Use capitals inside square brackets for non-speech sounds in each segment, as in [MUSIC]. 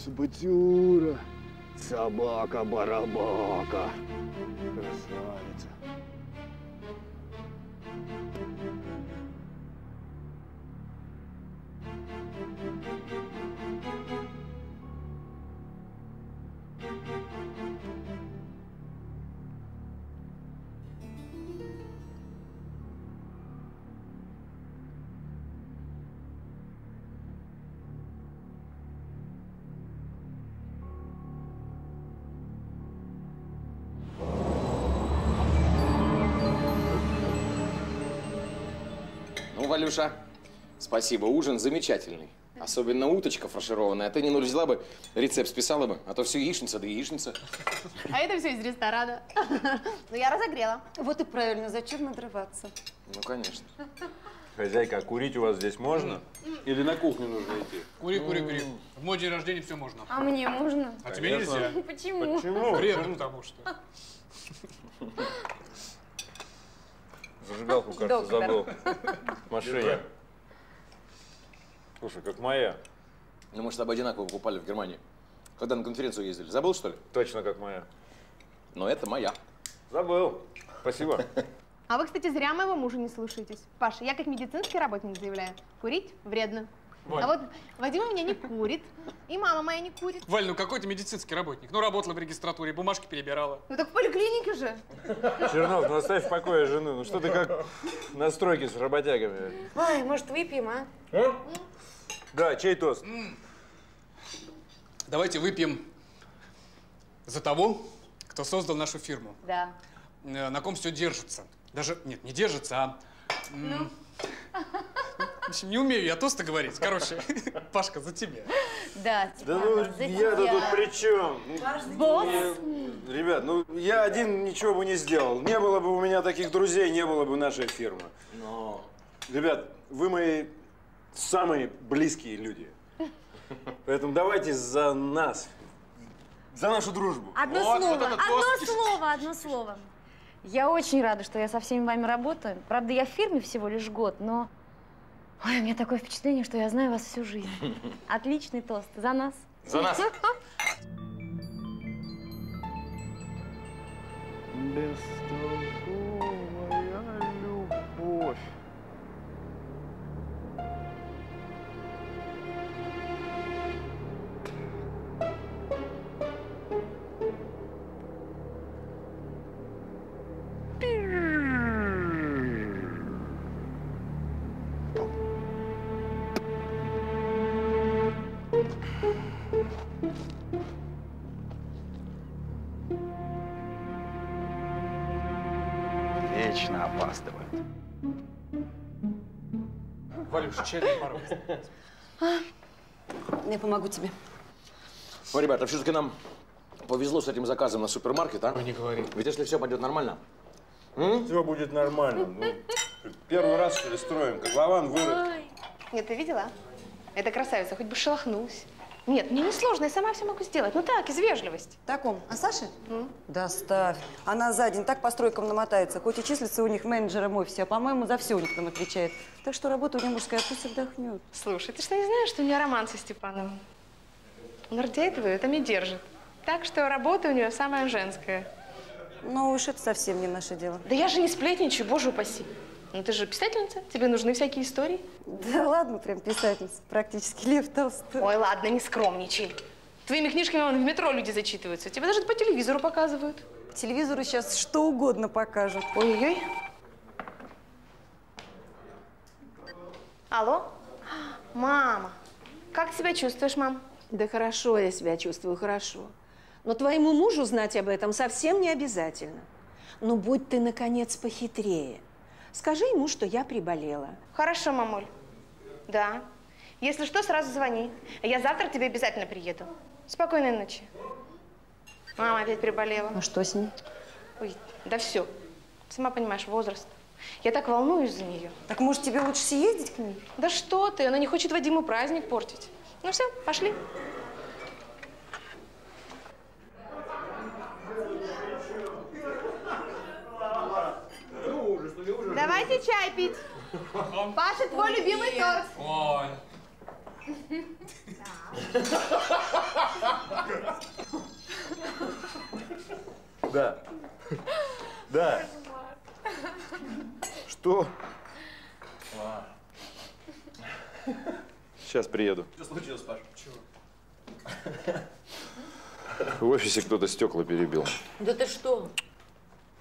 Ну, ты субатюра. Собака-барабака. Красавица. Валюша, спасибо, ужин замечательный. Особенно уточка фаршированная. А ты, не взяла бы, рецепт списала бы, а то все яичница да яичница. А это все из ресторана. Ну, я разогрела. Вот и правильно, зачем надрываться? Ну, конечно. Хозяйка, а курить у вас здесь можно? Или на кухню нужно идти? Кури, кури, кури. В мой день рождения все можно. А мне можно? А тебе нельзя. Почему? Почему? Вредно, потому что. [LAUGHS] Зажигалку, кажется, забыл. [LAUGHS] В машине. Слушай, как моя. Ну, мы с тобой одинаково покупали в Германии. Когда на конференцию ездили. Забыл, что ли? Точно как моя. Но это моя. Забыл. Спасибо. А вы, кстати, зря моего мужа не слушаетесь. Паша, я как медицинский работник заявляю. Курить вредно. Валь. А вот Вадим у меня не курит, и мама моя не курит. Валь, ну какой ты медицинский работник? Ну, работала в регистратуре, бумажки перебирала. Ну так в поликлинике же. Чернов, ну оставь в покое жену. Ну что ты как на стройке с работягами? Ой, может, выпьем, а? Да, чей тост? Давайте выпьем за того, кто создал нашу фирму. Да. Э, На ком все держится. Даже, нет, не держится, а... м, В общем, не умею я тосты говорить. Короче, [LAUGHS] Пашка, за тебя. Да, Да ну, я-то тут при чем? Босс? Ребят, ну я один ничего бы не сделал. Не было бы у меня таких друзей, не было бы нашей фирмы. Но... Ребят, вы мои самые близкие люди. Поэтому давайте за нас. За нашу дружбу. Одно Вот, слово, вот одно тост. слово, одно слово. Я очень рада, что я со всеми вами работаю. Правда, я в фирме всего лишь год, но... Ой, у меня такое впечатление, что я знаю вас всю жизнь. [LAUGHS] Отличный тост. За нас. За нас. Бестолковая любовь. Валюша, чайный пару. Я помогу тебе. Ну, ребята, все-таки нам повезло с этим заказом на супермаркет, а? Ой, не говори. Ведь если все пойдет нормально, Все будет нормально. Ну, первый раз, что ли, строим. Котлован вырос. Нет, ты видела? Эта красавица хоть бы шелохнулась. Нет, мне не сложно, я сама все могу сделать. Ну так, из вежливости. Так он. А Саша? Да ставь. Она за день так по стройкам намотается, хоть и числится у них менеджером офисе, а, по-моему, за все у них там отвечает. Так что работа у нее мужская, пусть отдохнет. Слушай, ты что, не знаешь, что у меня роман со Степановым? Он ради этого это меня держит. Так что работа у нее самая женская. Ну уж это совсем не наше дело. Да я же не сплетничаю, боже упаси. Ну ты же писательница, тебе нужны всякие истории. Да ладно, прям писательница, практически Лев Толстой. Ой, ладно, не скромничай. Твоими книжками вон, в метро люди зачитываются. Тебя даже по телевизору показывают. По телевизору сейчас что угодно покажут. Ой-ой-ой. Алло? Мама, как себя чувствуешь, мам? Да хорошо я себя чувствую, хорошо. Но твоему мужу знать об этом совсем не обязательно. Ну, будь ты, наконец, похитрее. Скажи ему, что я приболела. Хорошо, мамуль. Да. Если что, сразу звони. Я завтра к тебе обязательно приеду. Спокойной ночи. Мама опять приболела. А что с ней? Ой, да все. Сама понимаешь, возраст. Я так волнуюсь за нее. Так может тебе лучше съездить к ней? Да что ты, она не хочет Вадиму праздник портить. Ну все, пошли. Давайте чай пить. Паша, твой любимый торт. Ой. Да. Да. Что? Сейчас приеду. Что случилось, Паш? В офисе кто-то стекла перебил. Да ты что?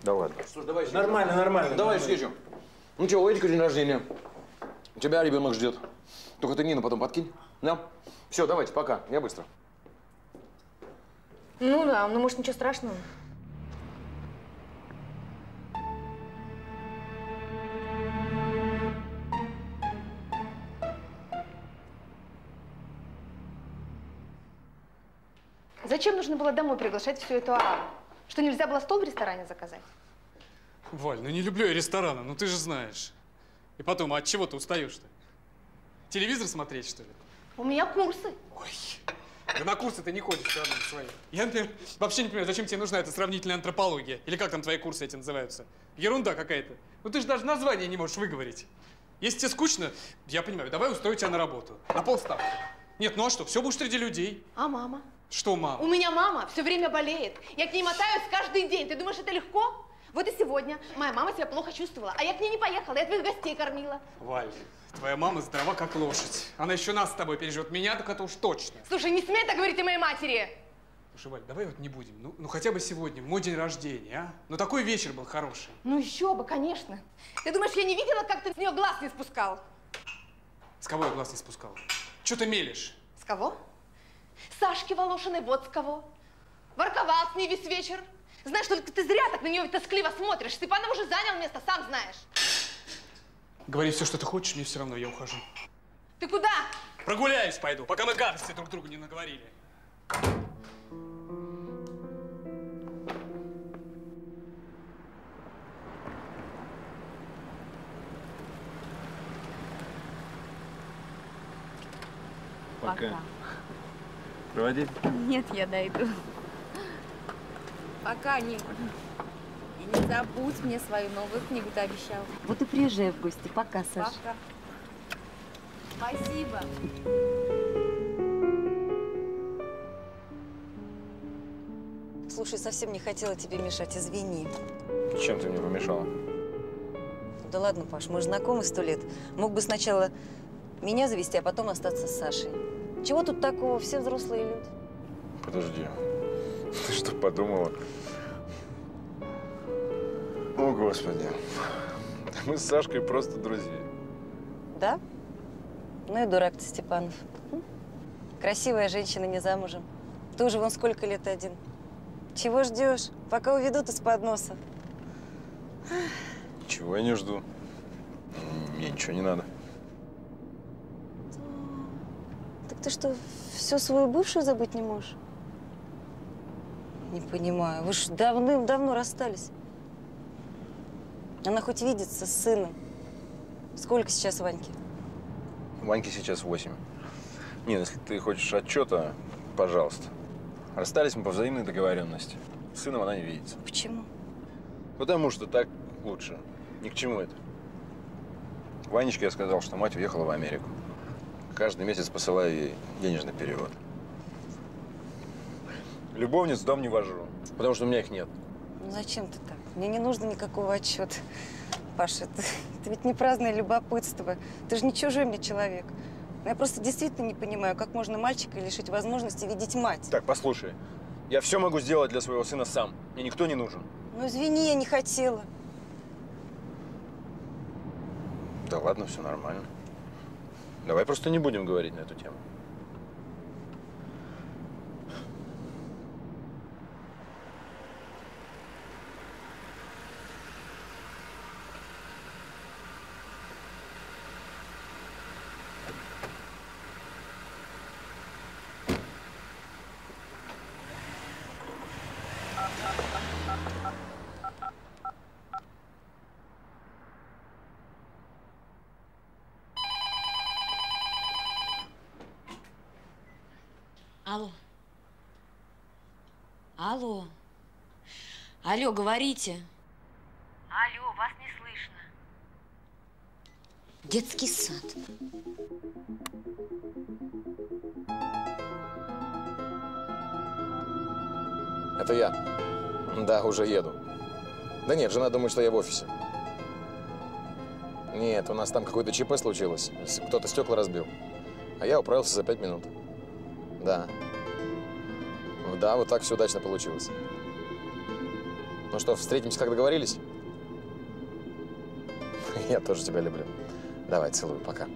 Да ладно. Слушай, давай съездим. Нормально, нормально. Давай съездим. Ну что, у Эдика день рождения. У тебя ребенок ждет. Только ты Нину потом подкинь. Да? Все, давайте, пока. Я быстро. Ну да, ну может ничего страшного. Зачем нужно было домой приглашать всю эту араву? Что нельзя было стол в ресторане заказать? Валь, ну не люблю я рестораны, ну ты же знаешь. И потом, а от чего ты устаешь-то? Телевизор смотреть, что ли? У меня курсы. Ой, да на курсы ты не ходишь все равно свои. Я, например, вообще не понимаю, зачем тебе нужна эта сравнительная антропология? Или как там твои курсы эти называются? Ерунда какая-то. Ну ты же даже название не можешь выговорить. Если тебе скучно, я понимаю, давай устрою тебя на работу. На полставки. Нет, ну а что, все будешь среди людей. А мама? Что, мама? У меня мама все время болеет. Я к ней мотаюсь каждый день. Ты думаешь, это легко? Вот и сегодня моя мама себя плохо чувствовала, а я к ней не поехала, я твоих гостей кормила. Валь, твоя мама здрава как лошадь. Она еще нас с тобой переживет. Меня так это уж точно. Слушай, не смей так говорить о моей матери. Слушай, Валь, давай вот не будем. Ну, ну хотя бы сегодня, мой день рождения, а? Ну такой вечер был хороший. Ну еще бы, конечно. Ты думаешь, я не видела, как ты с нее глаз не спускал? С кого я глаз не спускал? Че ты мелешь? С кого? Сашки Волошиной, вот с кого. Ворковал с ней весь вечер. Знаешь, только ты зря так на нее тоскливо смотришь. Степанов уже занял место, сам знаешь. Говори все, что ты хочешь, мне все равно, я ухожу. Ты куда? Прогуляюсь пойду, пока мы гадости друг другу не наговорили. Пока. Проводить? Нет, я дойду. Пока, Ник. И не забудь мне свою новую книгу, ты обещал. Вот и приезжай в гости. Пока, Саша. Пока. Спасибо. Слушай, совсем не хотела тебе мешать, извини. Чем ты мне помешала? Да ладно, Паш, мы же знакомы сто лет. Мог бы сначала меня завести, а потом остаться с Сашей. Чего тут такого? Все взрослые люди. Подожди. Ты что подумала? О, Господи. Мы с Сашкой просто друзья. Да? Ну и дурак ты, Степанов. Красивая женщина не замужем. Ты уже вон сколько лет один. Чего ждешь? Пока уведут из-под носа. Чего я не жду. Мне ничего не надо. Так ты что, всю свою бывшую забыть не можешь? Не понимаю. Вы ж давным-давно расстались. Она хоть видится с сыном. Сколько сейчас Ваньке? Ваньке сейчас 8. Нет, если ты хочешь отчета, пожалуйста. Расстались мы по взаимной договоренности. С сыном она не видится. Почему? Потому что так лучше. Ни к чему это. Ванечке я сказал, что мать уехала в Америку. Каждый месяц посылаю ей денежный перевод. Любовниц в дом не вожу, потому что у меня их нет. Ну зачем ты так? Мне не нужно никакого отчета. [LAUGHS] Паша, это, это ведь не праздное любопытство. Ты же не чужой мне человек. Я просто действительно не понимаю, как можно мальчика лишить возможности видеть мать. Так, послушай. Я все могу сделать для своего сына сам. Мне никто не нужен. Ну извини, я не хотела. Да ладно, все нормально. Давай просто не будем говорить на эту тему. Алло. Алло. Алло, говорите. Алло, вас не слышно. Детский сад. Это я. Да, уже еду. Да нет, жена думает, что я в офисе. Нет, у нас там какое-то ЧП случилось. Кто-то стекла разбил. А я управился за пять минут. Да. Да, вот так все удачно получилось. Ну что, встретимся, как договорились? [LAUGHS] Я тоже тебя люблю. Давай, целую, пока.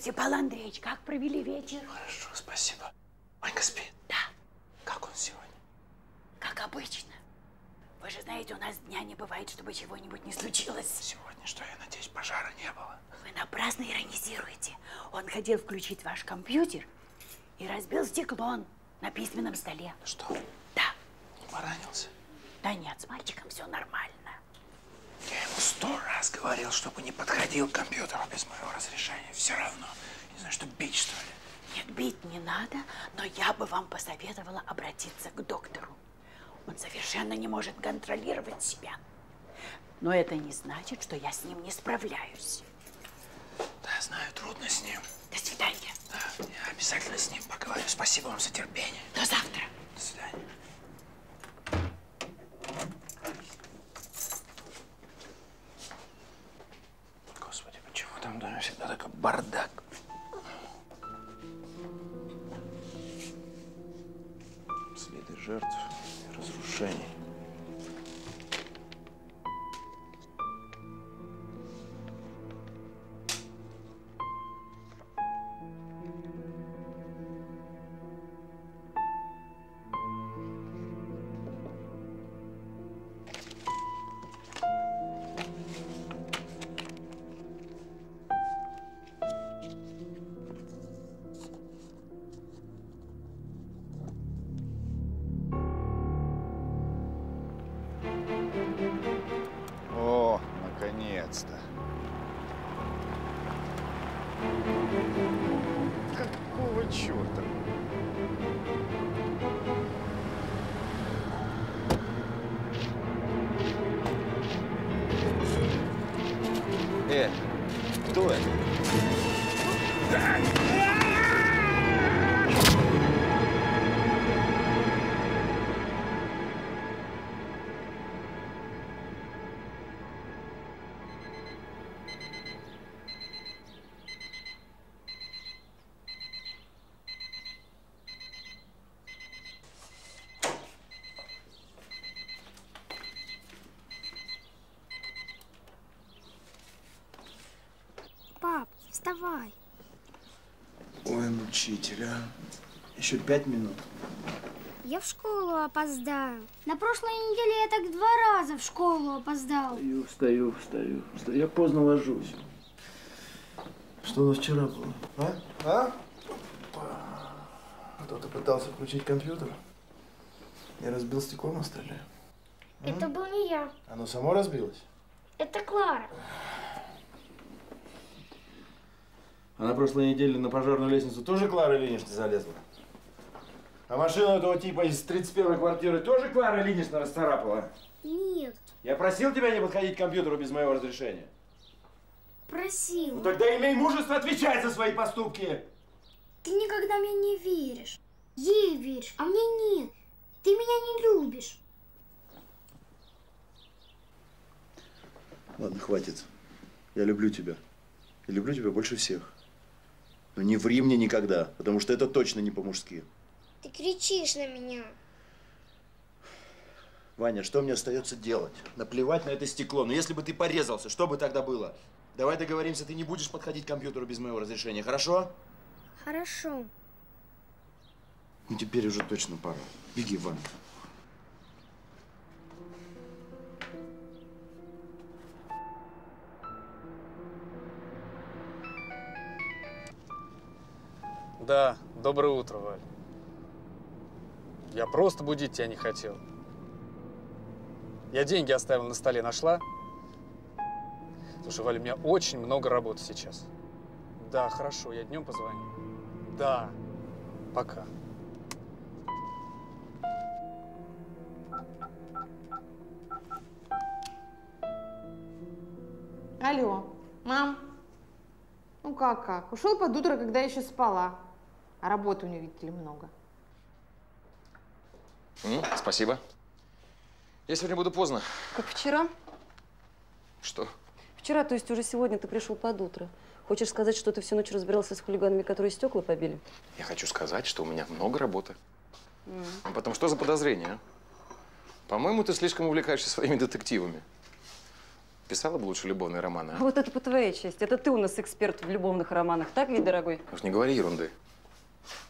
Здравствуйте, Павел Андреевич. Как провели вечер? Хорошо, спасибо. Ванька спит? Да. Как он сегодня? Как обычно. Вы же знаете, у нас дня не бывает, чтобы чего-нибудь не случилось. Сегодня, что я надеюсь, пожара не было. Вы напрасно иронизируете. Он хотел включить ваш компьютер и разбил стекло на письменном столе. Что? Да. Не поранился? Да нет, с мальчиком все нормально. Раз говорил, чтобы не подходил к компьютеру без моего разрешения. Все равно. Не знаю, что бить, что ли? Нет, бить не надо, но я бы вам посоветовала обратиться к доктору. Он совершенно не может контролировать себя. Но это не значит, что я с ним не справляюсь. Да, знаю, трудно с ним. До свидания. Да, я обязательно с ним поговорю. Спасибо вам за терпение. До завтра. Еще пять минут. Я в школу опоздаю. На прошлой неделе я так два раза в школу опоздал. Встаю, встаю, встаю, встаю. Я поздно ложусь. Что у нас вчера было? А? А? Кто-то пытался включить компьютер. Я разбил стекло на столе. Это был не я. Оно само разбилось? Это Клара. А на прошлой неделе на пожарную лестницу тоже Клара Ильинична залезла? Машину этого типа из 31 квартиры тоже Клара Ильинична расцарапала? Нет. Я просил тебя не подходить к компьютеру без моего разрешения. просила. Ну тогда имей мужество отвечать за свои поступки. Ты никогда мне не веришь. Ей веришь, а мне нет. Ты меня не любишь. Ладно, хватит. Я люблю тебя. Я люблю тебя больше всех. Но не ври мне никогда, потому что это точно не по-мужски. Ты кричишь на меня. Ваня, что мне остается делать? Наплевать на это стекло. Но если бы ты порезался, что бы тогда было? Давай договоримся, ты не будешь подходить к компьютеру без моего разрешения, хорошо? Хорошо. Ну теперь уже точно пора. Беги в ванну. Да, доброе утро, Валь. Я просто будить тебя не хотел. Я деньги оставил на столе, нашла? Слушай, Валя, у меня очень много работы сейчас. Да, хорошо, я днем позвоню. Да, пока. Алло, мам. Ну как, как? Ушел под утро, когда я еще спала. А работы у него, видите ли, много. М, спасибо. Я сегодня буду поздно. Как вчера? Что? Вчера, то есть уже сегодня ты пришел под утро. Хочешь сказать, что ты всю ночь разбирался с хулиганами, которые стекла побили? Я хочу сказать, что у меня много работы. М. А потом, что за подозрение, а? По-моему, ты слишком увлекаешься своими детективами. Писала бы лучше любовные романы, а? вот это по твоей части. Это ты у нас эксперт в любовных романах, так ведь, дорогой? Уж не говори ерунды.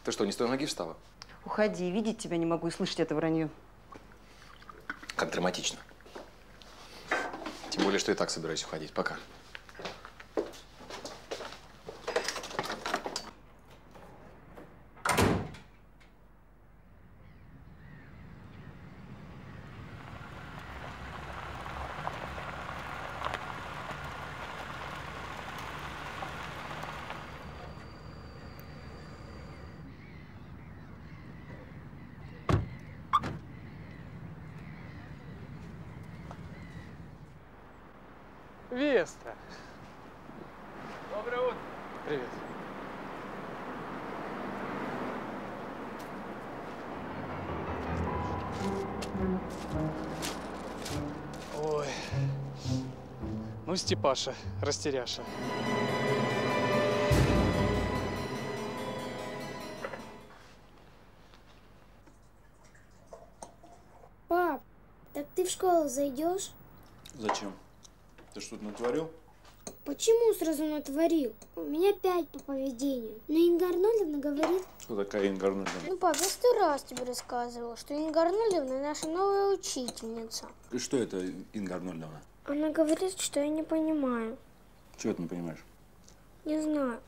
Ты что, не с той ноги встала? Уходи, видеть тебя не могу и слышать это вранье. Как драматично. Тем более, что и так собираюсь уходить. Пока. Веста. Доброе утро. Привет. Ой. Ну, Степаша, растеряша. Пап, так ты в школу зайдешь? Зачем? Ты что-то натворил? Почему сразу натворил? У меня пять по поведению. Но Инга Арнольдовна говорит... Кто такая Инга Арнольдовна? Ну, пап, я сто раз тебе рассказывала, что Инга Арнольдовна наша новая учительница. И Что это Инга Арнольдовна? Она говорит, что я не понимаю. Чего ты не понимаешь? Не знаю.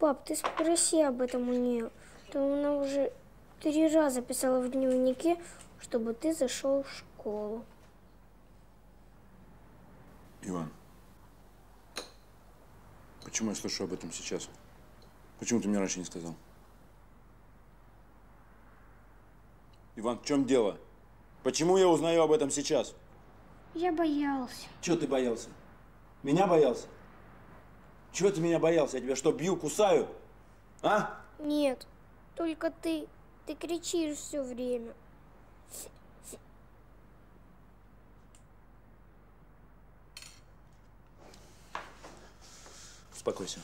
Пап, ты спроси об этом у нее. То она уже три раза писала в дневнике, чтобы ты зашел в школу. Иван, почему я слышу об этом сейчас? Почему ты мне раньше не сказал? Иван, в чем дело? Почему я узнаю об этом сейчас? Я боялся. Чего ты боялся? Меня боялся? Чего ты меня боялся? Я тебя что, бью, кусаю? А? Нет, только ты. Ты кричишь все время. Успокойся.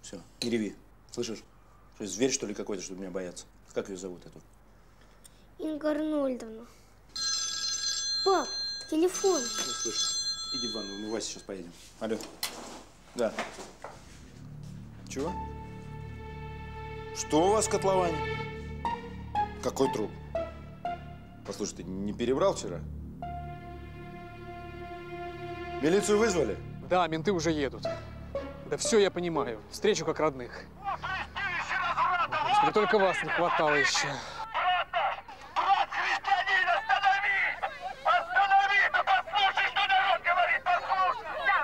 Все, не реви. Слышишь? Что, зверь, что ли, какой-то, чтобы меня бояться? Как ее зовут, эту? Инга Арнольдовна. Пап, телефон. Ну, слышь, иди в ванну, мы Вася сейчас поедем. Алло. Да. Чего? Что у вас в котловане? Какой труп? Послушай, ты не перебрал вчера? Милицию вызвали? Да, менты уже едут. Да все я понимаю. Встречу как родных. Господи, только вас не хватало еще.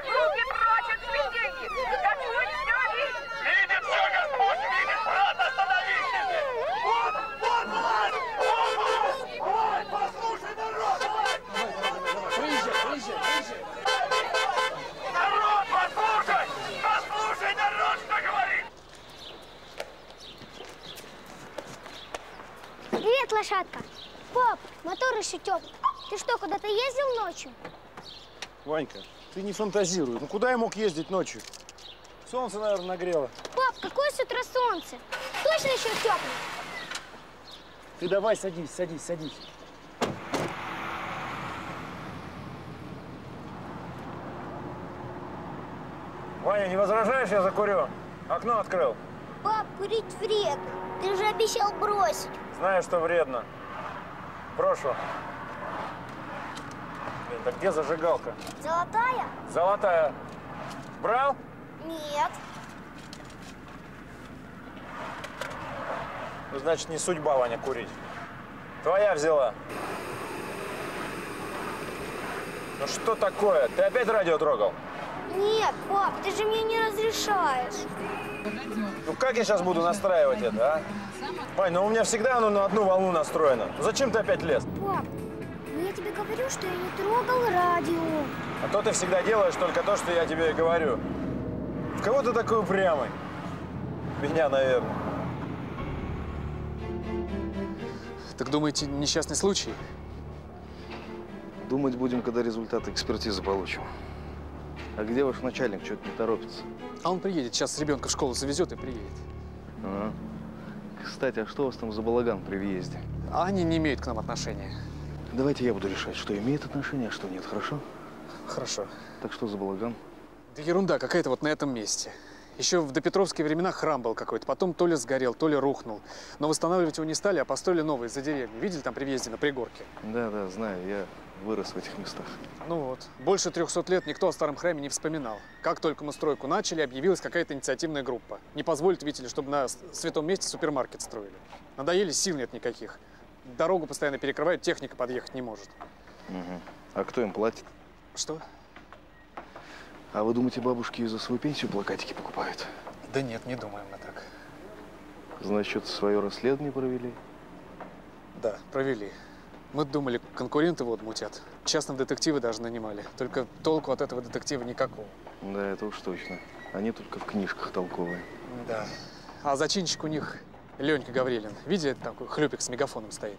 Руки прочь от святыни! Да что не сняли? Видит все, Господь! Видит, брат, остановитесь! Вот, вот власть! Вот власть! Ой, послушай, народ! Приезжай, приезжай, приезжай. Народ, послушай! еще теплый. Ты что, куда-то ездил ночью? Ванька, ты не фантазируй. Ну куда я мог ездить ночью? Солнце, наверное, нагрело. Пап, какое с утра солнце? Точно еще теплый? Ты давай садись, садись, садись. Ваня, не возражаешь, я закурю? Окно открыл. Пап, курить вредно. Ты же обещал бросить. Знаю, что вредно. Прошу. Да где зажигалка? Золотая? Золотая. Брал? Нет. Ну, значит, не судьба, Ваня, курить. Твоя взяла. Ну что такое? Ты опять радио трогал? Нет, пап, ты же мне не разрешаешь. Ну как я сейчас буду настраивать это, а? Вань, ну у меня всегда оно на одну волну настроено. Ну зачем ты опять лез? Говорю, что я не трогал радио. А то ты всегда делаешь только то, что я тебе и говорю. В кого ты такой упрямый? Меня, наверное. Так думаете, несчастный случай? Думать будем, когда результаты экспертизы получим. А где ваш начальник? Что-то не торопится. А он приедет, сейчас ребенка в школу завезет и приедет. Ага. Кстати, а что у вас там за балаган при въезде? А они не имеют к нам отношения. Давайте я буду решать, что имеет отношение, а что нет, хорошо? Хорошо. Так что за балаган? Да ерунда какая-то вот на этом месте. Еще в допетровские времена храм был какой-то, потом то ли сгорел, то ли рухнул. Но восстанавливать его не стали, а построили новый за деревню. Видели там при въезде на пригорке? Да, да, знаю, я вырос в этих местах. Ну вот. Больше 300 лет никто о старом храме не вспоминал. Как только мы стройку начали, объявилась какая-то инициативная группа. Не позволит, видите ли, чтобы на святом месте супермаркет строили. Надоели, сил нет никаких. Дорогу постоянно перекрывают, техника подъехать не может. Угу. А кто им платит? Что? А вы думаете, бабушки за свою пенсию плакатики покупают? Да нет, не думаем мы так. Значит, свое расследование провели? Да, провели. Мы думали, конкуренты вот мутят. Частных детективы даже нанимали. Только толку от этого детектива никакого. Да, это уж точно. Они только в книжках толковые. Да. А зачинщик у них Ленька Гаврилин. Видели, такой хлюпик с мегафоном стоит?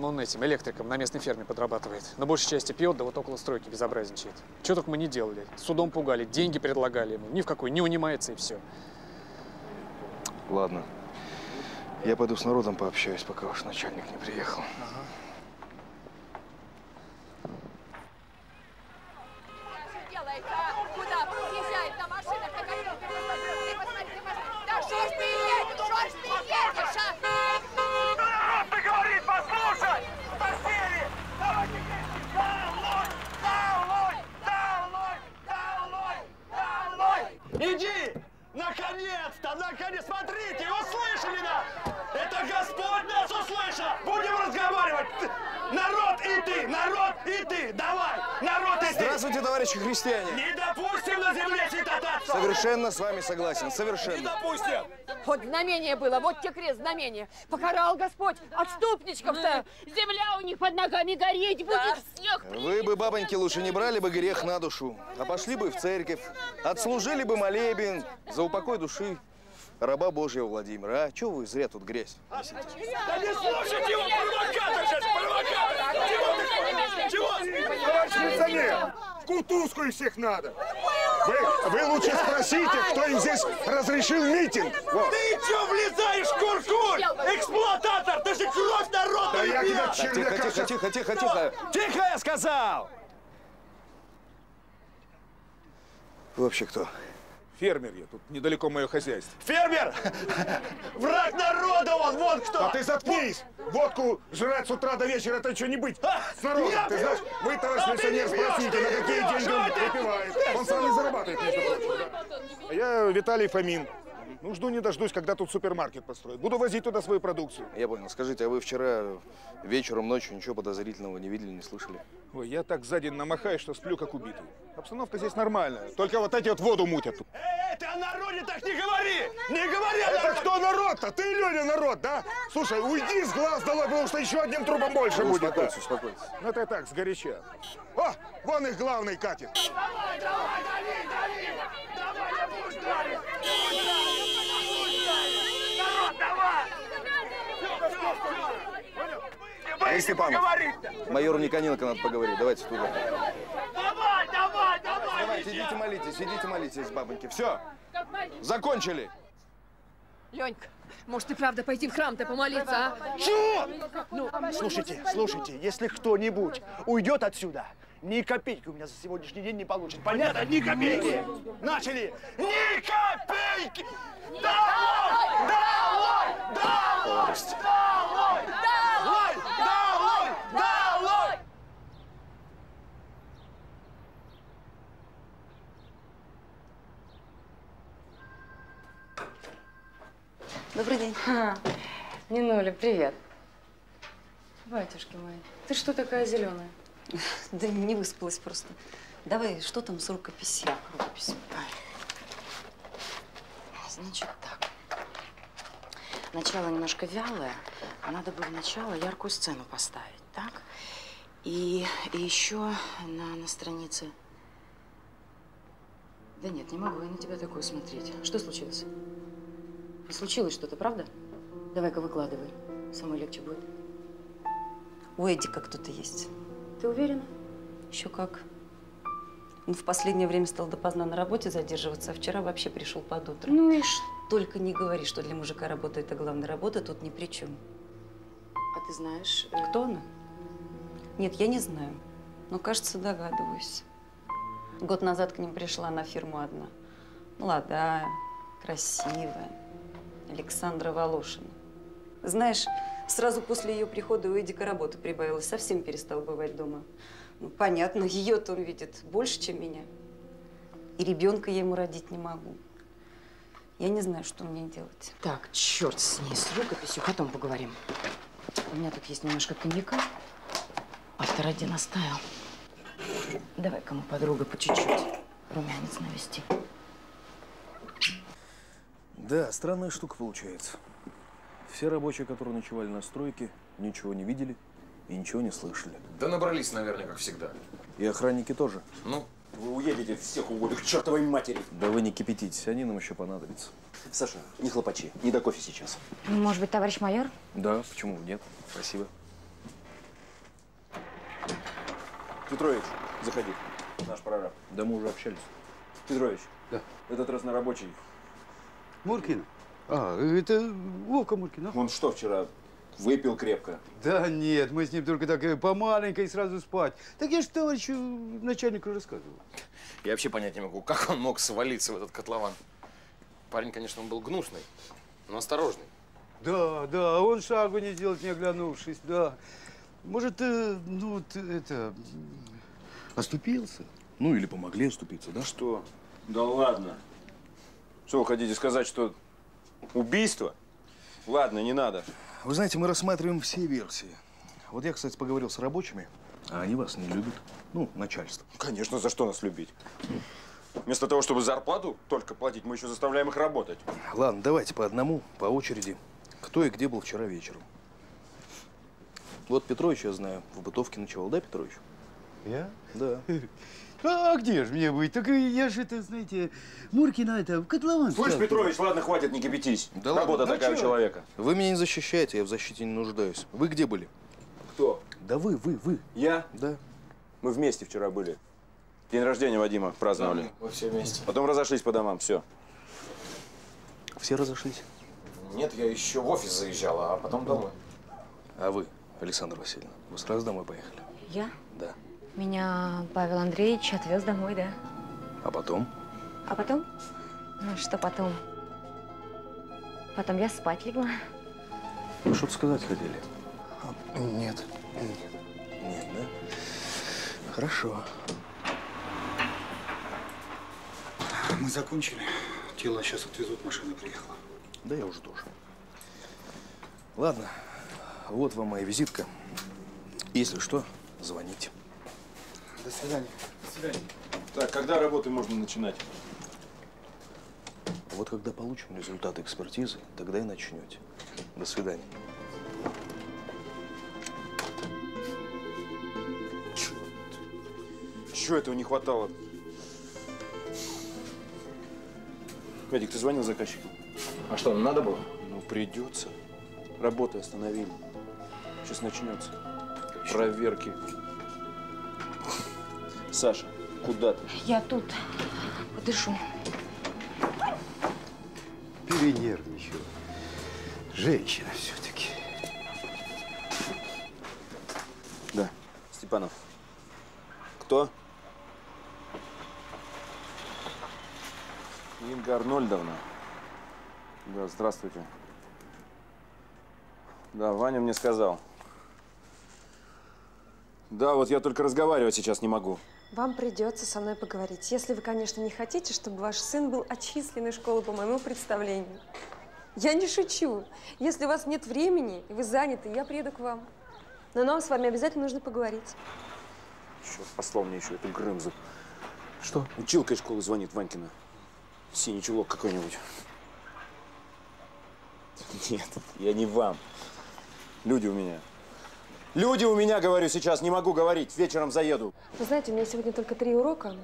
Он этим электриком на местной ферме подрабатывает. На большей части пьет, да вот около стройки безобразничает. Что только мы не делали. Судом пугали, деньги предлагали ему. Ни в какой, не унимается и все. Ладно. Я пойду с народом пообщаюсь, пока ваш начальник не приехал. Куда подъезжает на машинах? Ты посмотри, ты посмотри, ты посмотри. Да что ж ты едешь? Что ж ты едешь, а? Народ, ты говорит, послушай! Постели! Давайте вместе! Долой! Долой! Долой! Долой! Долой! Иди! Наконец-то! Наконец! Смотрите! Услышали нас! Это Господь нас услышал! Будем разговаривать! Народ и ты! Народ и ты! Давай! Народ и ты! Здравствуйте, товарищи христиане! Не допустим на земле святотатства! Совершенно с вами согласен, Не совершенно. допустим! Вот знамение было, вот тебе крест знамение. Покарал Господь отступничков-то. Земля у них под ногами гореть будет, снег Вы бы, бабоньки, лучше не брали бы грех на душу, а пошли бы в церковь, отслужили бы молебен за упокой души раба Божьего Владимира. А чего вы зря тут грязь несите? Да не слушайте его! Провокатор сейчас! Провокатор! Чего ты? Чего? Товарищ милиционер, в кутузку их всех надо. Вы, вы лучше спросите, кто им здесь разрешил митинг. Вот. Ты что влезаешь, куркуль? Эксплуататор! Ты же кровь народа Да я тебя червяка Тихо, тихо, тихо, тихо, тихо. Тихо, я сказал! Вы вообще кто? Фермер я, тут недалеко мое хозяйство. Фермер! Враг народа он, вот кто! А ты заткнись! Водку жрать с утра до вечера, это что не быть с народом. я Ты знаешь, вы, товарищ А ты не милиционер, спросите, на какие деньги он а выпивает. Он сам не зарабатывает, между прочим. да. А Я Виталий Фомин. Ну, жду не дождусь, когда тут супермаркет построят. Буду возить туда свою продукцию. Я понял. Скажите, а вы вчера вечером, ночью ничего подозрительного не видели, не слышали? Ой, я так за день намахаюсь, что сплю как убитый. Обстановка здесь нормальная. Только вот эти вот воду мутят. тут. Эй, ты о народе так не говори! Не говори о Это кто народ-то? Ты, Леня, народ, да? Слушай, уйди с глаз долой, потому что еще одним трупом больше Вы будет. да. успокойтесь, успокойтесь. Ну, это так, сгоряча. О, вон их главный катит. Давай, давай, дави, дави! Давай, я пусть! Пусть дарит! Пусть! Давай! Эй, Степанов, майору Никоненко надо поговорить. Давайте туда. Давай, давай, давай! Давайте, идите молитесь, идите молитесь, бабоньки. Все, закончили. Ленька, может и правда пойти в храм-то помолиться, а? Чего? Ну, Слушайте, слушайте, если кто-нибудь уйдет отсюда, ни копейки у меня за сегодняшний день не получит. Понятно? Ни копейки! Начали! Ни копейки! Долой! Долой! Долой! Долой! Добрый день. Минуля, привет. Батюшки мои, ты что такая зеленая? Да не выспалась просто. Давай, что там с рукописью? Рукопись. Значит так. Начало немножко вялое. Надо бы начало яркую сцену поставить, так? И, и еще на, на странице... Да нет, не могу я на тебя такое смотреть. Что случилось? Случилось что-то, правда? Давай-ка выкладывай. Самой легче будет. У Эдика кто-то есть. Ты уверена? Еще как. Он в последнее время стал допоздна на работе задерживаться, а вчера вообще пришел под утро. Ну и что? Только не говори, что для мужика работа – это главная работа, тут ни при чем. А ты знаешь… э, Кто она? Нет, я не знаю. Но, кажется, догадываюсь. Год назад к ним пришла на фирму одна. Молодая, красивая. Александра Волошина. Знаешь, сразу после ее прихода у Эдика работы прибавилось. Совсем перестал бывать дома. Ну, понятно, ее-то он видит больше, чем меня. И ребенка я ему родить не могу. Я не знаю, что мне делать. Так, черт с ней, с рукописью, потом поговорим. У меня тут есть немножко коньяка. Автор один оставил. Давай кому подруга по чуть-чуть. Румянец навести. Да, странная штука получается. Все рабочие, которые ночевали на стройке, ничего не видели и ничего не слышали. Да набрались, наверное, как всегда. И охранники тоже. Ну? Вы уедете всех уволю к чертовой матери. Да вы не кипятитесь, они нам еще понадобятся. Саша, не хлопачи, не до кофе сейчас. Ну, Может быть, товарищ майор? Да, почему нет? Спасибо. Петрович, заходи. Наш прораб. Да мы уже общались. Петрович. Да. Этот раз на рабочий. Муркин? А, это Вовка Муркин. а? Он что вчера выпил крепко? Да нет, мы с ним только так э, по маленькой сразу спать. Так я же товарищу начальнику рассказывал. Я вообще понять не могу, как он мог свалиться в этот котлован. Парень, конечно, он был гнусный, но осторожный. Да, да, он шагу не сделать, не оглянувшись, да. Может, э, ну, вот это, оступился? Ну, или помогли оступиться, да? Что? Да ладно. Что вы хотите сказать, что убийство? Ладно, не надо. Вы знаете, мы рассматриваем все версии. Вот я, кстати, поговорил с рабочими, а они вас не любят. Ну, начальство. Конечно, за что нас любить? Вместо того, чтобы зарплату только платить, мы еще заставляем их работать. Ладно, давайте по одному, по очереди. Кто и где был вчера вечером? Вот Петрович, я знаю, в бытовке ночевал, да, Петрович? Я? Да. [LAUGHS] А где же мне быть? Так я же это, знаете, Муркина это в котлован. Слышь, ставлю. Петрович, ладно, хватит, не кипятись. Да Работа ладно, такая да у человека. Вы меня не защищаете, я в защите не нуждаюсь. Вы где были? Кто? Да вы, вы, вы. Я? Да. Мы вместе вчера были. День рождения Вадима праздновали. Мы все вместе. Потом разошлись по домам, все. Все разошлись? Нет, я еще в офис заезжал, а потом домой. А вы, Александра Васильевна, вы сразу домой поехали? Я? Меня Павел Андреевич отвез домой, да. А потом? А потом? Ну, что потом? Потом я спать легла. Вы что-то сказать хотели? Нет. Нет, да? Хорошо. Мы закончили. Тело сейчас отвезут, машина приехала. Да я уже тоже. Ладно, вот вам моя визитка. Если что, звоните. До свидания. До свидания. Так, когда работы можно начинать? Вот когда получим результаты экспертизы, тогда и начнете. До свидания. Чего этого не хватало? Эдик, ты звонил заказчику? А что, надо было? Ну, придется. Работы остановили. Сейчас начнется. проверки. Саша, куда ты? Я тут подышу. Перенервничала. Женщина все-таки. Да. Степанов. Кто? Инга Арнольдовна. Да, здравствуйте. Да, Ваня мне сказал. Да, вот я только разговаривать сейчас не могу. Вам придется со мной поговорить, если вы, конечно, не хотите, чтобы ваш сын был отчислен из школы по моему представлению. Я не шучу. Если у вас нет времени, и вы заняты, я приеду к вам. Но нам с вами обязательно нужно поговорить. Черт, послал мне еще эту Грымзу. Что? Училка из школы звонит, Ванькина. Синий чулок какой-нибудь. [LAUGHS] Нет, я не вам. Люди у меня. Люди у меня, говорю, сейчас не могу говорить. Вечером заеду. Вы знаете, у меня сегодня только три урока,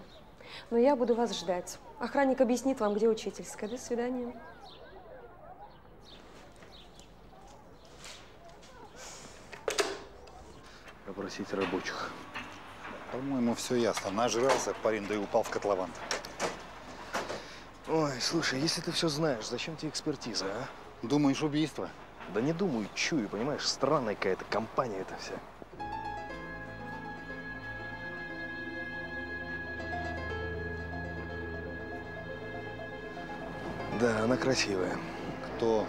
но я буду вас ждать. Охранник объяснит вам, где учительская. До свидания. Попросить рабочих. По-моему, все ясно. Нажрался парень, да и упал в котлован. Ой, слушай, если ты все знаешь, зачем тебе экспертиза, а? Думаешь, убийство? Да не думаю, чую, понимаешь, странная какая-то компания это вся. Да, она красивая. Кто?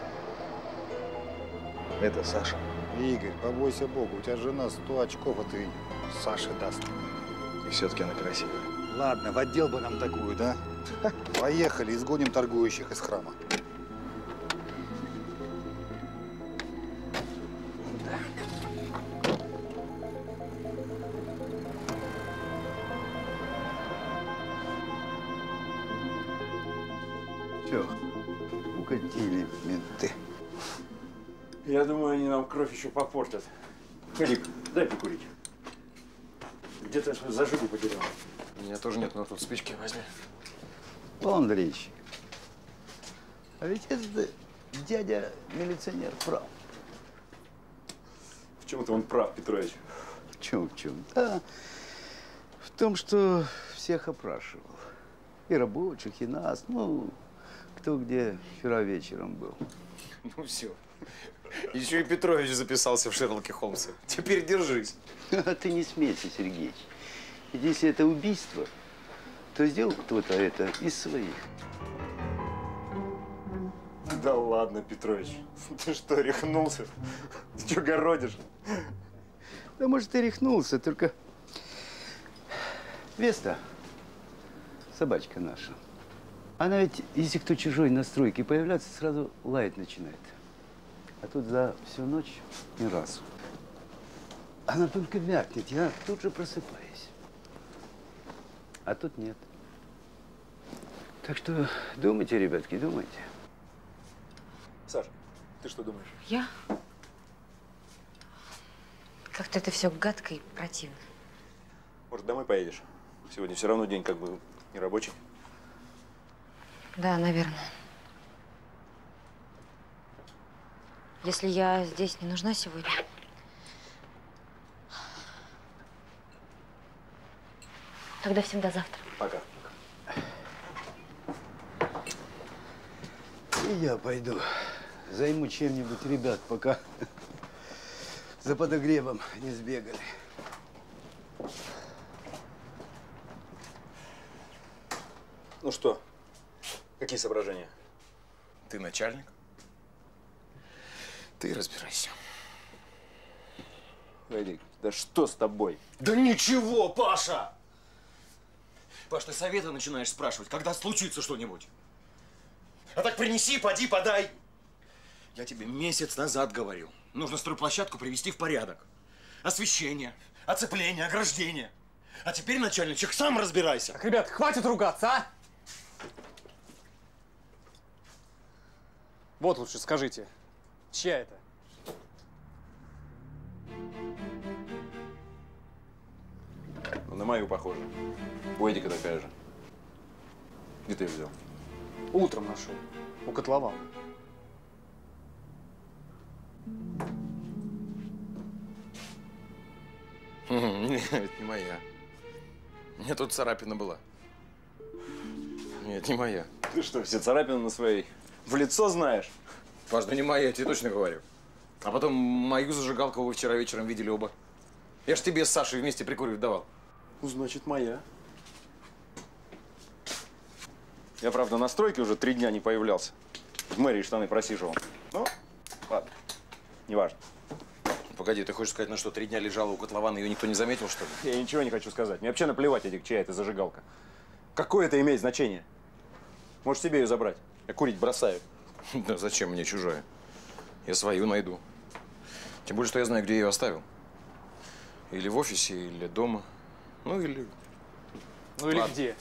Это Саша. Игорь, побойся Бога, у тебя жена 100 очков, а ты Саше даст. И все-таки она красивая. Ладно, в отдел бы нам такую, да? Поехали, изгоним торгующих из храма. Кровь еще попортят. Филипп, дай покурить. Где-то зажигу потерял. У меня тоже нет, но тут спички возьми. Павел Андреевич, а ведь это дядя милиционер прав. В чем-то он прав, Петрович. В чем, в чем? Да, в том, что всех опрашивал. И рабочих, и нас. Ну, кто где вчера вечером был. Ну все. Еще и Петрович записался в Шерлоке Холмса. Теперь держись. Ты не смейся, Сергеич. Если это убийство, то сделал кто-то это из своих. Да ладно, Петрович. [LAUGHS] Ты что, рехнулся? Ты что городишь? Да может, и рехнулся, только Веста, собачка наша, она ведь, если кто чужой на стройке появляется, сразу лаять начинает. А тут за всю ночь ни разу. Она только вякнет, я тут же просыпаюсь. А тут нет. Так что думайте, ребятки, думайте. Саш, ты что думаешь? Я? Как-то это все гадко и противно. Может, домой поедешь? Сегодня все равно день как бы не рабочий. Да, наверное. Если я здесь не нужна сегодня, тогда всем до завтра. Пока. И я пойду. Займу чем-нибудь ребят, пока за подогревом не сбегали. Ну что, какие соображения? Ты начальник? Ты разбирайся. Эдик, да что с тобой? Да ничего, Паша! Паш, ты совета начинаешь спрашивать, когда случится что-нибудь. А так принеси, поди, подай. Я тебе месяц назад говорил. Нужно стройплощадку привести в порядок. Освещение, оцепление, ограждение. А теперь, начальничек, сам разбирайся. Так, ребят, хватит ругаться, а? Вот лучше скажите, чья это? Ну, на мою похоже. У Эдика такая же. Где ты ее взял? Утром нашел. У котлована. [LAUGHS] Нет, это не моя. Мне тут царапина была. Нет, не моя. Ты что, все царапины на своей в лицо знаешь? Паш, да не моя, я тебе точно говорю. А потом мою зажигалку вы вчера вечером видели оба. Я ж тебе с Сашей вместе прикуривать давал. Ну, значит, моя. Я, правда, на стройке уже три дня не появлялся. В мэрии штаны просиживал. Ну, ладно, неважно. Погоди, ты хочешь сказать, на что три дня лежала у котлована, ее никто не заметил, что ли? Я ничего не хочу сказать. Мне вообще наплевать, этих, чья это зажигалка. Какое это имеет значение? Можешь себе ее забрать. Я курить бросаю. Да зачем мне чужая? Я свою найду. Тем более, что я знаю, где я ее оставил. Или в офисе, или дома. Ну, или... Ну или Ладно. где?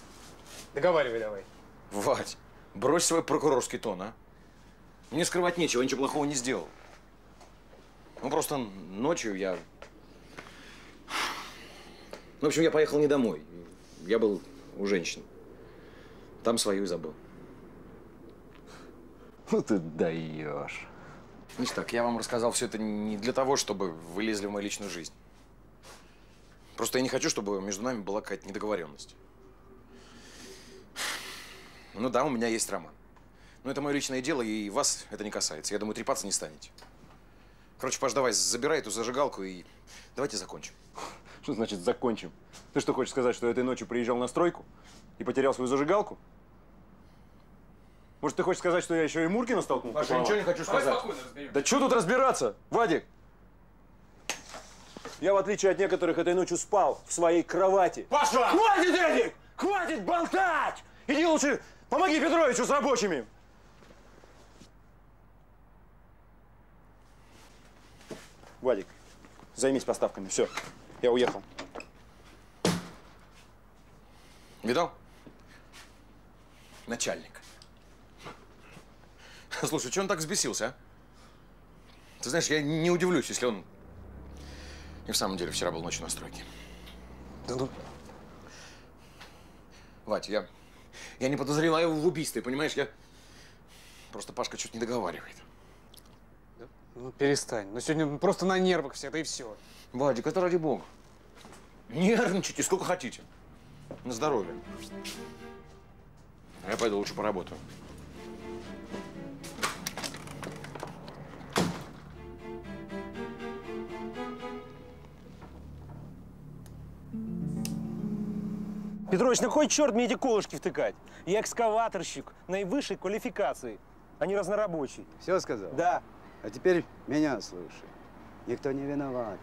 Договаривай давай. Вать, брось свой прокурорский тон, а? Мне скрывать нечего, я ничего плохого не сделал. Ну, просто ночью я... Ну, в общем, я поехал не домой. Я был у женщин. Там свою и забыл. Ну ты даешь. Значит так, я вам рассказал все это не для того, чтобы вы лезли в мою личную жизнь. Просто я не хочу, чтобы между нами была какая-то недоговоренность. Ну да, у меня есть роман. Но это мое личное дело, и вас это не касается. Я думаю, трепаться не станете. Короче, Паш, давай, забирай эту зажигалку и давайте закончим. Что значит закончим? Ты что, хочешь сказать, что этой ночью приезжал на стройку и потерял свою зажигалку? Может, ты хочешь сказать, что я еще и Муркина столкнул? Паша, я ничего не хочу сказать. Да что тут разбираться, Вадик? Я, в отличие от некоторых, этой ночью спал в своей кровати. Паша! Хватит, Эдик! Хватит болтать! Иди лучше помоги Петровичу с рабочими. Вадик, займись поставками. Все, я уехал. Видал? Начальник. [LAUGHS] Слушай, что он так взбесился, а? Ты знаешь, я не удивлюсь, если он и в самом деле вчера был ночью на стройке. Да ну... Вать, я, я не подозреваю его в убийстве, понимаешь? Я... Просто Пашка чуть не договаривает. Ну перестань. Ну сегодня просто на нервах все, да и все. Вадик, это ради бога. Нервничайте сколько хотите. На здоровье. А я пойду лучше поработаю. Петрович, на кой черт мне эти колышки втыкать? Я экскаваторщик наивысшей квалификации, а не разнорабочий. Все сказал? Да. А теперь меня слушай. Никто не виноват,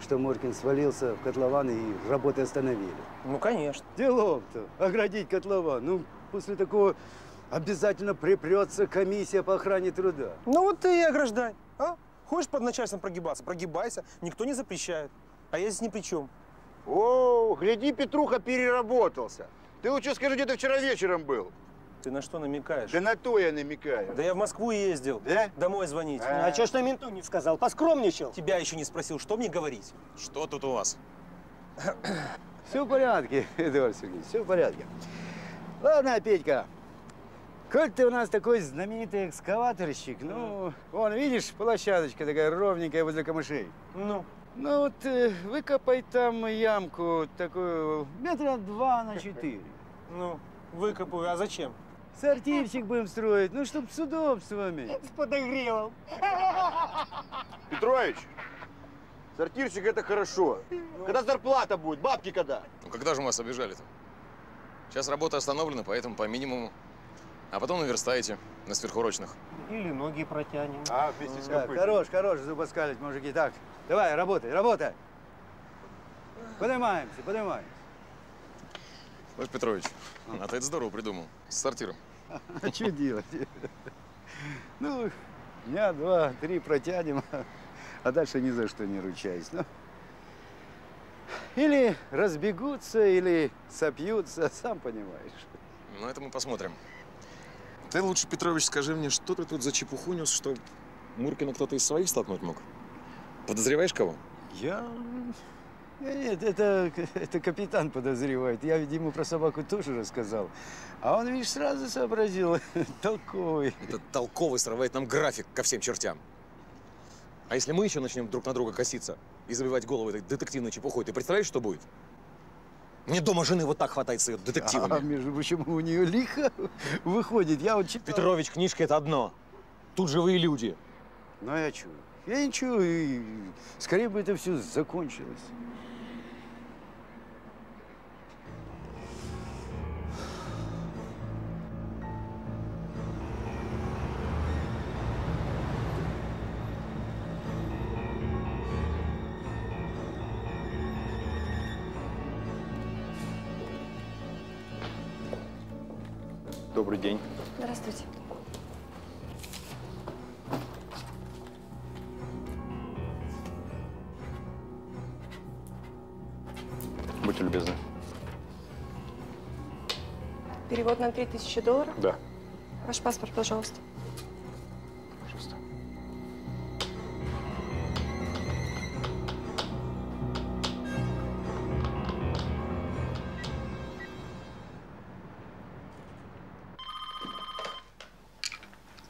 что Муркин свалился в котлован и работы остановили. Ну, конечно. Делов-то. Оградить котлован. Ну, после такого обязательно припрется комиссия по охране труда. Ну вот ты и ограждай. А? Хочешь под начальством прогибаться? Прогибайся. Никто не запрещает. А я здесь ни при чем. О, гляди, Петруха переработался. Ты лучше скажи, где ты вчера вечером был. Ты на что намекаешь? Да на то я намекаю. Да я в Москву ездил. Да? Домой звонить. А, что ж на менту не сказал? Поскромничал. Тебя еще не спросил, что мне говорить? Что тут у вас? [CLEARS THROAT] Все в порядке, [LAUGHS] Эдуард Сергеевич, все в порядке. Ладно, Петька, коль ты у нас такой знаменитый экскаваторщик, ну, вон, видишь, площадочка такая ровненькая возле камышей. Ну? Ну вот э, выкопай там ямку такую метра два на четыре. Ну, выкопаю. А зачем? Сортирчик будем строить, ну, чтоб с удобствами. С подогревом. Петрович, сортирщик это хорошо. Когда зарплата будет? Бабки когда? Ну когда же мы вас обижали-то? Сейчас работа остановлена, поэтому по минимуму. А потом наверстаете на сверхурочных. Или ноги протянем. А, вместе с копытом. хорош, хорош, зубоскалить, мужики. Так, давай, работай, работай. Поднимаемся, поднимаемся. Владимир Петрович, а ты это здорово придумал. С сортиром. [LAUGHS] А что делать? Ну, дня два, три протянем, а дальше ни за что не ручаюсь. Ну, или разбегутся, или сопьются, сам понимаешь. Ну, это мы посмотрим. Ты лучше, Петрович, скажи мне, что ты тут за чепуху нес, что Муркина кто-то из своих столкнуть мог? Подозреваешь кого? Я... Нет, это, это капитан подозревает. Я ведь ему про собаку тоже рассказал. А он, видишь, сразу сообразил. [LAUGHS] Толковый. Этот толковый срывает нам график ко всем чертям. А если мы еще начнем друг на друга коситься, и забивать голову этой детективной чепухой. Ты представляешь, что будет? Мне дома жены вот так хватает с ее детективами. А, между прочим, у нее лихо выходит. Я вот читал. Петрович, книжка – это одно. Тут живые люди. Ну, я чую. Я ничего, и скорее бы это все закончилось. Добрый день. Здравствуйте. Перевод на 3000 долларов. Да. Ваш паспорт, пожалуйста. Пожалуйста.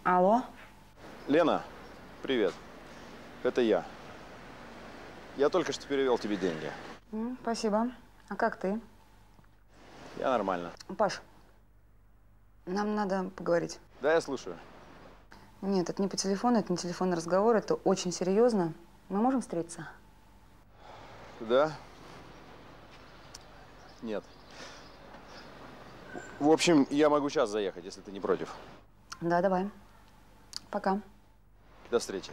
Алло? Лена, привет. Это я. Я только что перевел тебе деньги. Спасибо. А как ты? Я нормально. Паш, нам надо поговорить. Да, я слушаю. Нет, это не по телефону, это не телефонный разговор, это очень серьезно. Мы можем встретиться? Да? Нет. В общем, я могу сейчас заехать, если ты не против. Да, давай. Пока. До встречи.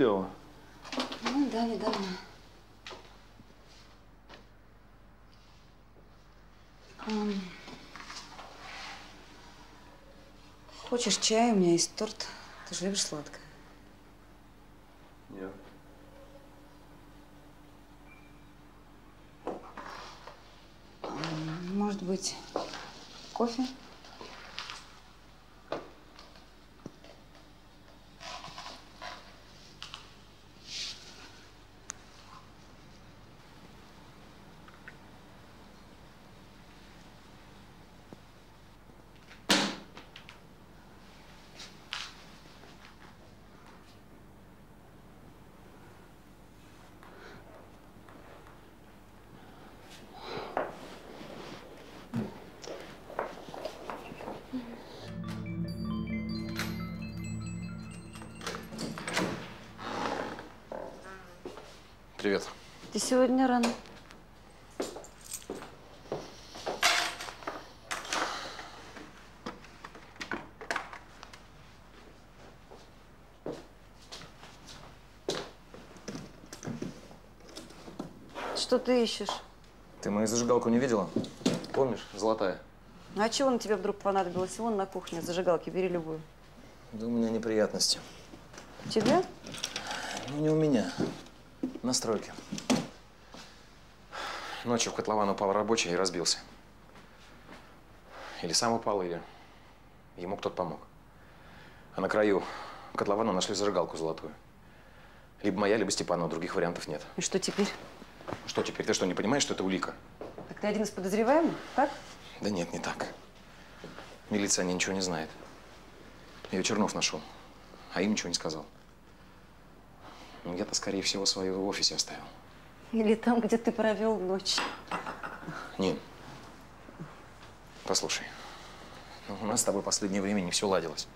Сделала? Ну да, недавно. Ам, Хочешь чай? У меня есть торт. Ты же любишь сладкое. Сегодня рано. Что ты ищешь? Ты мою зажигалку не видела? Помнишь? Золотая. Ну, а чего на тебе вдруг понадобилось? Вон на кухне зажигалки, бери любую. Да у меня неприятности. Тебе? Ну, не у меня. На стройке. Ночью в котлован упал рабочий и разбился. Или сам упал, или ему кто-то помог. А на краю котлована нашли зажигалку золотую. Либо моя, либо Степанова. Других вариантов нет. И что теперь? Что теперь? Ты что, не понимаешь, что это улика? Так ты один из подозреваемых, так? Да нет, не так. Милиция о ней ничего не знает. Ее Чернов нашел, а им ничего не сказал. Ну, я-то, скорее всего, свою в офисе оставил. Или там, где ты провел ночь. Нин, послушай, ну, у нас с тобой в последнее время не все ладилось.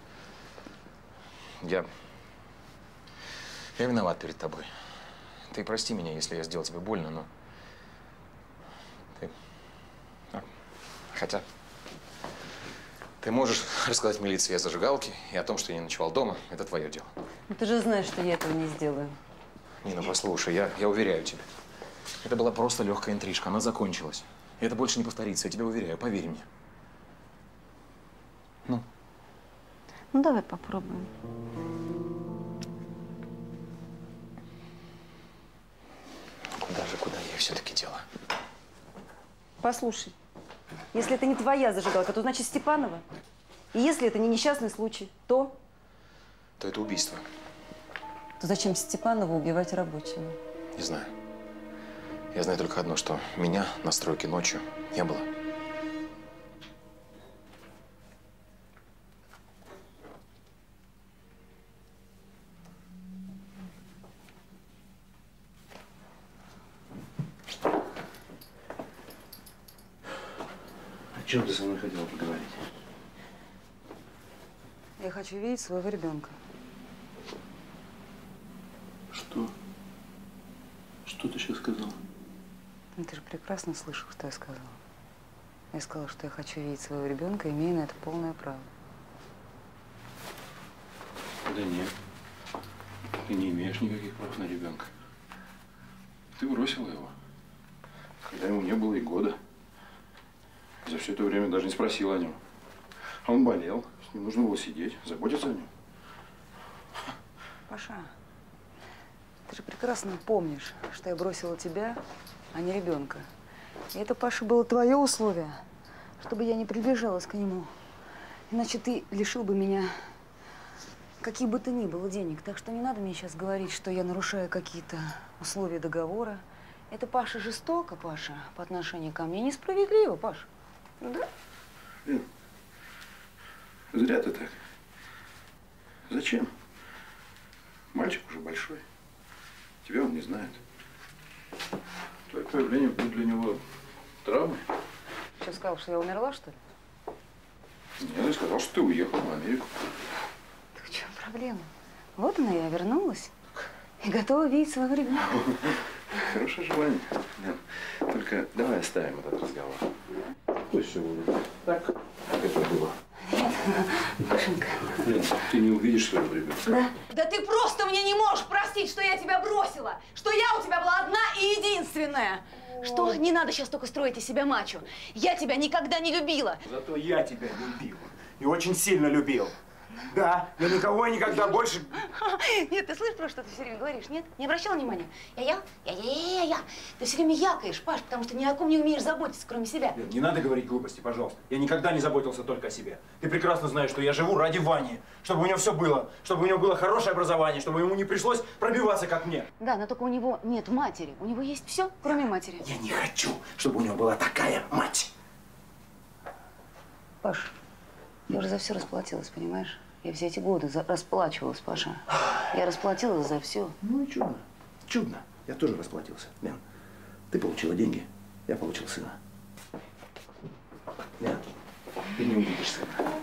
Я… Я виноват перед тобой. Ты прости меня, если я сделал тебе больно, но… Ты… а, Хотя… Ты можешь рассказать милиции о зажигалке и о том, что я не ночевал дома. Это твое дело. Ну, ты же знаешь, что я этого не сделаю. Нина, послушай, я, я уверяю тебя. Это была просто легкая интрижка. Она закончилась. И это больше не повторится, я тебя уверяю, поверь мне. Ну, Ну, давай попробуем. куда же, куда я все-таки дело? Послушай, если это не твоя зажигалка, то значит Степанова. И если это не несчастный случай, то, То это убийство. то зачем Степанову убивать рабочего? Не знаю. Я знаю только одно, что меня на стройке ночью не было. О чем ты со мной хотела поговорить? Я хочу видеть своего ребенка. Что? Что ты сейчас сказал? Ну, ты же прекрасно слышал, что я сказала. Я сказала, что я хочу видеть своего ребенка, имея на это полное право. Да нет. Ты не имеешь никаких прав на ребенка. Ты бросила его, когда ему не было и года. За все это время даже не спросил о нем. А он болел, с ним нужно было сидеть, заботиться о нем. Паша, ты же прекрасно помнишь, что я бросила тебя, а не ребенка. И это, Паша, было твое условие, чтобы я не приближалась к нему. Иначе ты лишил бы меня каких бы то ни было денег. Так что не надо мне сейчас говорить, что я нарушаю какие-то условия договора. Это, Паша, жестоко, Паша, по отношению ко мне. Несправедливо, Паша. Да? Лен, зря ты так. Зачем? Мальчик уже большой. Тебя он не знает. Твое появление будет для него травмой. Что, сказал, что я умерла, что ли? Нет, я сказал, что ты уехал в Америку. Так в чем проблема? Вот она, я вернулась. И готова видеть своего ребенка. Хорошее желание. Только давай оставим этот разговор. Пусть все будет так, как это было. Машенька. Лен, ты не увидишь своего ребенка. Да? Да ты просто мне не можешь простить, что я тебя бросила, что я у тебя была одна и единственная. Что? Не надо сейчас только строить из себя мачо. Я тебя никогда не любила. Зато я тебя любил. И очень сильно любил. Да, я никого и никогда больше... Нет, ты слышишь, про что ты все время говоришь? Нет? Не обращала внимания? Я-я? Я-я-я-я. Ты все время якаешь, Паш, потому что ни о ком не умеешь заботиться, кроме себя. Лен, не надо говорить глупости, пожалуйста. Я никогда не заботился только о себе. Ты прекрасно знаешь, что я живу ради Вани. Чтобы у него все было. Чтобы у него было хорошее образование. Чтобы ему не пришлось пробиваться, как мне. Да, но только у него нет матери. У него есть все, кроме матери. Я не хочу, чтобы у него была такая мать. Паш, я уже за все расплатилась, понимаешь? Я все эти годы за- расплачивалась, Паша. Я расплатилась за все. Ну и чудно. Чудно. Я тоже расплатился. Лен, ты получила деньги, я получил сына. Лен, ты не увидишь сына.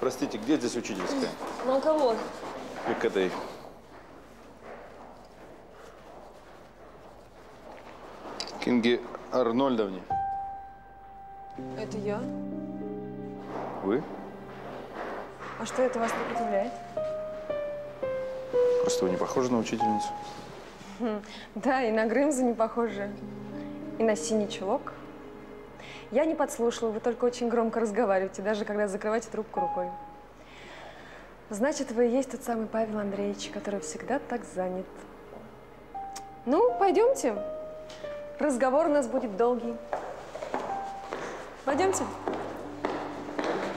Простите, где здесь учительская? На кого? И к этой. Кинге Арнольдовне. Это я. Вы? А что это вас так удивляет? Просто вы не похожи на учительницу. Хм, Да, и на Грымзу не похоже, и на синий чулок. Я не подслушала, вы только очень громко разговариваете, даже когда закрываете трубку рукой. Значит, вы и есть тот самый Павел Андреевич, который всегда так занят. Ну, пойдемте. Разговор у нас будет долгий. Пойдемте.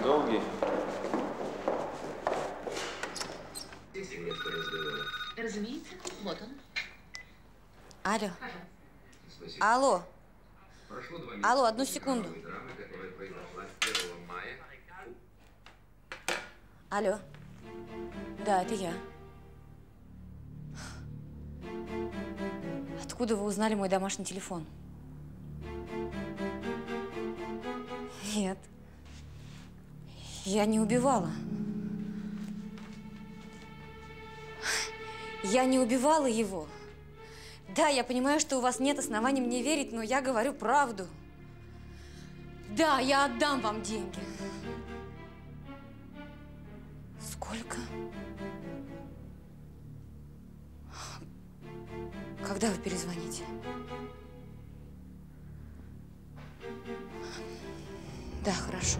Долгий. Разумеется, вот он. Алло. Алло. Алло, одну секунду. Алло. Да, это я. Откуда вы узнали мой домашний телефон? Нет. Я не убивала. Я не убивала его. Да, я понимаю, что у вас нет оснований мне верить, но я говорю правду. Да, я отдам вам деньги. Сколько? Когда вы перезвоните? Да, хорошо.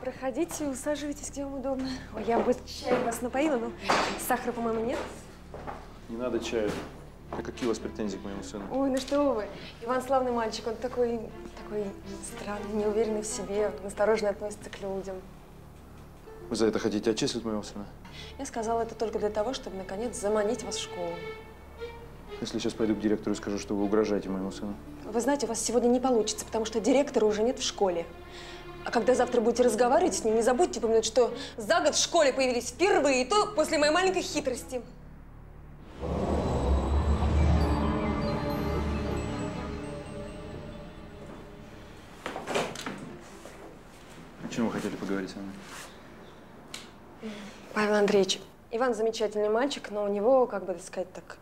Проходите, усаживайтесь, где вам удобно. Ой, я бы чай вас напоила, но сахара, по-моему, нет. Не надо чая. А какие у вас претензии к моему сыну? Ой, ну что вы. Иван славный мальчик, он такой, такой странный, неуверенный в себе, осторожно относится к людям. Вы за это хотите отчислить моего сына? Я сказала это только для того, чтобы, наконец, заманить вас в школу. Если сейчас пойду к директору и скажу, что вы угрожаете моему сыну. Вы знаете, у вас сегодня не получится, потому что директора уже нет в школе. А когда завтра будете разговаривать с ним, не забудьте упомянуть, что за год в школе появились впервые, и то после моей маленькой хитрости. О чем вы хотели поговорить со мной? Павел Андреевич, Иван замечательный мальчик, но у него, как бы так сказать так,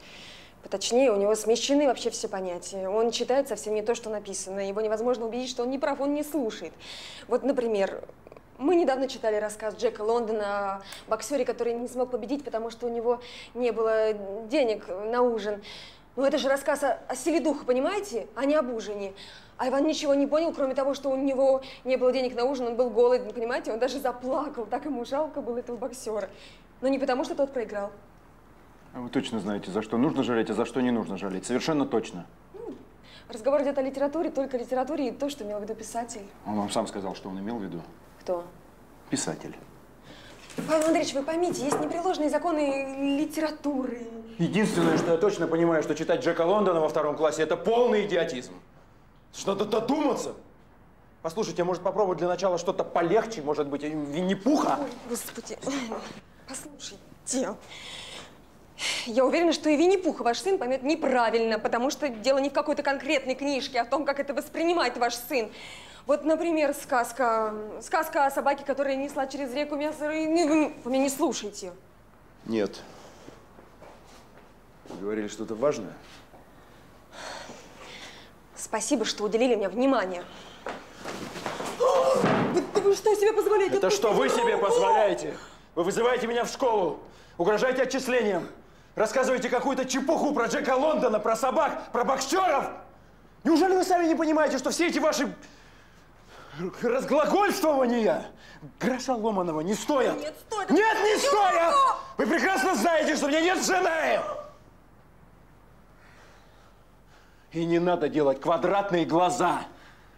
поточнее, у него смещены вообще все понятия. Он читает совсем не то, что написано. Его невозможно убедить, что он не прав, он не слушает. Вот, например, мы недавно читали рассказ Джека Лондона о боксере, который не смог победить, потому что у него не было денег на ужин. Ну, это же рассказ о, о силе духа, понимаете? А не об ужине. А Иван ничего не понял, кроме того, что у него не было денег на ужин, он был голоден, понимаете? Он даже заплакал, так ему жалко было этого боксера. Но не потому, что тот проиграл. А вы точно знаете, за что нужно жалеть, а за что не нужно жалеть. Совершенно точно. Разговор идет о литературе, только литературе и то, что имел в виду писатель. Он вам сам сказал, что он имел в виду. Кто? Писатель. Павел Андреевич, вы поймите, есть непреложные законы литературы. Единственное, что я точно понимаю, что читать Джека Лондона во втором классе – это полный идиотизм. Что-то додуматься. Послушайте, может попробовать для начала что-то полегче, может быть, Винни-Пуха? Ой, господи, послушайте. Я уверена, что и Винни-Пуха ваш сын поймет неправильно, потому что дело не в какой-то конкретной книжке, а в том, как это воспринимает ваш сын. Вот, например, сказка. Сказка о собаке, которая несла через реку мясо. Вы меня не слушайте. Нет. Вы говорили что-то важное? Спасибо, что уделили мне внимание. Вы, да вы что себе позволяете? Это что вы Отпустите себе позволяете? Вы вызываете меня в школу, угрожаете отчислением, рассказываете какую-то чепуху про Джека Лондона, про собак, про боксеров. Неужели вы сами не понимаете, что все эти ваши разглагольствования гроша ломаного не стоят? Нет, стоит. Нет, не стоят! Вы прекрасно знаете, что у меня нет жены! И не надо делать квадратные глаза.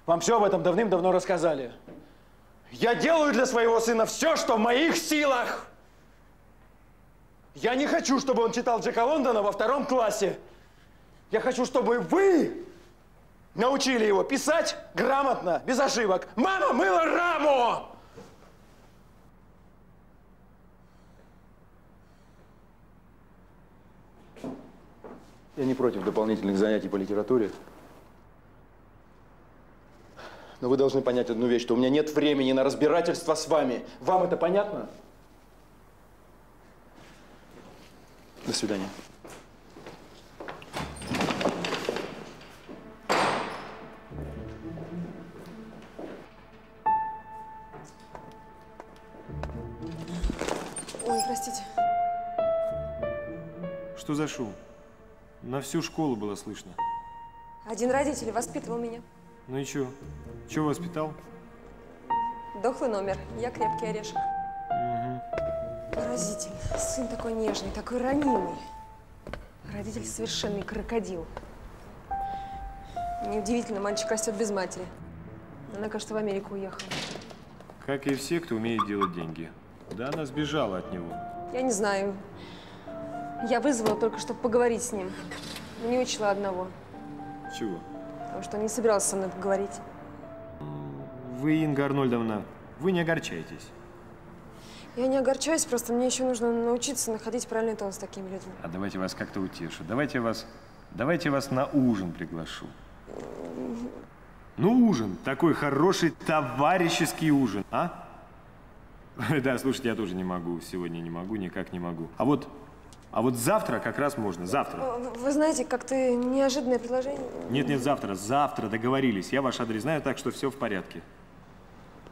Вам все об этом давным-давно рассказали. Я делаю для своего сына все, что в моих силах. Я не хочу, чтобы он читал Джека Лондона во втором классе. Я хочу, чтобы вы научили его писать грамотно, без ошибок. Мама мыла раму! Я не против дополнительных занятий по литературе. Но вы должны понять одну вещь, что у меня нет времени на разбирательство с вами. Вам это понятно? До свидания. Ой, простите. Что за шум? На всю школу было слышно. Один родитель воспитывал меня. Ну и чё? Чё воспитал? Дохлый номер. Я крепкий орешек. Поразительно. Сын такой нежный, такой ранимый. Родитель совершенный крокодил. Неудивительно, мальчик растет без матери. Она, кажется, в Америку уехала. Как и все, кто умеет делать деньги. Да она сбежала от него. Я не знаю. Я вызвала только, чтобы поговорить с ним. Но не учила одного. Чего? Потому что он не собирался со мной поговорить. Вы, Инга Арнольдовна, вы не огорчайтесь. Я не огорчаюсь, просто мне еще нужно научиться находить правильный тон с такими людьми. А давайте вас как-то утешу. Давайте вас, давайте вас на ужин приглашу. Ну, ужин. Такой хороший товарищеский ужин, а? [LAUGHS] Да, слушайте, я тоже не могу. Сегодня не могу, никак не могу. А вот, а вот завтра как раз можно. Завтра. Вы знаете, как-то неожиданное предложение. Нет, нет, завтра. Завтра договорились. Я ваш адрес знаю, так что все в порядке.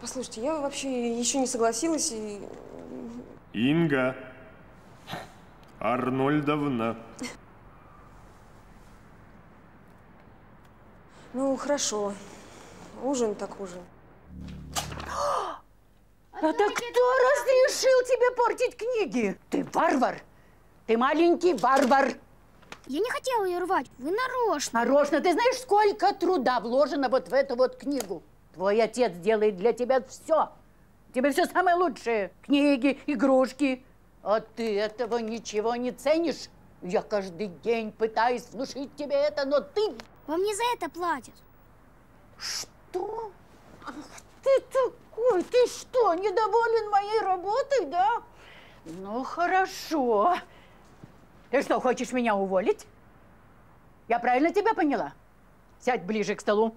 Послушайте, я вообще еще не согласилась и... Инга Арнольдовна. Ну, хорошо. Ужин так ужин. Это кто разрешил тебе портить книги? Ты варвар! Ты маленький варвар! Я не хотела ее рвать, вы нарочно. Нарочно. Ты знаешь, сколько труда вложено вот в эту вот книгу? Твой отец делает для тебя все. Тебе все самое лучшее. Книги, игрушки. А ты этого ничего не ценишь. Я каждый день пытаюсь внушить тебе это, но ты... Вам не за это платят. Что? Ах ты такой, ты что, недоволен моей работой, да? Ну, хорошо. Ты что, хочешь меня уволить? Я правильно тебя поняла? Сядь ближе к столу.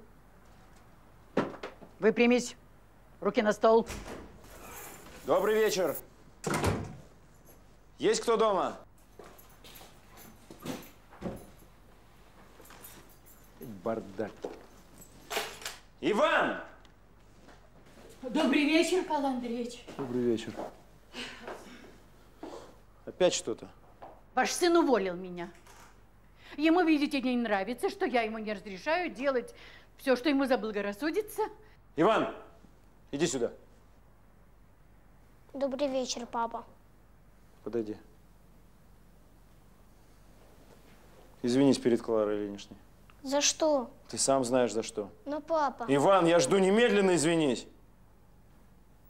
Выпрямись. Руки на стол. Добрый вечер. Есть кто дома? Бардак. Иван! Добрый вечер, Павел Андреевич. Добрый вечер. Опять что-то? Ваш сын уволил меня. Ему, видите, не нравится, что я ему не разрешаю делать все, что ему заблагорассудится. Иван, иди сюда. Добрый вечер, папа. Подойди. Извинись перед Кларой Ильиничной. За что? Ты сам знаешь за что. Ну, папа. Иван, я жду немедленно извинись.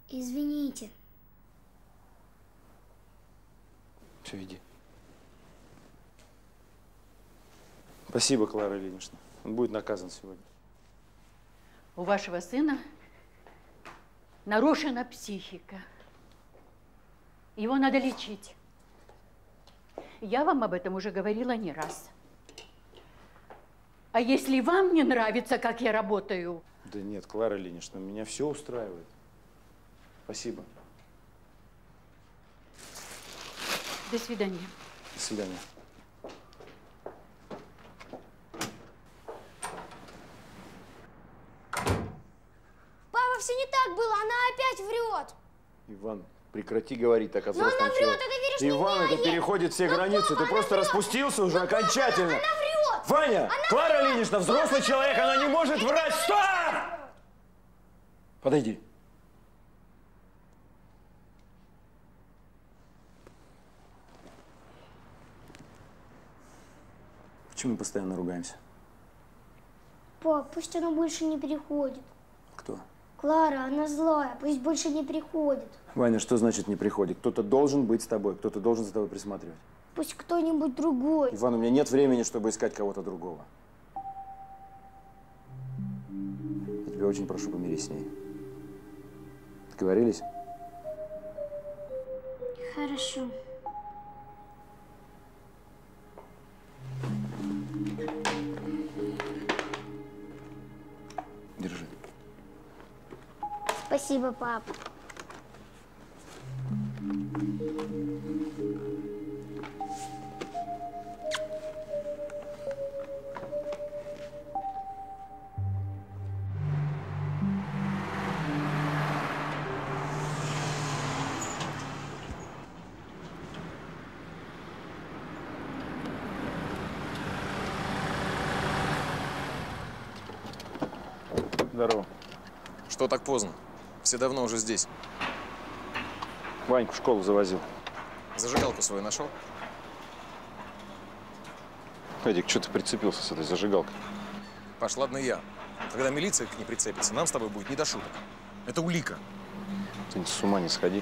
Извините. Все, иди. Спасибо, Клара Ильинична. Он будет наказан сегодня. У вашего сына нарушена психика. Его надо лечить. Я вам об этом уже говорила не раз. А если вам не нравится, как я работаю? Да нет, Клара Ильинична, меня все устраивает. Спасибо. До свидания. До свидания. Папа, все не так было, она опять врет. Иван, прекрати говорить так о Но она врет, человеке. это веришь Иван, это переходит все Но, границы. папа, Ты она просто врет. распустился уже окончательно. Она врет. Ваня, Клара Ильинична, взрослый человек, она не может врать. Стоп! Подойди. Почему мы постоянно ругаемся? Пап, пусть она больше не приходит. Кто? Клара, она злая, пусть больше не приходит. Ваня, что значит не приходит? Кто-то должен быть с тобой, кто-то должен за тобой присматривать. Пусть кто-нибудь другой. Иван, у меня нет времени, чтобы искать кого-то другого. Я тебя очень прошу, помирись с ней. Договорились? Хорошо. Спасибо, папа. Здорово. Что так поздно? Все давно уже здесь. Ваньку в школу завозил. Зажигалку свою нашел? Эдик, что ты прицепился с этой зажигалкой? Паш, ладно я. Когда милиция к ней прицепится, нам с тобой будет не до шуток. Это улика. Ты с ума не сходи.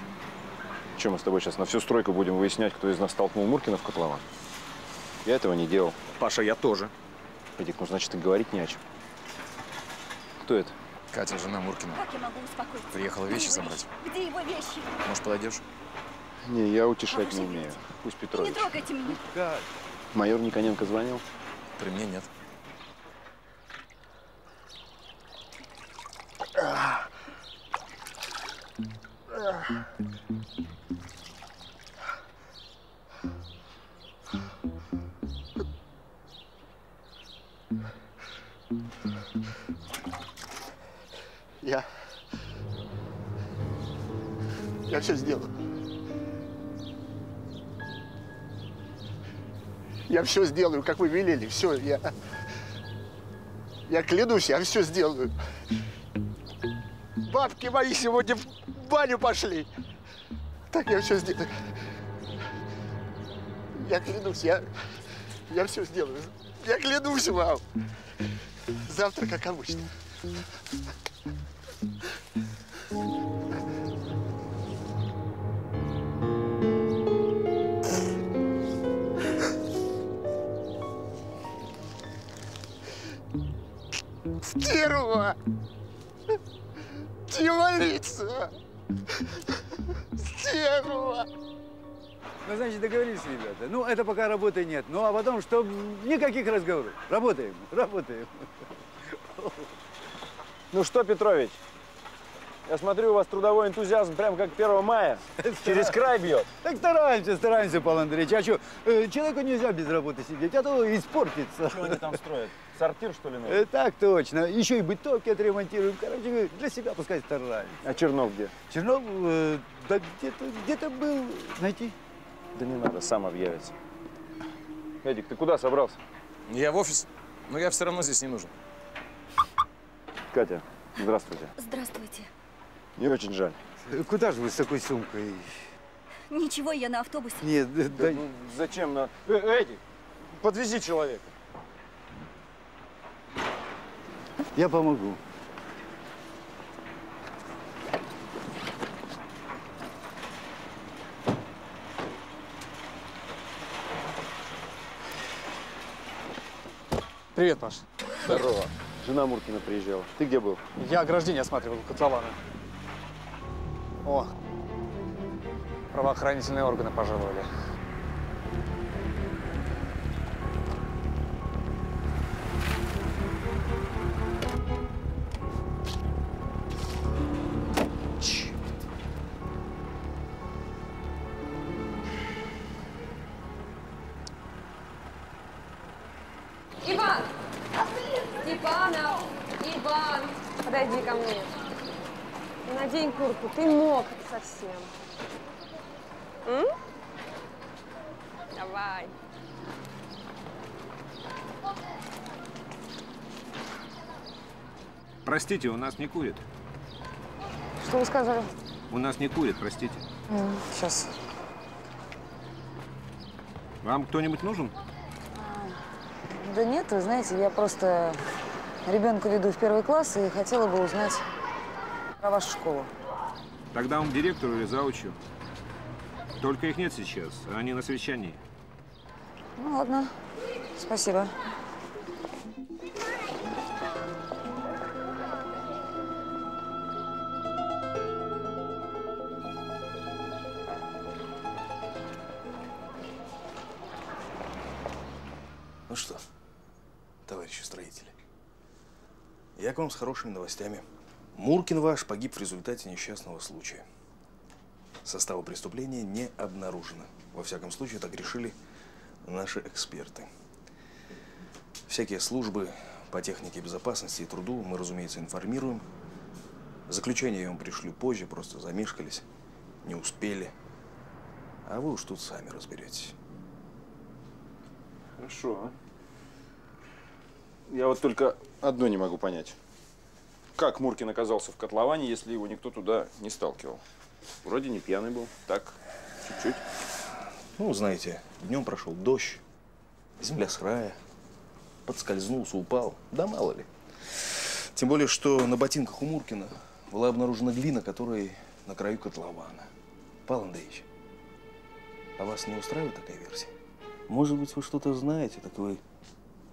Чем мы с тобой сейчас на всю стройку будем выяснять, кто из нас столкнул Муркина в котлован? Я этого не делал. Паша, я тоже. Эдик, ну значит и говорить не о чем. Кто это? Катя, жена Муркина. Как я могу успокоиться? Приехала вещи Где забрать. Где его вещи? Может, подойдешь? Не, я утешать не умею. Пусть Не Петрович. трогайте меня. Майор Никоненко звонил? При мне нет. Я... Все сделаю. Я все сделаю, как вы велели. Все, я... Я клянусь, я все сделаю. Бабки мои сегодня в баню пошли. Так я все сделаю. Я клянусь, я... Я все сделаю. Я клянусь вам. Завтра, как обычно. Стерва! Дьяволица! Стерва! Ну, значит, договорились, ребята. Ну, это пока работы нет. Ну, а потом, что никаких разговоров. Работаем, работаем. Ну что, Петрович, я смотрю, у вас трудовой энтузиазм прям как 1 мая. Через край бьет. Так стараемся, стараемся, Павел Андреевич. А что, э, человеку нельзя без работы сидеть, а то испортится. Что они там строят? Сортир, что ли, новый? Э, Так точно. Еще и бытовки отремонтируем. Короче, для себя пускай стараемся. А Чернов где? Чернов, э, да где-то где был. Найти? Да не надо, сам объявится. Эдик, ты куда собрался? Я в офис, но я все равно здесь не нужен. Катя, здравствуйте. Здравствуйте. Не очень жаль. Э, Куда же вы с такой сумкой? Ничего, я на автобусе. Нет, да, да- ну, зачем на... Э, Эдик, подвези человека. Я помогу. Привет, Паш. Здорово. Жена Муркина приезжала. Ты где был? Я ограждение осматривал у котлована. О, правоохранительные органы пожаловали. Куртку, ты мокрый совсем. М? Давай. Простите, у нас не курит. Что вы сказали? У нас не курит, простите. Сейчас. Вам кто-нибудь нужен? Да нет, вы знаете, я просто ребенка веду в первый класс и хотела бы узнать про вашу школу. Тогда он к директору или заучу. Только их нет сейчас, а они на совещании. Ну ладно, спасибо. Ну что, товарищи строители, я к вам с хорошими новостями. Муркин ваш погиб в результате несчастного случая. Состава преступления не обнаружено. Во всяком случае, так решили наши эксперты. Всякие службы по технике безопасности и труду мы, разумеется, информируем. Заключение я вам пришлю позже, просто замешкались, не успели. А вы уж тут сами разберетесь. Хорошо. Я вот только одно не могу понять. Как Муркин оказался в котловане, если его никто туда не сталкивал? Вроде не пьяный был. Так, чуть-чуть. Ну, знаете, днем прошел дождь, земля сырая, подскользнулся, упал. Да мало ли. Тем более, что на ботинках у Муркина была обнаружена глина, которая на краю котлована. Павел Андреевич, а вас не устраивает такая версия? Может быть, вы что-то знаете, так вы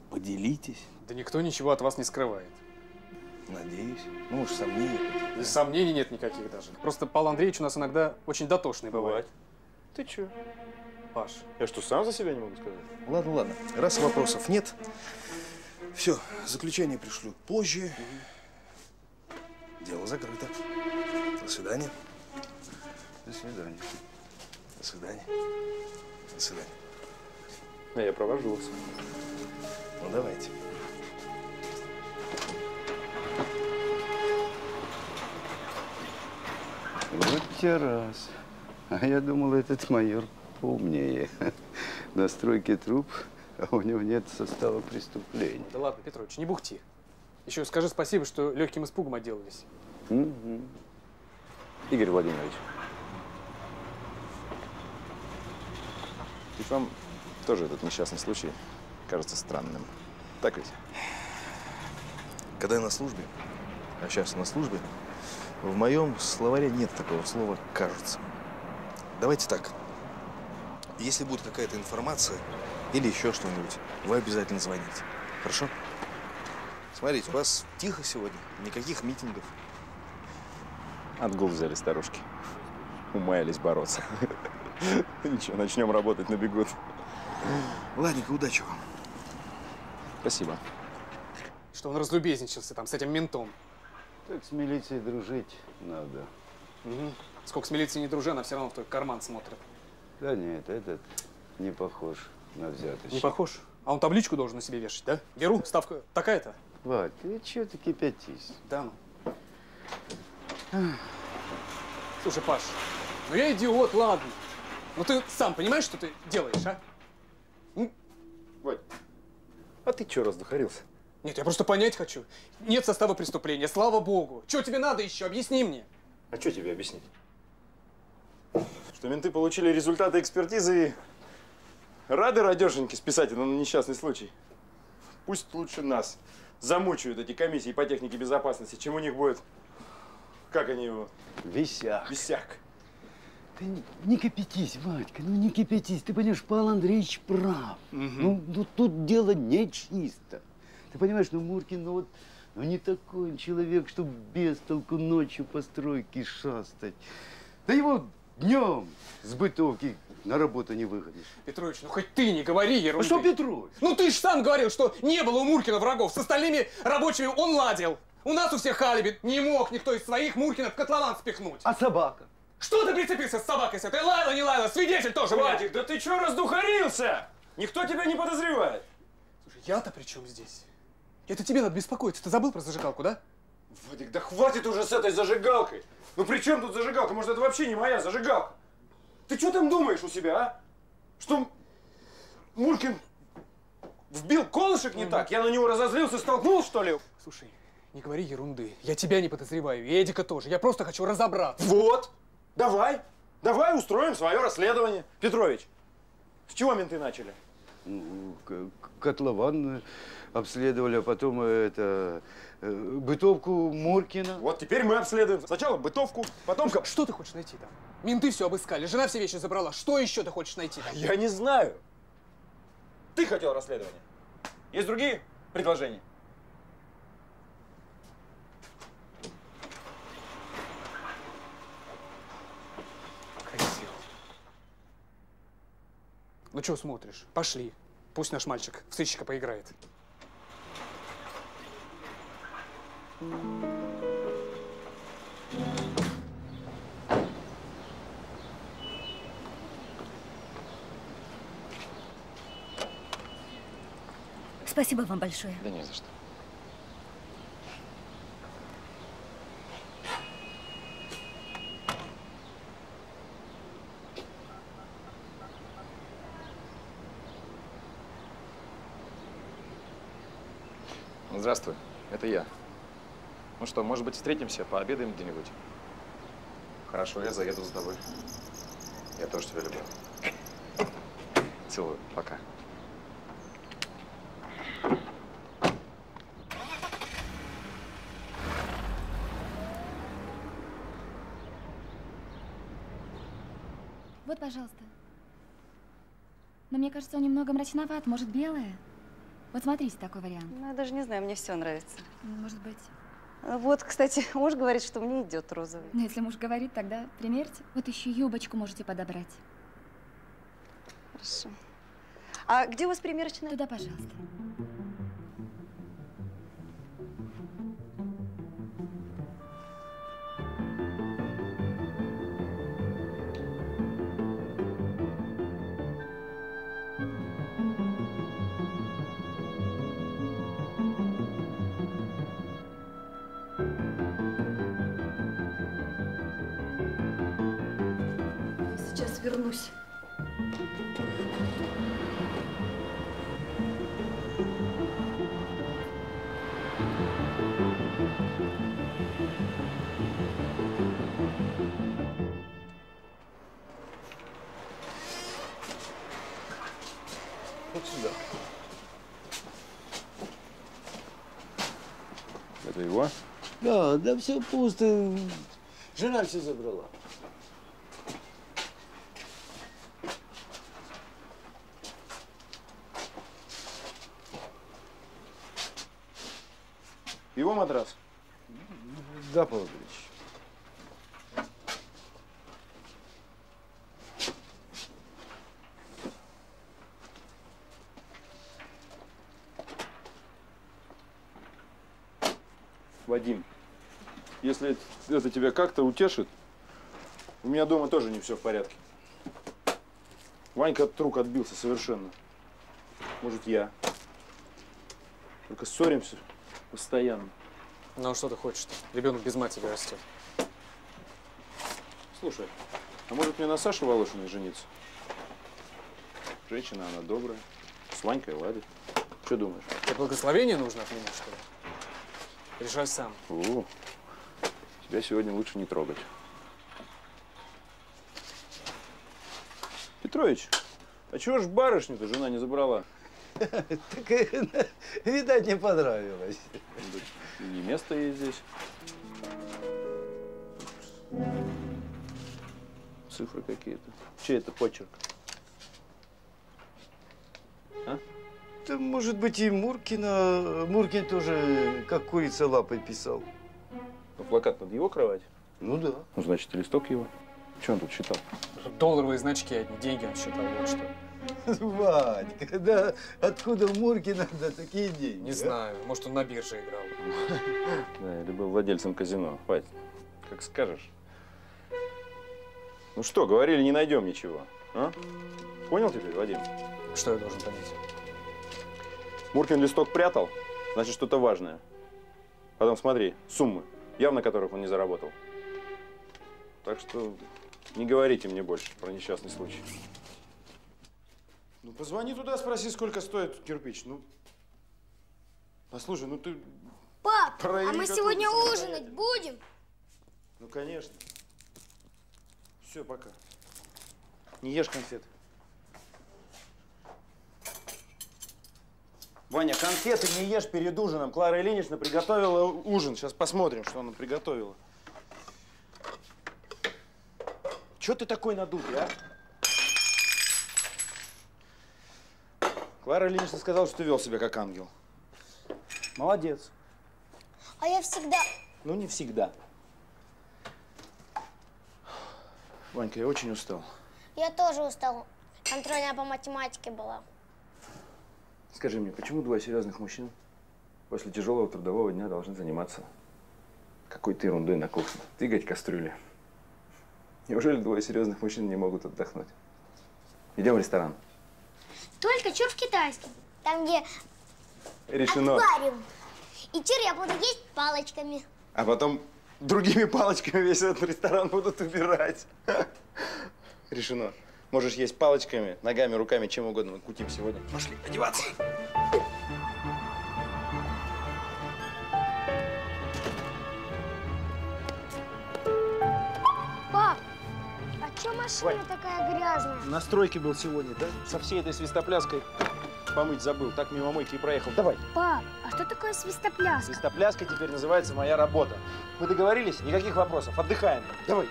поделитесь? Да никто ничего от вас не скрывает. Надеюсь. Ну, сомнения какие-то. И сомнений нет никаких даже. Просто Павел Андреевич у нас иногда очень дотошный бывает. Ты чё? Паш. Я что, сам за себя не могу сказать? Ладно, ладно. Раз вопросов нет, все, заключение пришлю позже. Дело закрыто. До свидания. До свидания. До свидания. До свидания. А я провожу вас. Ну, давайте. Вот те раз. А я думал, этот майор поумнее. [LAUGHS] На стройке труп, а у него нет состава преступления. Да ладно, Петрович, не бухти. Еще скажи спасибо, что легким испугом отделались. Мгм. Игорь Владимирович. Ведь вам тоже этот несчастный случай кажется странным. Так ведь? Когда я на службе, а сейчас на службе, в моем словаре нет такого слова «кажется». Давайте так. Если будет какая-то информация или еще что-нибудь, вы обязательно звоните. Хорошо? Смотрите, у вас тихо сегодня, никаких митингов. Отгул взяли старушки. Умаялись бороться. [LAUGHS] Ничего, начнем работать на бегут. Ладненько, удачи вам. Спасибо. Что он разлюбезничался там с этим ментом. Так с милицией дружить надо. Мгм. Сколько с милицией не дружи, она все равно в твой карман смотрит. Да нет, этот не похож на взяточника. Не похож? А он табличку должен на себе вешать, да? Беру, ставка такая-то. Вадь, ты чего ты кипятись? Да ну. Слушай, Паш, ну я идиот, ладно. Но ты сам понимаешь, что ты делаешь, а? Вадь, а ты что раздухарился? Нет, я просто понять хочу. Нет состава преступления, слава богу. Что тебе надо еще? Объясни мне. А что тебе объяснить? Что менты получили результаты экспертизы и рады радешеньки списать это на несчастный случай. Пусть лучше нас замучают эти комиссии по технике безопасности, чем у них будет, как они его? Висяк. Висяк. Ты не, не кипятись, Вадька, ну не кипятись. Ты понимаешь, Павел Андреевич прав. Ну, ну тут дело не чисто. Ты понимаешь, ну Муркин, ну вот, ну не такой он человек, чтобы без толку ночью по стройке шастать. Да его днем с бытовки на работу не выгонишь. Петрович, ну хоть ты не говори ерунды. А что Петрович? Ну ты ж сам говорил, что не было у Муркина врагов. С остальными рабочими он ладил. У нас у всех алиби. Не мог никто из своих Муркина в котлован спихнуть. А собака? Что ты прицепился с собакой с этой? Лайла, не лайла, свидетель тоже. Вадик, да ты чё раздухарился? Никто тебя не подозревает. Слушай, я-то при чем здесь? Это тебе надо беспокоиться. Ты забыл про зажигалку, да? Вадик, да хватит уже с этой зажигалкой. Ну при чем тут зажигалка? Может, это вообще не моя зажигалка? Ты что там думаешь у себя, а? Что Муркин вбил колышек не так? Я на него разозлился, столкнул, что ли? Слушай, не говори ерунды. Я тебя не подозреваю, и Эдика тоже. Я просто хочу разобраться. Вот. Давай. Давай устроим свое расследование. Петрович, с чего менты начали? Котлован обследовали, а потом это э, бытовку Муркина. Вот теперь мы обследуем. Сначала бытовку, потом... Что, что ты хочешь найти там? Менты все обыскали, жена все вещи забрала. Что еще ты хочешь найти там? Я не знаю. Ты хотел расследование. Есть другие предложения? Красиво. Ну что смотришь? Пошли. Пусть наш мальчик в сыщика поиграет. Спасибо вам большое. Да не за что. Здравствуй, это я. Ну что, может быть, встретимся, пообедаем где-нибудь? Хорошо, я заеду за тобой. Я тоже тебя люблю. Целую. Пока. Вот, пожалуйста. Но мне кажется, он немного мрачноват. Может, белое? Вот смотрите, такой вариант. Ну, я даже не знаю, мне все нравится. Может быть. Вот, кстати, [LAUGHS] муж говорит, что мне идет розовый. Ну, если муж говорит, тогда примерьте. Вот еще юбочку можете подобрать. Хорошо. А где у вас примерочная? Туда, пожалуйста. Вернусь. Вот сюда. Это его? Да, да все пусто. Жена все забрала. Его матрас? Павел Андреевич. Вадим, если это тебя как-то утешит, у меня дома тоже не все в порядке. Ванька от рук отбился совершенно. Может, я. Только ссоримся постоянно. Ну а что ты хочешь-то? Ребенок без матери растет. Слушай, а может мне на Саше Волошиной жениться? Женщина, она добрая. С Ванькой ладит. Что думаешь? Тебе благословение нужно от меня, что ли? Решай сам. О, тебя сегодня лучше не трогать. Петрович, а чего ж барышню-то жена не забрала? [LAUGHS] Так, [LAUGHS] видать, не понравилось. И не место ей здесь. Цифры какие-то. Чей это почерк? Да, может быть, и Муркина. Муркин тоже как курица лапой писал. А плакат над его кровать? Ну да. Ну, значит, листок его. Что он тут читал? Долларовые значки одни, деньги он считал, вот что. Вадька, да откуда у Муркина да, такие деньги? Не а? знаю, может, он на бирже играл. Да, или был владельцем казино. Хватит. Как скажешь. Ну что, говорили, не найдем ничего. А? Понял теперь, Вадим? Что я должен понять? Муркин листок прятал, значит, что-то важное. Потом смотри, суммы, явно которых он не заработал. Так что не говорите мне больше про несчастный случай. Ну, позвони туда, спроси, сколько стоит кирпич. Ну, послушай, ну ты... Пап, Прояви а мы сегодня ужинать будем? Ну, конечно. Все, пока. Не ешь конфеты. Ваня, конфеты не ешь перед ужином. Клара Ильинична приготовила ужин. Сейчас посмотрим, что она приготовила. Че ты такой надутый, а? Клара Ильинична сказала, что ты вел себя как ангел. Молодец. А я всегда... Ну, не всегда. Ванька, я очень устал. Я тоже устал. Контрольная по математике была. Скажи мне, почему двое серьезных мужчин после тяжелого трудового дня должны заниматься какой-то ерундой на кухне? Двигать кастрюли. Неужели двое серьезных мужчин не могут отдохнуть? Идем в ресторан. Только чур в китайском. Там, где Решено. аквариум. И чур я буду есть палочками. А потом другими палочками весь этот ресторан будут убирать. Решено. Можешь есть палочками, ногами, руками, чем угодно. Мы кутим сегодня. Пошли одеваться. Машина такая грязная? На стройке был сегодня, да? Со всей этой свистопляской помыть забыл. Так мимо мойки и проехал. Давай. Пап, а что такое свистопляска? Свистопляска теперь называется моя работа. Мы договорились? Никаких вопросов. Отдыхаем. Давай.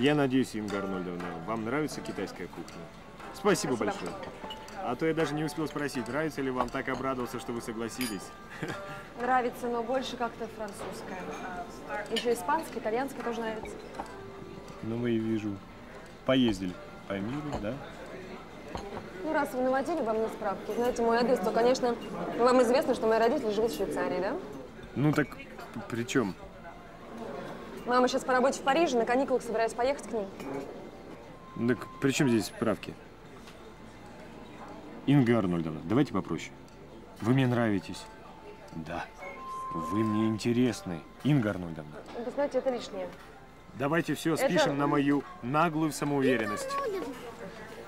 Я надеюсь, Инга Арнольдовна, вам нравится китайская кухня? Спасибо, Спасибо. большое. А то я даже не успел спросить, нравится ли вам, так обрадовался, что вы согласились. Нравится, но больше как-то французская. Еще испанская, итальянская тоже нравится. Ну, мы и вижу. Поездили по миру, да? Ну, раз вы наводили во мне справки, знаете мой адрес, то, конечно, вам известно, что мои родители живут в Швейцарии, да? Ну так при чем? Мама сейчас по работе в Париже, на каникулах собираюсь поехать к ней. Так при чем здесь справки? Инга Арнольдовна, давайте попроще. Вы мне нравитесь. Да. Вы мне интересны, Инга Арнольдовна. Вы знаете, это лишнее. Давайте все Это- спишем на мою наглую самоуверенность.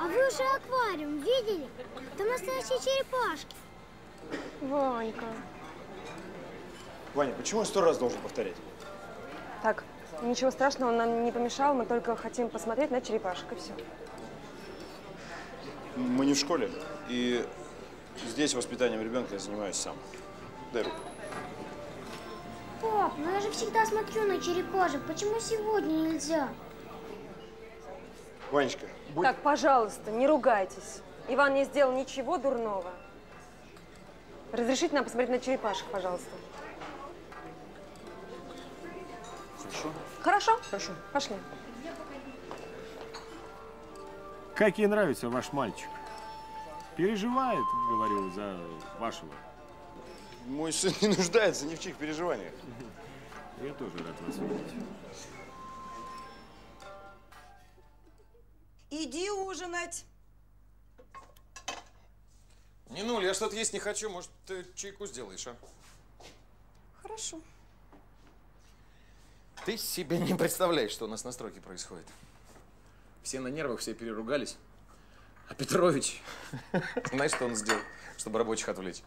А вы уже аквариум видели? Там настоящие черепашки. Ванька. Ваня, почему я сто раз должен повторять? Так, ничего страшного нам не помешало, мы только хотим посмотреть на черепашек и все. Мы не в школе, и здесь воспитанием ребенка я занимаюсь сам. Дай руку. Пап, ну я же всегда смотрю на черепашек. Почему сегодня нельзя? Ванечка, будь... Так, пожалуйста, не ругайтесь. Иван не сделал ничего дурного. Разрешите нам посмотреть на черепашек, пожалуйста. Хорошо? Хорошо? Хорошо. Пошли. Как ей нравится ваш мальчик? Переживает, говорю, за вашего. Мой сын не нуждается ни в чьих переживаниях. Я тоже рад вас видеть. Иди ужинать. Не нуль, я что-то есть не хочу. Может, ты чайку сделаешь, а? Хорошо. Ты себе не представляешь, что у нас на стройке происходит. Все на нервах, все переругались. А Петрович, знаешь, что он сделал, чтобы рабочих отвлечь?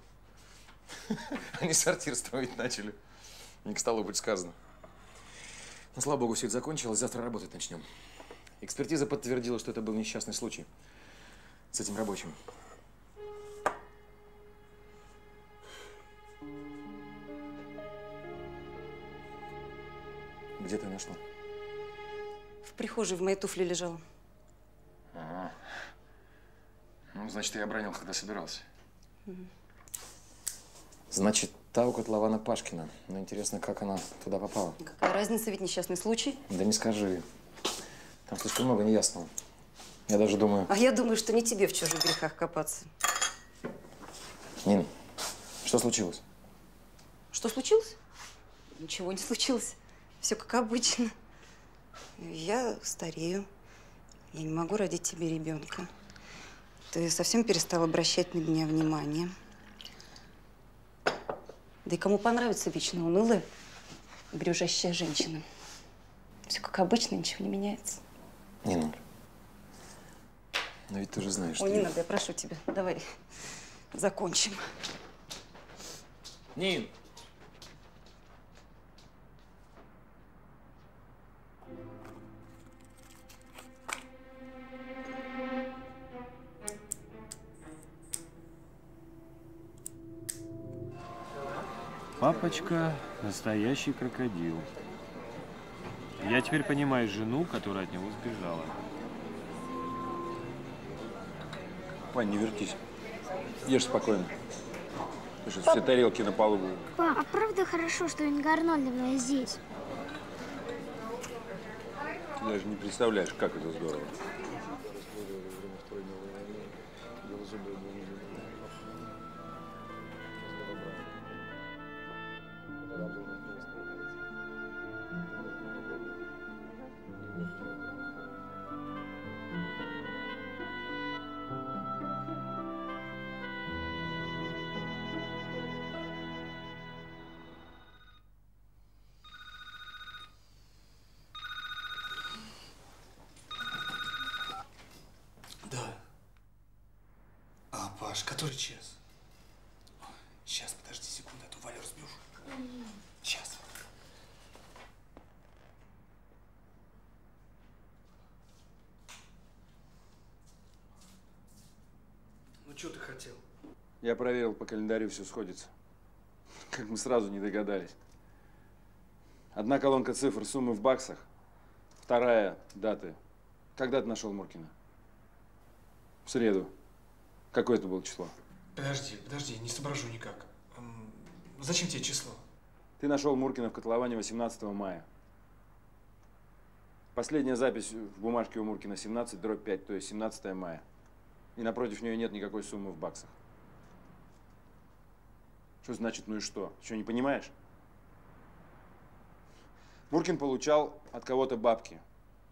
Они сортир строить начали. Не к столу быть сказано. Ну, слава богу, все это закончилось. Завтра работать начнем. Экспертиза подтвердила, что это был несчастный случай с этим рабочим. Где ты нашла? В прихожей в моей туфле лежала. Ага. Ну, значит, я обронил, когда собирался. Мгм. Значит, та у котлована Пашкина. Но интересно, как она туда попала? Какая разница, ведь несчастный случай. Да не скажи. Там слишком много неясного. Я даже думаю... А я думаю, что не тебе в чужих грехах копаться. Нина, что случилось? Что случилось? Ничего не случилось. Все как обычно. Я старею. Я не могу родить тебе ребенка. Ты совсем перестал обращать на меня внимание. Да и кому понравится вечно унылая, брюжащая женщина? Все как обычно, ничего не меняется. Нина. Но ведь ты же знаешь, что... Ой, не надо, я прошу тебя. Давай закончим. Нин! Папочка – настоящий крокодил. Я теперь понимаю жену, которая от него сбежала. Вань, не вертись. Ешь спокойно. Ты что, все тарелки на полу будут. Па, а правда хорошо, что Инга Арнольдовна здесь? Ты даже не представляешь, как это здорово. Я проверил по календарю, все сходится. Как мы сразу не догадались. Одна колонка цифр, суммы в баксах. Вторая – даты. Когда ты нашел Муркина? В среду. Какое это было число? Подожди, подожди, не соображу никак. Зачем тебе число? Ты нашел Муркина в котловане 18 мая. Последняя запись в бумажке у Муркина 17 дробь 5, то есть 17 мая. И напротив нее нет никакой суммы в баксах. Что значит ну и что? Что, не понимаешь? Муркин получал от кого-то бабки.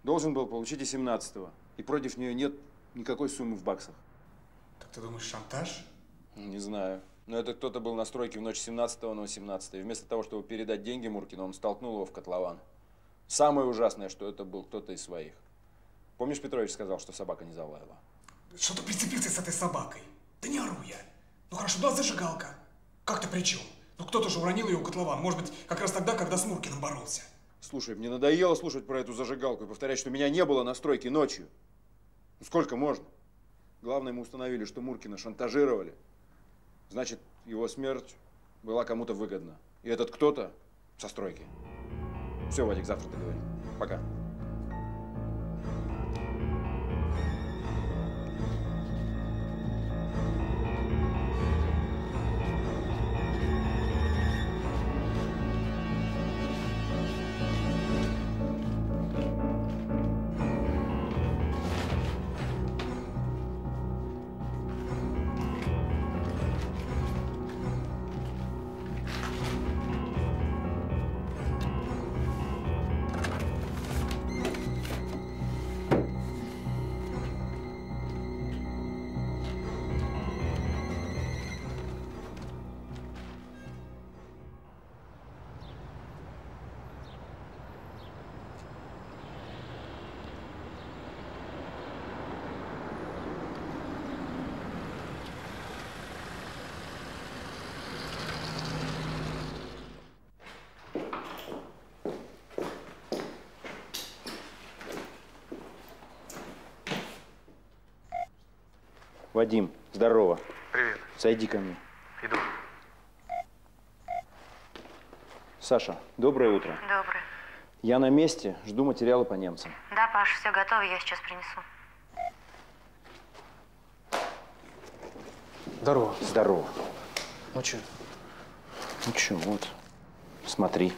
Должен был получить и 17-го. И против нее нет никакой суммы в баксах. Так ты думаешь, шантаж? Не знаю. Но это кто-то был на стройке в ночь 17 на 18 и вместо того, чтобы передать деньги Муркину, он столкнул его в котлован. Самое ужасное, что это был кто-то из своих. Помнишь, Петрович сказал, что собака не залаяла? Что ты прицепился с этой собакой? Да не ору я. Ну хорошо, была зажигалка. Как-то при чем? Ну кто-то же уронил ее в котлован. Может быть, как раз тогда, когда с Муркиным боролся. Слушай, мне надоело слушать про эту зажигалку и повторять, что меня не было на стройке ночью. Ну сколько можно? Главное, мы установили, что Муркина шантажировали. Значит, его смерть была кому-то выгодна. И этот кто-то со стройки. Все, Вадик, завтра договорим. Пока. Вадим, здорово. Привет. Зайди ко мне. Иду. Саша, доброе утро. Доброе. Я на месте, жду материалы по немцам. Да, Паш, все готово, я сейчас принесу. Здорово. Здорово. Ну что? Ну что, вот, смотри.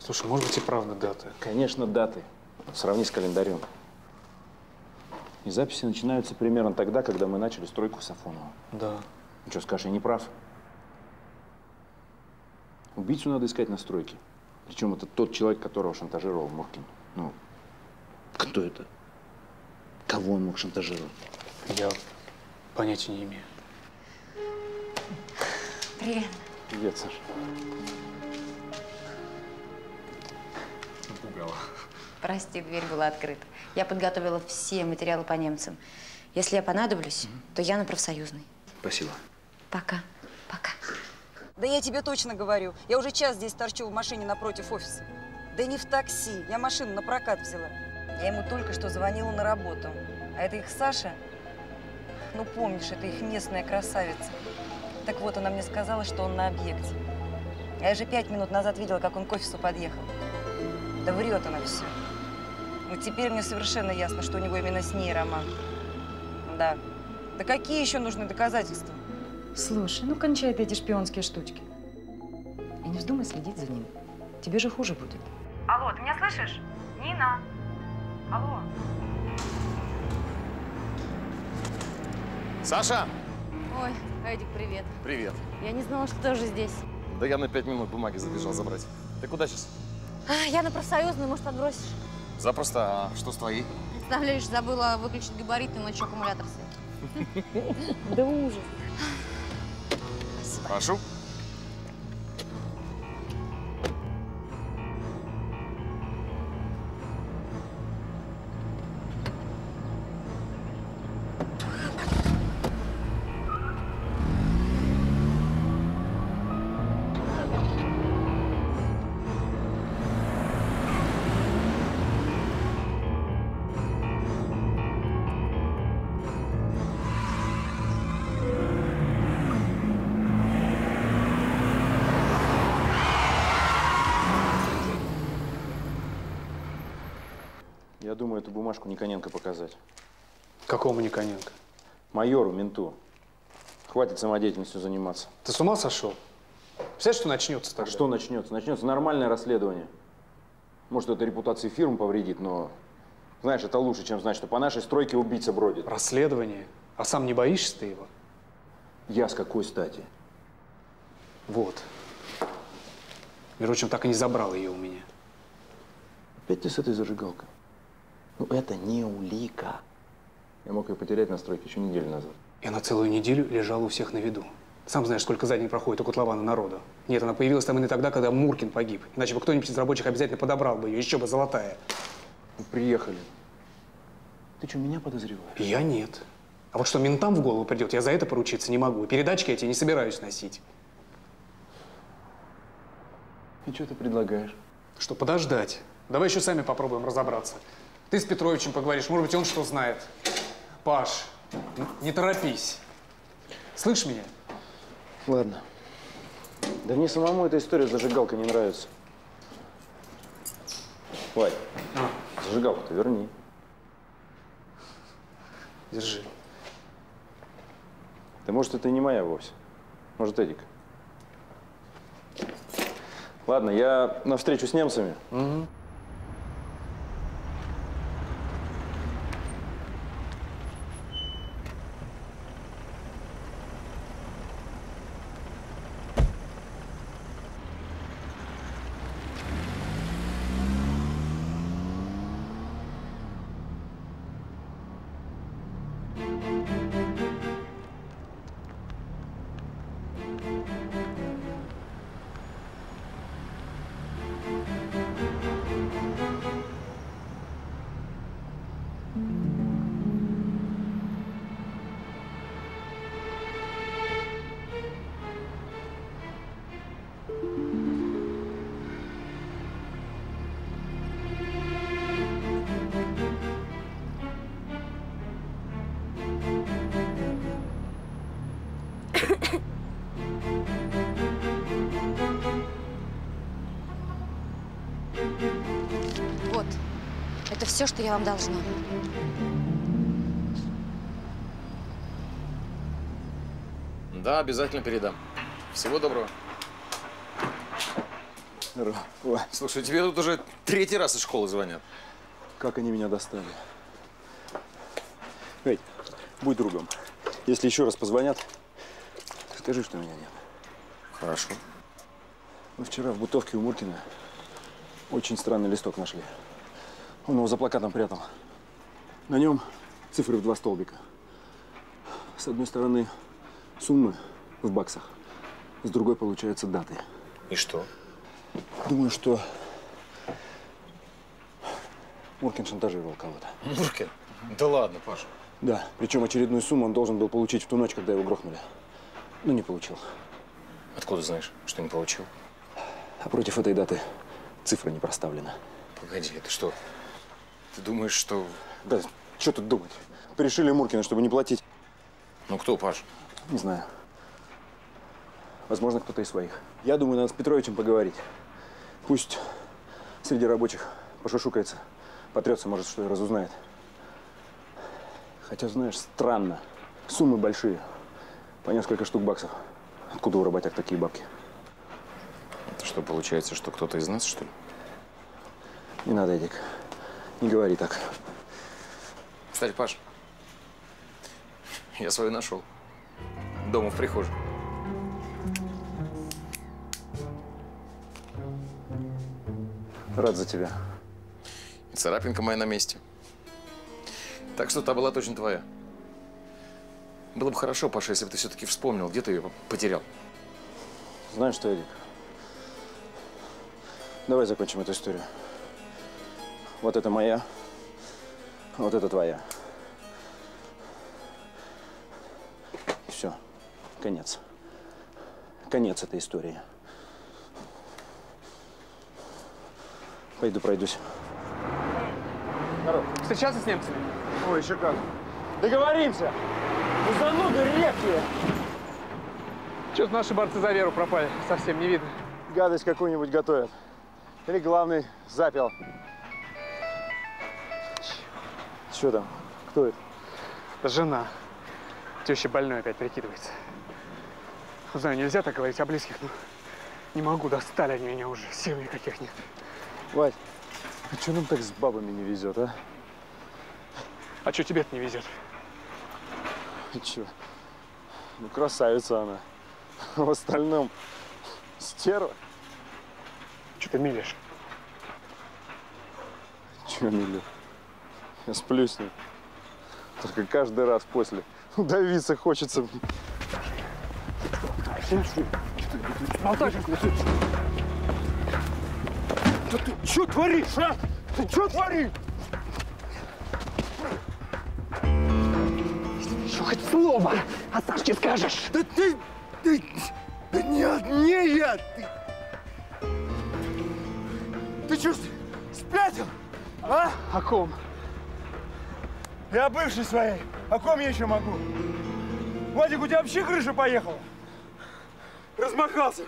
Слушай, может быть и правда даты? Конечно, даты. Сравни с календарем. И записи начинаются примерно тогда, когда мы начали стройку Сафонова. Да. Ну что, скажешь, я не прав? Убийцу надо искать на стройке. Причем это тот человек, которого шантажировал Муркин. Ну, кто это? Кого он мог шантажировать? Я понятия не имею. Привет. Привет, Саша. Напугала. Прости, дверь была открыта. Я подготовила все материалы по немцам. Если я понадоблюсь, то я на профсоюзной. Спасибо. Пока. Да я тебе точно говорю. Я уже час здесь торчу в машине напротив офиса. Да не в такси. Я машину на прокат взяла. Я ему только что звонила на работу. А это их Саша. Ну, помнишь, это их местная красавица. Так вот, она мне сказала, что он на объекте. Я же пять минут назад видела, как он к офису подъехал. Да врет она все. Ну, теперь мне совершенно ясно, что у него именно с ней роман. Да. Да какие еще нужны доказательства? Слушай, ну кончай ты эти шпионские штучки. И не вздумай следить за ним. Тебе же хуже будет. Алло, ты меня слышишь? Нина. Алло. Саша! Ой, Эдик, привет. Привет. Я не знала, что ты уже здесь. Да я на пять минут бумаги забежал забрать. Ты куда сейчас? А, я на профсоюзную, может, подбросишь? Запросто. А что с твоей? Представляешь, забыла выключить габариты, ночью аккумулятор сел. Да ужас. Прошу. Я думаю, эту бумажку Никоненко показать. Какому Никоненко? Майору, менту. Хватит самодеятельностью заниматься. Ты с ума сошел? Представляешь, что начнется А тогда? что начнется? Начнется нормальное расследование. Может, это репутации фирмы повредит, но, знаешь, это лучше, чем знать, что по нашей стройке убийца бродит. Расследование? А сам не боишься ты его? Я с какой стати? Вот. Между прочим, так и не забрал ее у меня. Опять ты с этой зажигалкой. Ну, это не улика. Я мог ее потерять на стройке еще неделю назад. И она целую неделю лежала у всех на виду. Сам знаешь, сколько за день проходит у котлована народу. Нет, она появилась там именно тогда, когда Муркин погиб. Иначе бы кто-нибудь из рабочих обязательно подобрал бы ее, еще бы золотая. Ну, приехали. Ты что, меня подозреваешь? Я нет. А вот что ментам в голову придет, я за это поручиться не могу. Передачки эти не собираюсь носить. И что ты предлагаешь? Что, подождать? Давай еще сами попробуем разобраться. Ты с Петровичем поговоришь, может быть, он что знает. Паш, не торопись. Слышь меня? Ладно. Да мне самому эта история с зажигалкой не нравится. Вадь, зажигалку-то верни. Держи. Да может, это и не моя вовсе. Может, Эдик. Ладно, я на встречу с немцами. Вот. Все, что я вам должна. Да, обязательно передам. Всего доброго. Слушай, тебе тут уже третий раз из школы звонят. Как они меня достали. Эй, будь другом. Если еще раз позвонят, скажи, что меня нет. Хорошо. Мы вчера в бутовке у Муркина очень странный листок нашли. Он его за плакатом прятал. На нем цифры в два столбика. С одной стороны суммы в баксах, с другой, получается, даты. И что? Думаю, что Муркин шантажировал кого-то. Муркин? Да ладно, Паша. Да, причем очередную сумму он должен был получить в ту ночь, когда его грохнули. Но не получил. Откуда знаешь, что не получил? А против этой даты цифра не проставлена. Погоди, это что? Ты думаешь, что... Да, что тут думать? Порешили Муркина, чтобы не платить. Ну кто, Паш? Не знаю. Возможно, кто-то из своих. Я думаю, надо с Петровичем поговорить. Пусть среди рабочих пошушукается, потрется, может, что и разузнает. Хотя, знаешь, странно. Суммы большие. По несколько штук баксов. Откуда у работяг такие бабки? Это что, получается, что кто-то из нас, что ли? Не надо, Эдик. Не говори так. Кстати, Паш, я свою нашел. Дома в прихожей. Рад за тебя. И царапинка моя на месте. Так что та была точно твоя. Было бы хорошо, Паша, если бы ты все-таки вспомнил, где ты ее потерял. Знаешь что, Эдик? Давай закончим эту историю. Вот это моя, вот это твоя. Все, конец. Конец этой истории. Пойду пройдусь. Здорово. Встречался с немцами? Ой, еще как. Договоримся. Ну, зануды редкие. Что-то наши борцы за веру пропали. Совсем не видно. Гадость какую-нибудь готовят. Или главный запил. Что там? Кто это? Жена. Теща больной опять прикидывается. Знаю, нельзя так говорить о близких, но не могу, достали они меня уже, сил никаких нет. Вать, а что нам так с бабами не везет, а? А что тебе-то не везет? Че? Ну, красавица она. А в остальном стерва. Что ты милишь? Че милю? Я сплю с ней. Только каждый раз после удавиться хочется. Болтай сейчас Да ты что творишь, а? Ты что творишь? Что хоть слово о Сашке скажешь? Да ты... ты да нет, не я! Ты, ты что, спятил? А? О ком? Я о бывшей своей. О ком я еще могу? Вадик, у тебя вообще крыша поехала? Размахался.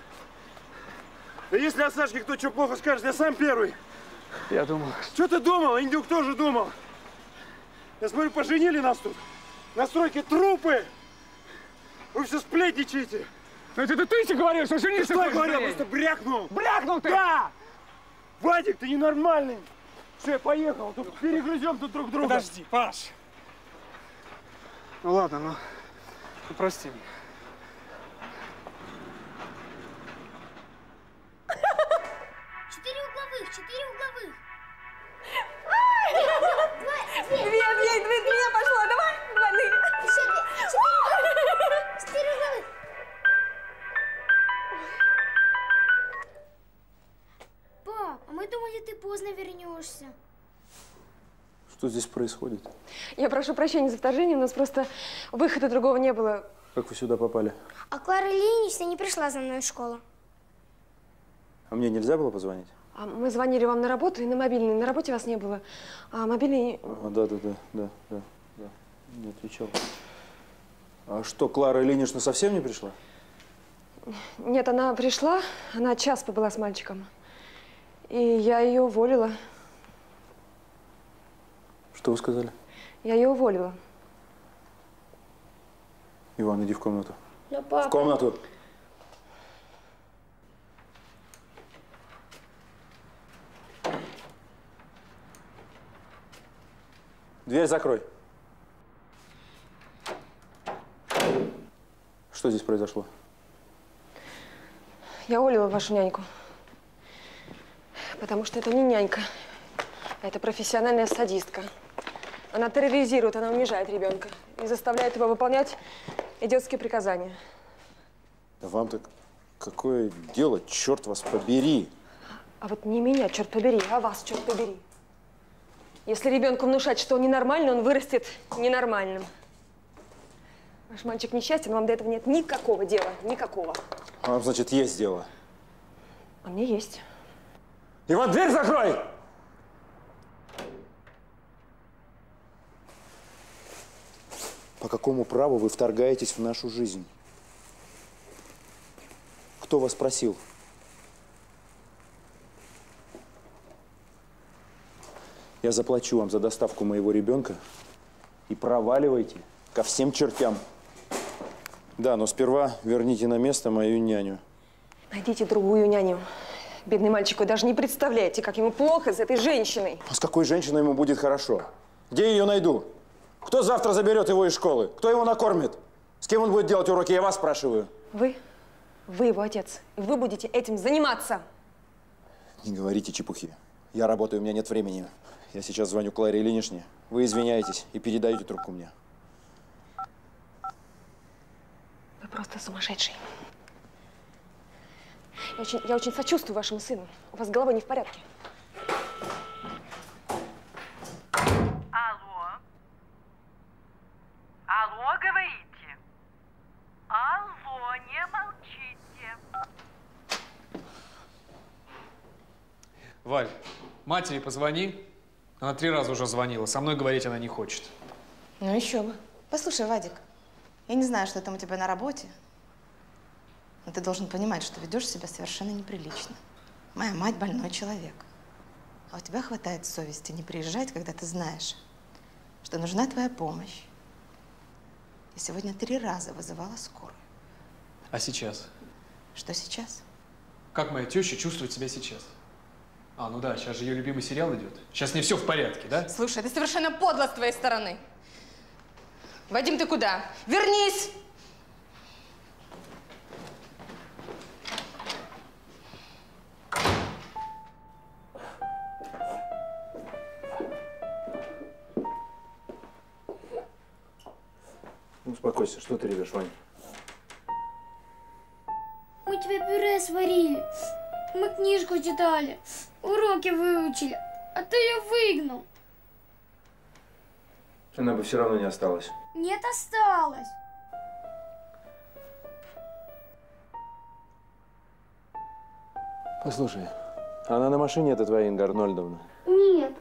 Да если о Сашке кто что плохо скажет, я сам первый. Я думал. Что ты думал? Индюк тоже думал. Я смотрю, поженили нас тут. На стройке трупы. Вы все сплетничаете. Ну это ты, ты говорил, что женишься Что я говорил? Просто брякнул. Брякнул ты? Да! Вадик, ты ненормальный. Все, поехал. Тут перегрызем тут друг друга. Подожди, Паш. Ну ладно, ну, ну прости меня. Четыре угловых, четыре угловых. Две, две, две, две пошло, давай, двойные. Еще две. Четыре. А мы думали, ты поздно вернешься. Что здесь происходит? Я прошу прощения за вторжение, у нас просто выхода другого не было. Как вы сюда попали? А Клара Ильинична не пришла за мной в школу. А мне нельзя было позвонить? А мы звонили вам на работу и на мобильный. На работе вас не было. А мобильный... А, да, да, да, да, да, да. Не отвечал. А что, Клара Ильинична совсем не пришла? Нет, она пришла, она час побыла с мальчиком. И я ее уволила. Что вы сказали? Я ее уволила. Иван, иди в комнату. Но папа... В комнату. Дверь закрой. Что здесь произошло? Я уволила вашу няньку. Потому что это не нянька, а это профессиональная садистка. Она терроризирует, она унижает ребенка и заставляет его выполнять идиотские приказания. Да вам-то какое дело, черт вас побери. А вот не меня, черт побери, а вас, черт побери. Если ребенку внушать, что он ненормальный, он вырастет ненормальным. Ваш мальчик несчастен, вам до этого нет никакого дела, никакого. А Вам, значит, есть дело. А мне есть. Иван, дверь закрой! По какому праву вы вторгаетесь в нашу жизнь? Кто вас просил? Я заплачу вам за доставку моего ребенка и проваливайте ко всем чертям. Да, но сперва верните на место мою няню. Найдите другую няню. Бедный мальчик, вы даже не представляете, как ему плохо с этой женщиной. А с какой женщиной ему будет хорошо? Где я ее найду? Кто завтра заберет его из школы? Кто его накормит? С кем он будет делать уроки? Я вас спрашиваю. Вы? Вы его отец. И вы будете этим заниматься. Не говорите чепухи. Я работаю, у меня нет времени. Я сейчас звоню Кларе Ильиничне. Вы извиняетесь и передаете трубку мне. Вы просто сумасшедший. Я очень, я очень сочувствую вашему сыну. У вас голова не в порядке. Алло? Алло, говорите? Алло, не молчите. Валь, матери позвони. Она три раза уже звонила. Со мной говорить она не хочет. Ну еще бы. Послушай, Вадик, я не знаю, что там у тебя на работе, но ты должен понимать, что ведешь себя совершенно неприлично. Моя мать больной человек. А у тебя хватает совести не приезжать, когда ты знаешь, что нужна твоя помощь. Я сегодня три раза вызывала скорую. А сейчас? Что сейчас? Как моя теща чувствует себя сейчас? А, ну да, сейчас же ее любимый сериал идет. Сейчас не все в порядке, да? Слушай, это совершенно подло с твоей стороны. Вадим, ты куда? Вернись! Успокойся, что ты ревешь, Ваня? Мы тебе пюре сварили. Мы книжку читали. Уроки выучили. А ты ее выгнал. Она бы все равно не осталась. Нет, осталось. Послушай, она на машине, это твоя Инга Арнольдовна? Нет,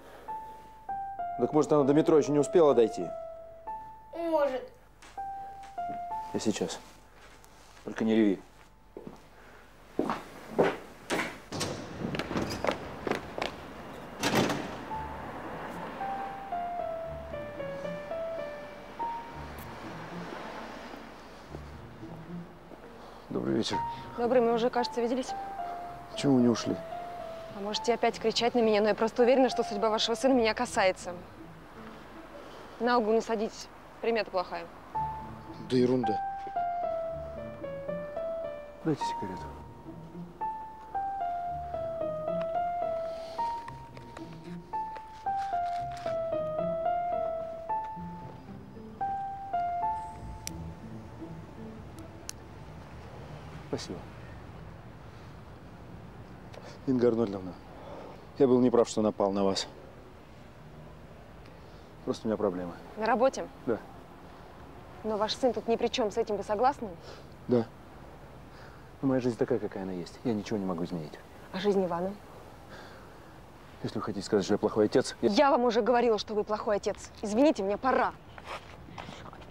Так может, она до метро еще не успела дойти? может. Я сейчас. Только не реви. Добрый вечер. Добрый, мы уже, кажется, виделись. Чего вы не ушли? А можете опять кричать на меня, но я просто уверена, что судьба вашего сына меня касается. На угол не садитесь. Примета плохая. Да ерунда. Дайте сигарету. Спасибо. Инга Арнольдовна, я был неправ, что напал на вас. Просто у меня проблемы. На работе? Да. Но ваш сын тут ни при чем. С этим вы согласны? Да. Но моя жизнь такая, какая она есть. Я ничего не могу изменить. А жизнь Ивана? Если вы хотите сказать, что я плохой отец, я... Я вам уже говорила, что вы плохой отец. Извините, мне пора.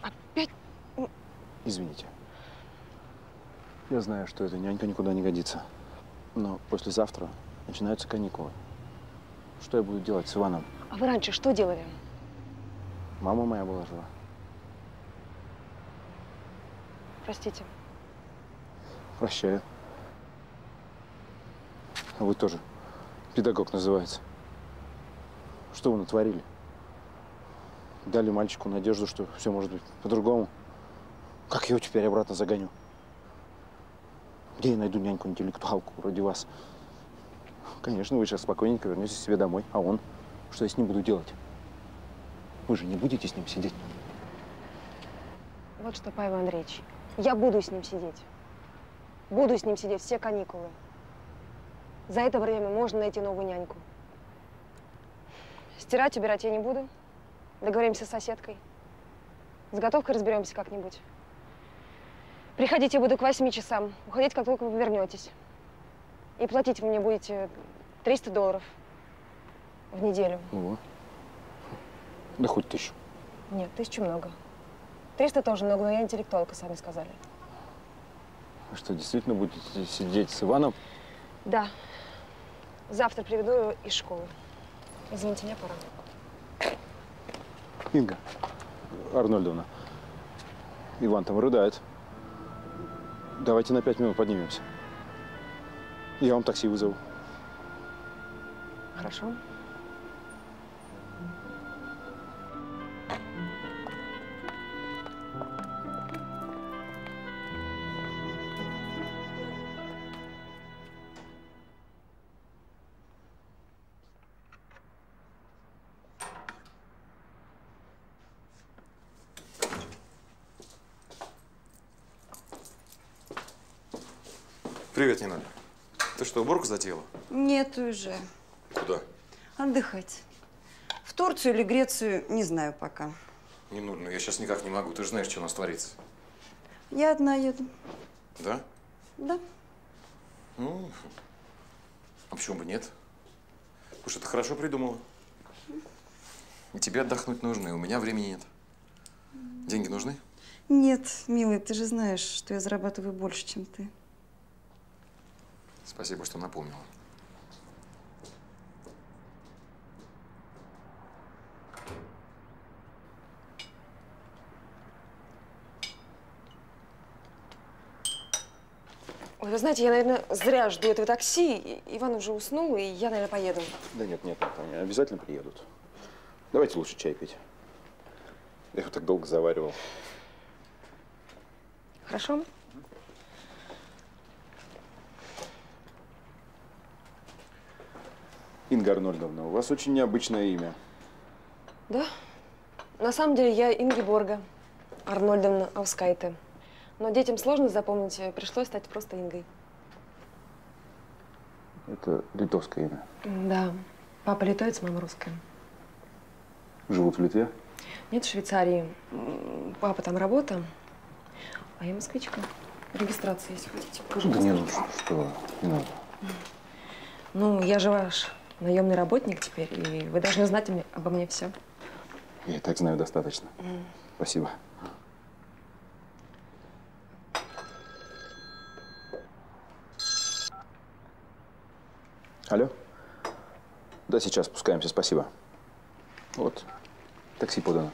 Опять? Извините. Я знаю, что эта нянька никуда не годится. Но послезавтра начинаются каникулы. Что я буду делать с Иваном? А вы раньше что делали? Мама моя была жива. Простите. Прощаю. А вы тоже. Педагог называется. Что вы натворили? Дали мальчику надежду, что все может быть по-другому. Как его теперь обратно загоню? Где я найду няньку-интеллектуалку вроде вас? Конечно, вы сейчас спокойненько вернетесь себе домой. А он? Что я с ним буду делать? Вы же не будете с ним сидеть? Вот что, Павел Андреевич, я буду с ним сидеть. Буду с ним сидеть все каникулы. За это время можно найти новую няньку. Стирать, убирать я не буду. Договоримся с соседкой. С готовкой разберемся как-нибудь. Приходить я буду к восьми часам. Уходить, как только вы вернетесь. И платить вы мне будете 300 долларов в неделю. Ого. Да хоть тысячу. Нет, тысячу много. 300 тоже много, но я интеллектуалка, сами сказали. А что, действительно будете сидеть с Иваном? Да. Завтра приведу его из школы. Извините, мне пора. Инга Арнольдовна, Иван там рыдает. Давайте на пять минут поднимемся. Я вам такси вызову. Хорошо. Ты что, уборку затеяла? Нет уже. Куда? Отдыхать. В Турцию или Грецию, не знаю пока. Не нужно, я сейчас никак не могу. Ты же знаешь, что у нас творится. Я одна еду. Да? Да. Ну, а почему бы нет? Уж это хорошо придумала. И тебе отдохнуть нужно, и у меня времени нет. Деньги нужны? Нет, милый, ты же знаешь, что я зарабатываю больше, чем ты. Спасибо, что напомнила. Ой, вы знаете, я, наверное, зря жду этого такси. Иван уже уснул, и я, наверное, поеду. Да нет, нет, Наталья, обязательно приедут. Давайте лучше чай пить. Я его так долго заваривал. Хорошо. Инга Арнольдовна, у вас очень необычное имя. Да. На самом деле я Ингеборга Арнольдовна Аускайте. Но детям сложно запомнить, э, пришлось стать просто Ингой. Это литовское имя. Да. Папа литовец, мама русская. Живут в Литве? Нет, в Швейцарии. Папа там работа, а я москвичка. Регистрация, если хотите, покажу. Да не, ну что, не надо. Ну, я же ваш наемный работник теперь, и вы должны знать мне- обо мне все. Я и так знаю достаточно. Спасибо. Алло? Да, сейчас спускаемся, спасибо. Вот, такси подано.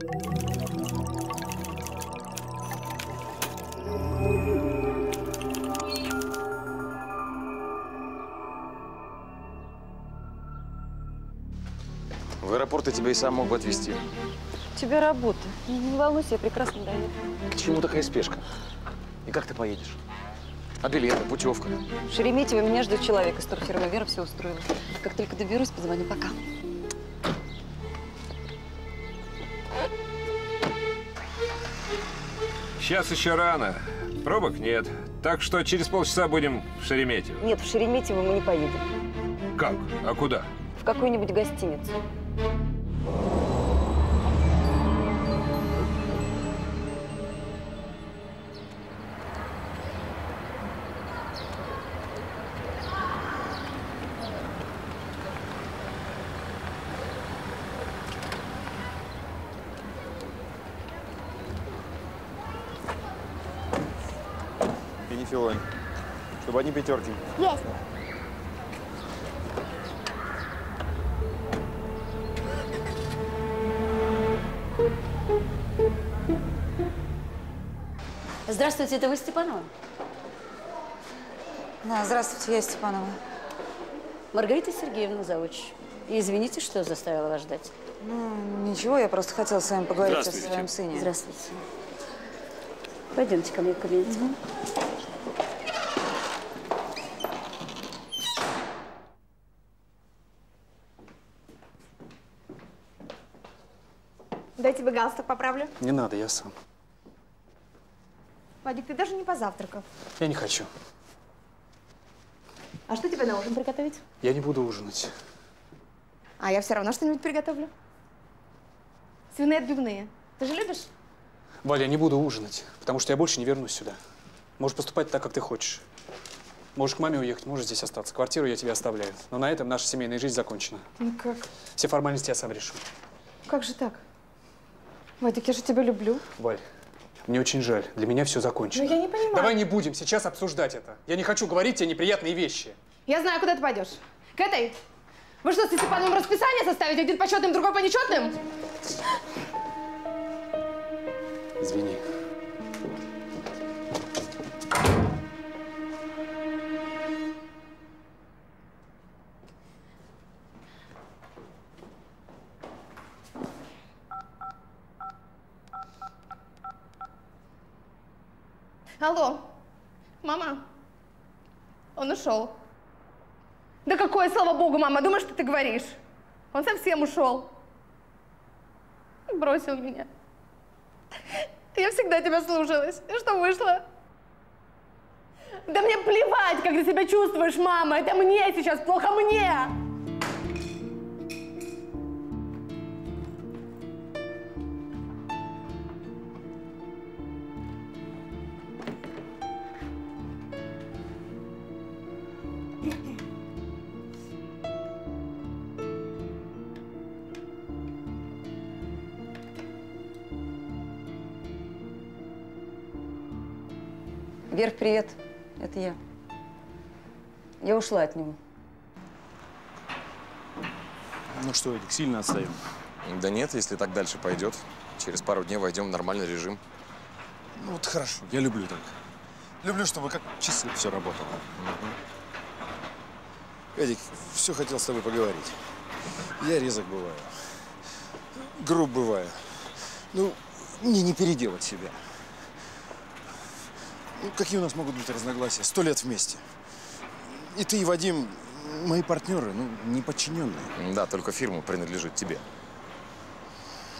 В аэропорт я тебя и сам мог бы отвезти. У тебя работа. Не, не волнуйся, я прекрасно доеду. К чему такая спешка? И как ты поедешь? А билеты, путевка? В Шереметьево меня ждет человек из турфирмы Вера все устроила. Как только доберусь, позвоню. Пока. Сейчас еще рано. Пробок нет. Так что через полчаса будем в Шереметьево. Нет, в Шереметьево мы не поедем. Как? А куда? В какую-нибудь гостиницу. Пятерки. Есть. Здравствуйте, это вы Степанова? Да, здравствуйте, я Степанова. Маргарита Сергеевна Завуч. И извините, что заставила вас ждать. Ну, ничего, я просто хотела с вами поговорить о своем сыне. Здравствуйте. Пойдемте ко мне в кабинет. Дай тебе галстук поправлю. Не надо, я сам. Вадик, ты даже не позавтракал. Я не хочу. А что тебе на ужин приготовить? Я не буду ужинать. А я все равно что-нибудь приготовлю. Свиные отбивные. Ты же любишь? Валя, я не буду ужинать, потому что я больше не вернусь сюда. Можешь поступать так, как ты хочешь. Можешь к маме уехать, можешь здесь остаться. Квартиру я тебе оставляю. Но на этом наша семейная жизнь закончена. Ну как? Все формальности я сам решу. Как же так? Вадик, я же тебя люблю. Валь, мне очень жаль. Для меня все закончено. Но я не понимаю. Давай не будем сейчас обсуждать это. Я не хочу говорить тебе неприятные вещи. Я знаю, куда ты пойдешь. К этой. Вы что, с Степановым расписание составить? Один по счетным, другой по нечетным? Извини. Алло. Мама. Он ушел. Да какое, слава богу, мама, думаешь, что ты говоришь? Он совсем ушел. Бросил меня. Я всегда тебя слушалась. Что вышло? Да мне плевать, как ты себя чувствуешь, мама. Это мне сейчас плохо, мне. Вер, привет. Это я. Я ушла от него. Ну что, Эдик, сильно отстаем? Да нет, если так дальше пойдет, через пару дней войдем в нормальный режим. Ну вот хорошо, я люблю так. Люблю, чтобы как часы все работало. Эдик, все хотел с тобой поговорить. Я резок бываю. Груб бываю. Ну, мне не переделать себя. Ну, какие у нас могут быть разногласия? Сто лет вместе. И ты, и Вадим, мои партнеры, ну, не подчиненные. Да, только фирма принадлежит тебе.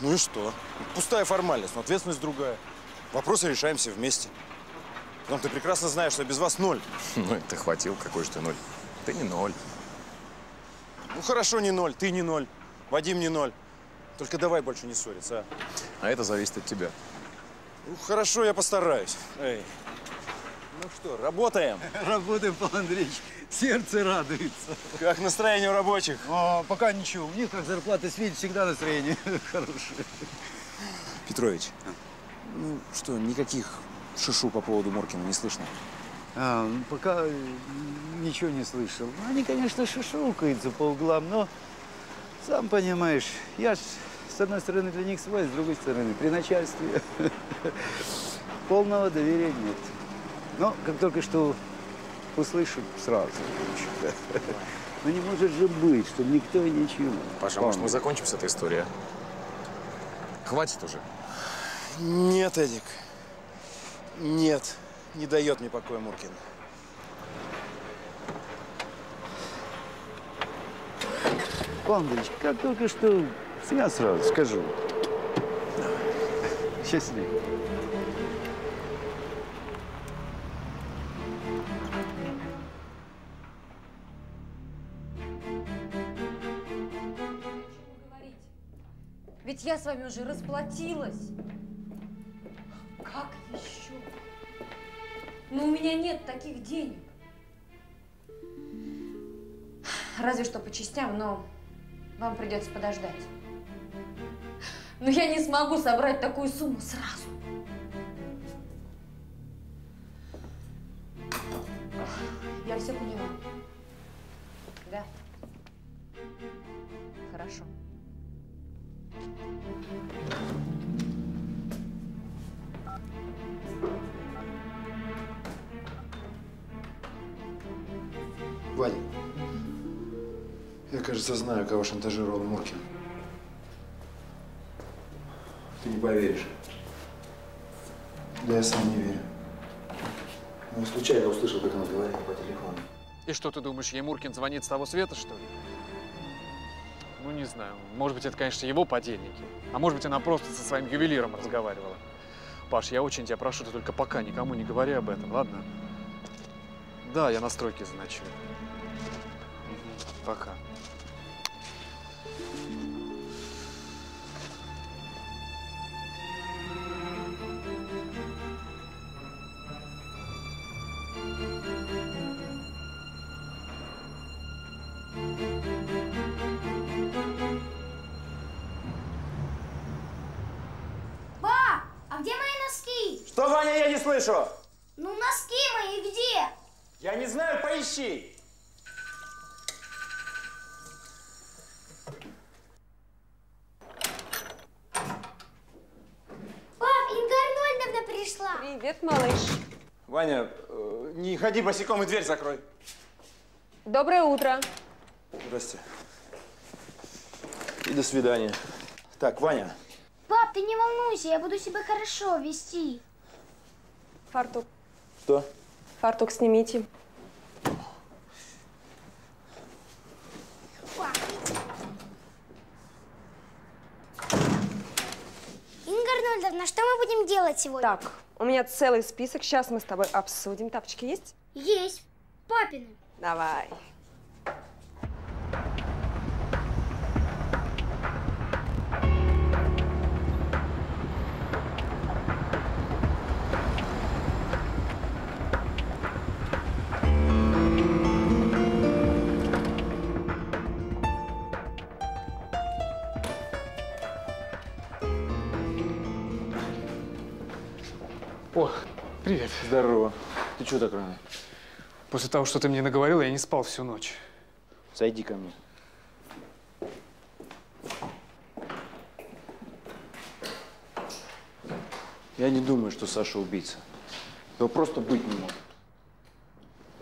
Ну и что? Пустая формальность, но ответственность другая. Вопросы решаем все вместе. Потом ты прекрасно знаешь, что без вас ноль. [LAUGHS] Ну, ты хватил, какой же ты ноль. Ты не ноль. Ну хорошо, не ноль, ты не ноль, Вадим не ноль. Только давай больше не ссориться, а? А это зависит от тебя. Ну хорошо, я постараюсь. Эй. Ну что, работаем? [LAUGHS] Работаем, Павел Андреевич. Сердце радуется. Как настроение у рабочих? А, пока ничего. У них, как зарплата светит, всегда настроение [LAUGHS] хорошее. Петрович, ну что, никаких шишу по поводу Моркина не слышно? А, ну, пока ничего не слышал. Они, конечно, шушукаются по углам, но, сам понимаешь, я ж с одной стороны для них свой, с другой стороны при начальстве [LAUGHS] полного доверия нет. Но как только что услышу, сразу. [LAUGHS] Ну не может же быть, чтобы никто и ничего. Паша, может, мы закончим с этой историей? Хватит уже. Нет, Эдик. Нет. Не дает мне покоя Муркин. Павел Андреевич, как только что, я сразу скажу. Счастливо. Ведь я с вами уже расплатилась. Как еще? Но у меня нет таких денег. Разве что по частям, но вам придется подождать. Но я не смогу собрать такую сумму сразу. Кого шантажировал Муркин. Ты не поверишь. Да я сам не верю. Ну, случайно услышал, как она говорила по телефону. И что ты думаешь, ей Муркин звонит с того света, что ли? Ну, не знаю. Может быть, это, конечно, его подельники. А может быть, она просто со своим ювелиром разговаривала. Паш, я очень тебя прошу, ты только пока никому не говори об этом, ладно? Да, я настройки заночую. Мгм, Пока. босиком и дверь закрой. Доброе утро. Здрасте. И до свидания. Так, Ваня. Пап, ты не волнуйся, я буду себя хорошо вести. Фартук. Что? Фартук снимите. Инга Арнольдовна, что мы будем делать сегодня? Так, у меня целый список. Сейчас мы с тобой обсудим. Тапочки есть? Есть. Папины. Давай. О, привет. Здорово. Ты что так рано? После того, что ты мне наговорил, я не спал всю ночь. Зайди ко мне. Я не думаю, что Саша убийца. Его просто быть не может.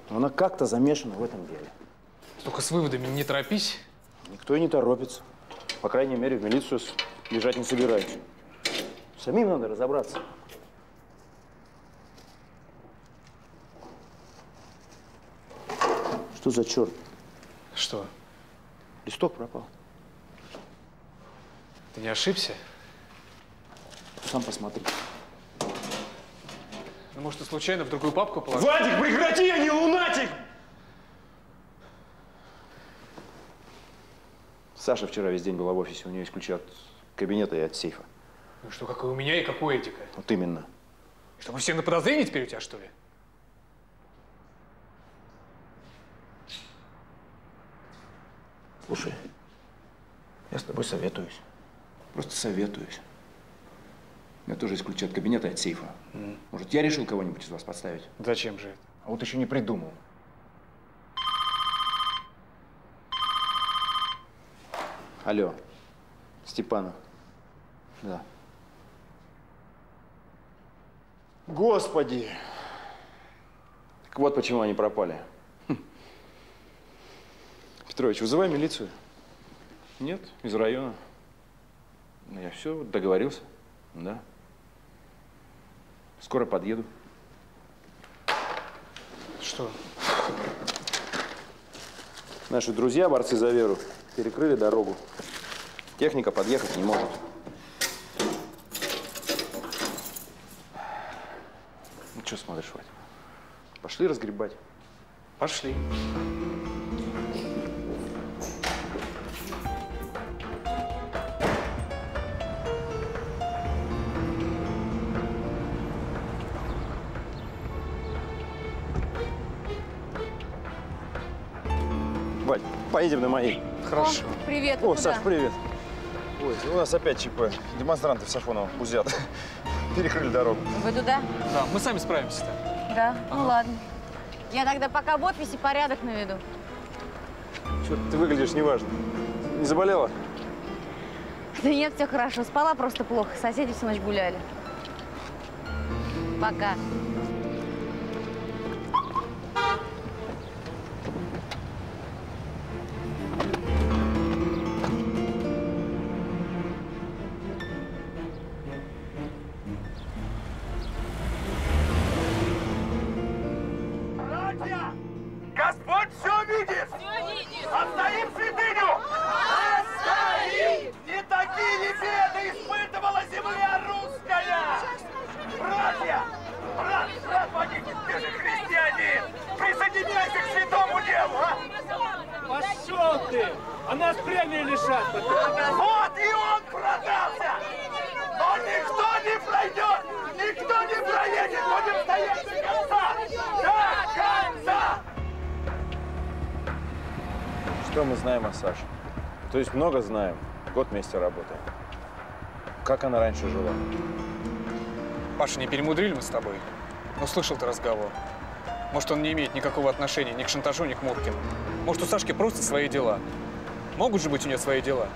Но она как-то замешана в этом деле. Только с выводами не торопись. Никто и не торопится. По крайней мере, в милицию езжать не собираются. Самим надо разобраться. Что за черт? Что? Листок пропал. Ты не ошибся? Сам посмотри. Ну, может, ты случайно в другую папку положил? Вадик, прекрати, я не лунатик! Саша вчера весь день была в офисе. У нее есть ключи от кабинета и от сейфа. Ну что, как и у меня, и как у Эдика. Вот именно. Что, мы все на подозрении теперь у тебя, что ли? Слушай, я с тобой советуюсь. Просто советуюсь. У меня тоже от кабинета и от сейфа. Может, я решил кого-нибудь из вас подставить? Зачем же это? А вот еще не придумал. Алло, Степанов. Да. Господи! Так вот почему они пропали. Петрович, вызывай милицию. Нет, из района. Ну, я все, договорился. Да. Скоро подъеду. Что? Наши друзья, борцы за веру, перекрыли дорогу. Техника подъехать не может. Ну, что смотришь, Вадь? Пошли разгребать. Пошли. Вадь, поедем на моей. Хорошо. Привет, О, куда? Саш, привет. Ой, у нас опять ЧП. Демонстранты в Сафоново бузят. [LAUGHS] Перекрыли дорогу. Вы туда? Да, мы сами справимся-то. Да, ну ладно. Я тогда пока в офисе порядок наведу. Что ты выглядишь неважно. Не заболела? Да нет, все хорошо. Спала просто плохо. Соседи всю ночь гуляли. Пока. Что мы знаем о Саше? То есть много знаем. Год вместе работаем. Как она раньше жила? Паша, не перемудрили мы с тобой? Ну, слышал ты разговор. Может, он не имеет никакого отношения ни к шантажу, ни к Муркину. Может, у Сашки просто свои дела. Могут же быть у нее свои дела.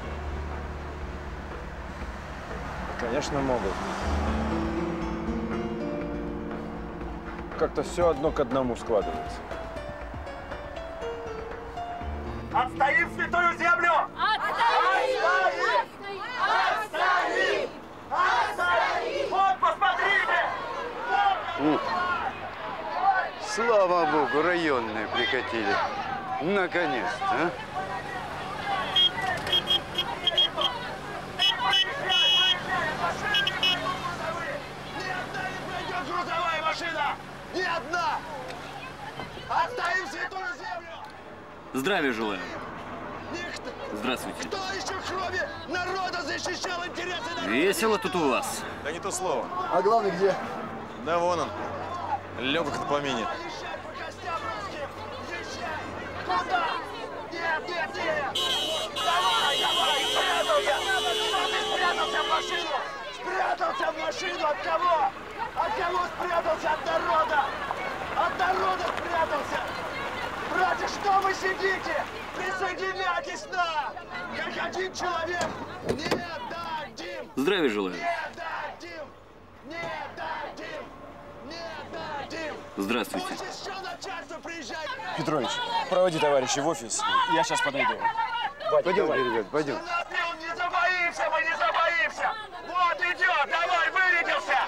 Конечно, могут. Как-то все одно к одному складывается. святую землю! Отстои! Отстои! Отстои! Отстои! Вот, посмотрите! Слава Богу, районные прикатили. Наконец-то, а? Здравия желаю. Здравствуйте. Кто еще кроме народа защищал интересы народа? Весело тут у вас. Да не то слово. А главный где? Да вон он. Легок на помине. Куда? Нет, нет, нет! Давай, давай, спрятался! Что ты спрятался в машину? Спрятался в машину от кого? От кого спрятался? От народа! От народа спрятался! Братья, что вы сидите? Присоединяйтесь на! Как один человек! Не дадим! Здравия желаю. Не дадим! Не дадим! Не дадим! Здравствуйте. Пусть еще начальство приезжает! Петрович, проводи товарища в офис. Я сейчас подойду. Пойдем, ребят, пойдем. Не забоимся, мы не забоимся! Вот идет, давай, вырядился!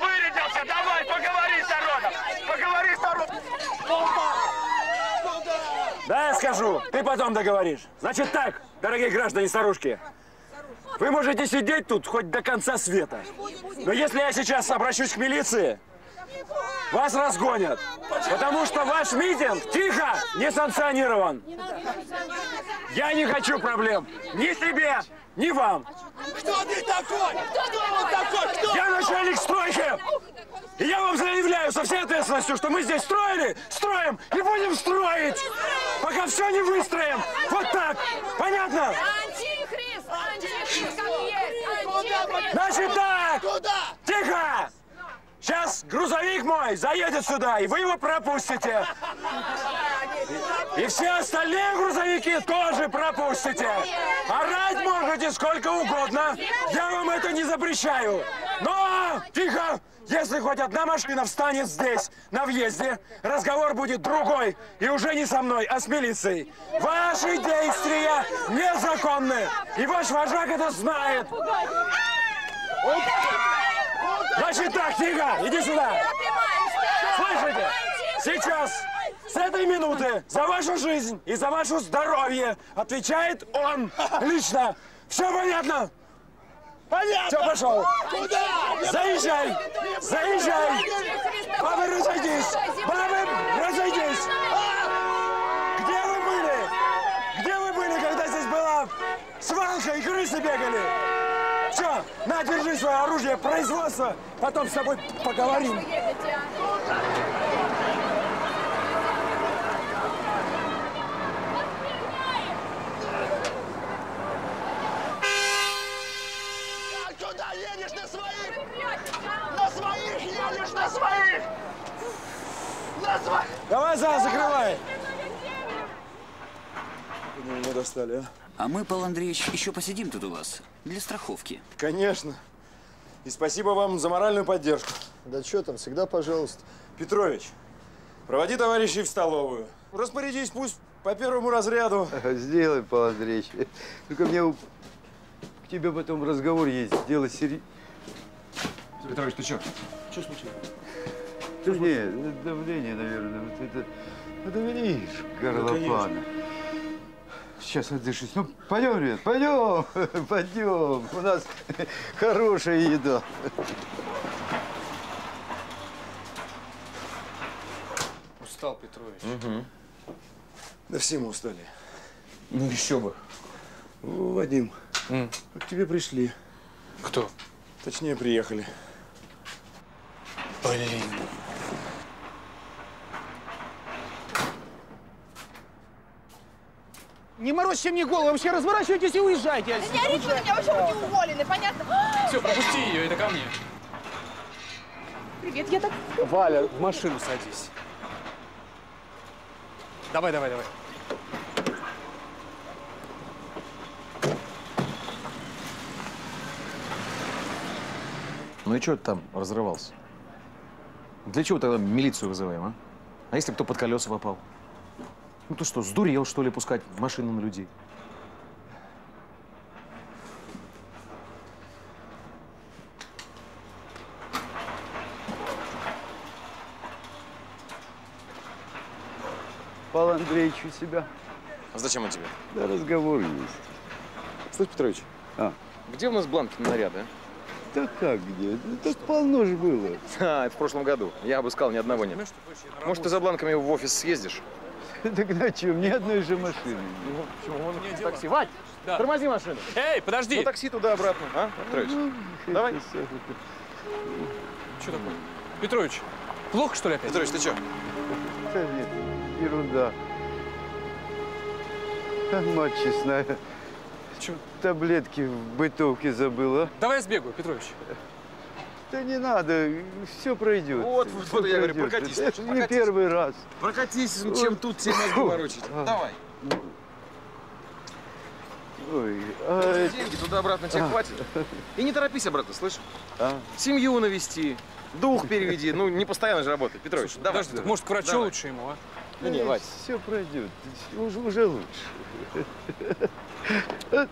Вырядился, давай, поговори с народом! Поговори с народом! Да, я скажу, ты потом договоришь. Значит так, дорогие граждане старушки, вы можете сидеть тут хоть до конца света. Но если я сейчас обращусь к милиции, вас разгонят. Потому что ваш митинг, тихо, не санкционирован. Я не хочу проблем. Ни себе, ни вам. Кто ты такой? Кто он такой? Кто? Я начальник стройки. И я вам заявляю со всей ответственностью, что мы здесь строили, строим и будем строить, пока все не выстроим. Вот так. Понятно? Антихрист! Антихрист, как есть! Антихрист! Значит так! Тихо! Сейчас грузовик мой заедет сюда, и вы его пропустите. И все остальные грузовики тоже пропустите. Орать можете сколько угодно. Я вам это не запрещаю. Но, тихо, если хоть одна машина встанет здесь, на въезде, разговор будет другой. И уже не со мной, а с милицией. Ваши действия незаконны. И ваш вожак это знает. Значит так, тихо, иди сюда. Слышите? Сейчас, с этой минуты, за вашу жизнь и за ваше здоровье отвечает он лично. Все понятно? Понятно. Все, пошел. Куда? Заезжай, заезжай. Бабы, разойдись. Бабы, разойдись. Где вы были? Где вы были, когда здесь была свалка и крысы бегали? Все, на, держи свое оружие производства, потом с тобой поговорим. А! Давай зал закрывай. Ну, мы достали, а? А мы, Павел Андреевич, еще посидим тут у вас. Для страховки. Конечно. И спасибо вам за моральную поддержку. Да что там, всегда пожалуйста. Петрович, проводи товарищей в столовую. Распорядись, пусть по первому разряду. Сделай, Павел Андреевич. Только мне к тебе потом разговор есть. Дело сери... Петрович, ты что? Что случилось? Да нет, давление, наверное. Вот это... Ну, да видишь, горлопана. Сейчас отдышусь. Ну, пойдем, ребят, пойдем, [LAUGHS] пойдем. У нас [LAUGHS] хорошая еда. Устал, Петрович. Угу. Да все мы устали. Ну еще бы. О, Вадим, к тебе пришли. Кто? Точнее, приехали. Блин. Не морочьте мне голову, вообще разворачивайтесь и уезжайте отсюда. Не орите на меня, вообще будете уволены, понятно? Все, пропусти ее, это ко мне. Привет, я так... Валя, в машину садись. Давай, давай, давай. Ну и что ты там разрывался? Для чего тогда милицию вызываем, а? А если кто под колеса попал? Ну ты что, сдурел, что ли, пускать машину на людей? Павел Андреевич у себя. А зачем он тебе? Да разговор есть. Слышь, Петрович, А, где у нас бланки на наряды, а? да как где? Да Тут полно ж было. [LAUGHS] А, это в прошлом году. Я обыскал, ни одного нет. Может, ты за бланками в офис съездишь? [LAUGHS] Так на чем? Ни одной же машины. Ну, почему? Вон Мне такси. Да. тормози машину. Эй, подожди! Ну, такси туда-обратно, а, Петрович? Давай. Что такое? Петрович, плохо что ли опять? Петрович, ты что? Да нет, ерунда. Мать честная. Чё? Таблетки в бытовке забыла. Давай я сбегаю, Петрович. Да не надо, все пройдет. Вот, вот, вот я говорю, прокатись, Это слушай, не прокатись. первый раз. Прокатись, чем тут тебе мозги ворочать. Давай. Ой, а, Деньги туда-обратно тебе А. хватит. И не торопись обратно, слышишь? а? Семью навести, дух переведи. Ну, не постоянно же работай. Петрович, Слушай, давай. подожди, так может к врачу Давай. лучше ему, а? Ну не, Вать. Все пройдет. Уже, уже лучше. [LAUGHS]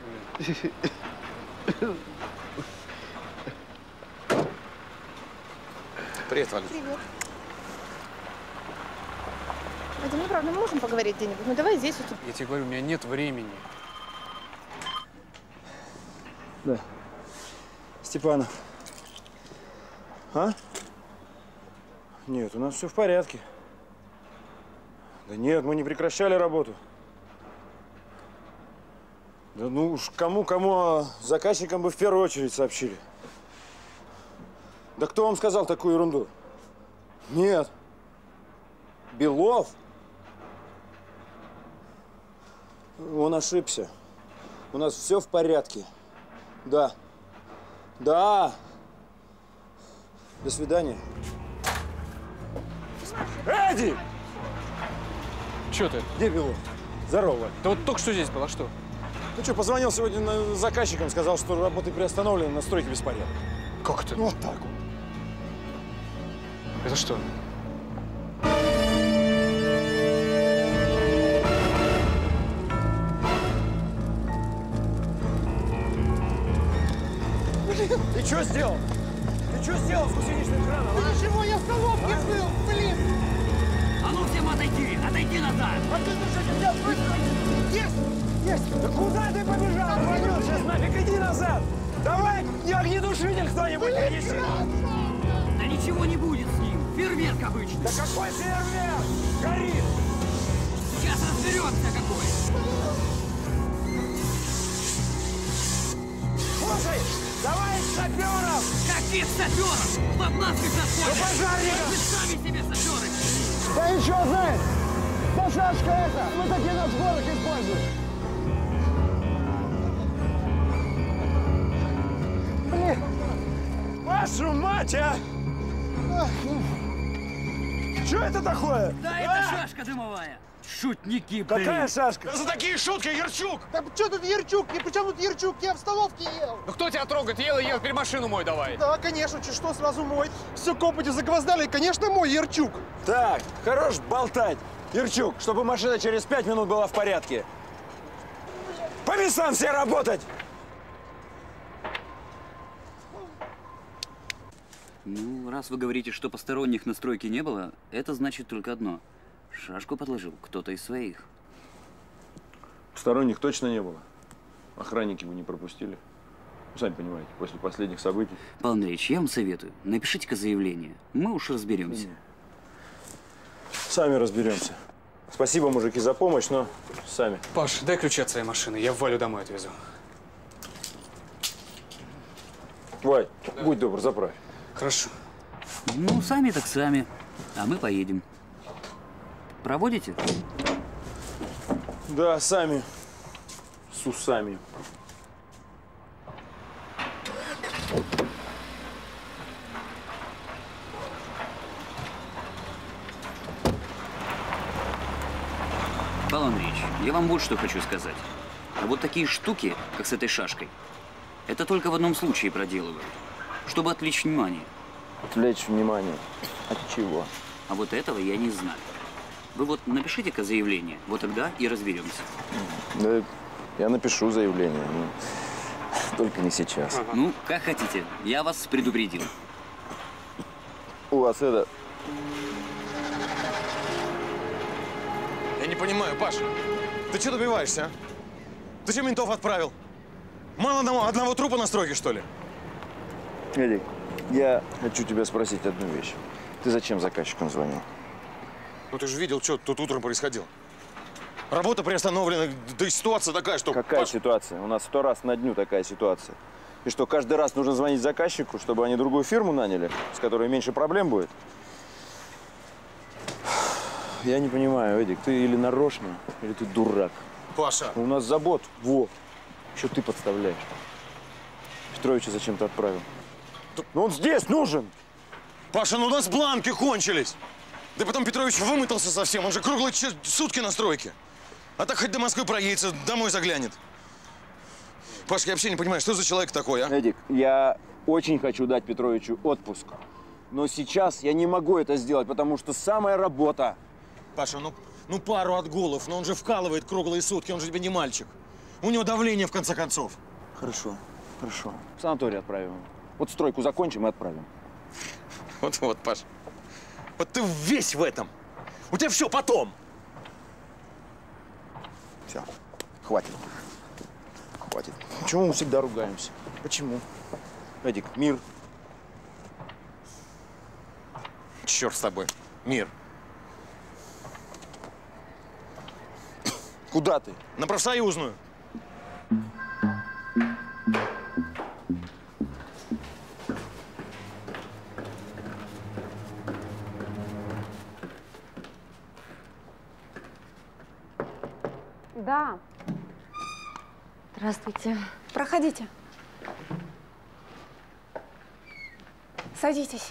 Привет, Валюш. Привет. Вадим, ну правда, мы можем поговорить где-нибудь? Ну давай здесь. вот. Я тебе говорю, у меня нет времени. Да. Степанов. А? Нет, у нас все в порядке. Да нет, мы не прекращали работу. Да ну уж кому-кому, а заказчикам бы в первую очередь сообщили. Да кто вам сказал такую ерунду? Нет. Белов? Он ошибся. У нас все в порядке. Да. Да. До свидания. Эдди! Че ты? Где Белов? Здорово. Да вот только что здесь было, а что? Ну что, позвонил сегодня заказчикам, сказал, что работы приостановлены, на стройке беспорядок. Как это? Ну, вот так вот. Это что? Ты что сделал? Ты что сделал с гусеничным краном? а? Ничего, я в колонке был, блин! А ну всем отойди! Отойди назад! А ты что делать? Есть! Есть! Да куда ты побежал? Ванюк, сейчас нафиг иди назад! Давай огнетушитель кто-нибудь принеси! Да ничего не будет! Фейерверк обычный! Да какой фейерверк? Горит! Сейчас разберемся какой! Слушай, давай саперов! Каких саперов? Под нас их Ну, пожарников! Вы сами себе саперы! Да еще знает! Да шашка это! Мы такие на сборах используем! Блин! Вашу мать, а! Что это такое? Да это шашка дымовая! Шутники, блин! Какая шашка? За такие шутки, Ярчук! Да что тут Ярчук? И при чем тут Ярчук? Я в столовке ел! Ну кто тебя трогает? Ел и ел, теперь машину мой давай. Да, конечно, чуть что, сразу мой. Все копоти загвоздали, конечно, мой Ярчук. Так, хорош болтать. Ирчук, чтобы машина через пять минут была в порядке. По местам все работать! Ну, раз вы говорите, что посторонних на стройке не было, это значит только одно. Шашку подложил кто-то из своих. Посторонних точно не было. Охранники бы не пропустили. Ну, Сами понимаете, после последних событий. Павел Андреевич, я вам советую, напишите-ка заявление. Мы уж разберемся. Сами разберемся. Спасибо, мужики, за помощь, но сами. Паш, дай ключи от своей машины, я Валю домой отвезу. Вать, будь добр, заправь. Хорошо. Ну, сами так сами. А мы поедем. Проводите? Да, сами. С усами. Павел Андреевич, я вам вот что хочу сказать. А вот такие штуки, как с этой шашкой, это только в одном случае проделывают. Чтобы отвлечь внимание. Отвлечь внимание. От чего? А вот этого я не знаю. Вы вот напишите-ка заявление, вот тогда и разберемся. Да, я напишу заявление, но только не сейчас. Ну, как хотите, я вас предупредил. У вас это... Я не понимаю, Паш, ты что добиваешься, а? Ты что ментов отправил? Мало одного, одного трупа на стройке, что ли? Эдик, я хочу тебя спросить одну вещь. Ты зачем заказчикам звонил? Ну ты же видел, что тут утром происходило. Работа приостановлена, да и ситуация такая, что... Какая ситуация? У нас сто раз на дню такая ситуация. И что, каждый раз нужно звонить заказчику, чтобы они другую фирму наняли, с которой меньше проблем будет? Я не понимаю, Эдик, ты или нарочно, или ты дурак. Паша! У нас забот, во. Еще ты подставляешь. Петровича зачем ты отправил? Ну он здесь нужен! Паша, ну у нас бланки кончились! Да потом Петрович вымотался совсем, он же круглые сутки на стройке. А так хоть до Москвы проедется, домой заглянет. Паш, я вообще не понимаю, что за человек такой, а? Эдик, я очень хочу дать Петровичу отпуск. Но сейчас я не могу это сделать, потому что самая работа. Паша, ну, ну пару отгулов, но он же вкалывает круглые сутки, он же тебе не мальчик. У него давление, в конце концов. Хорошо, хорошо. В санаторий отправим. Вот стройку закончим и отправим. Вот-вот, Паш. Вот ты весь в этом. У тебя все потом. Все, хватит. Хватит. Почему мы всегда ругаемся? Почему? Эдик, мир. Черт с тобой. Мир. Куда ты? На профсоюзную. Да. Здравствуйте. Проходите. Садитесь.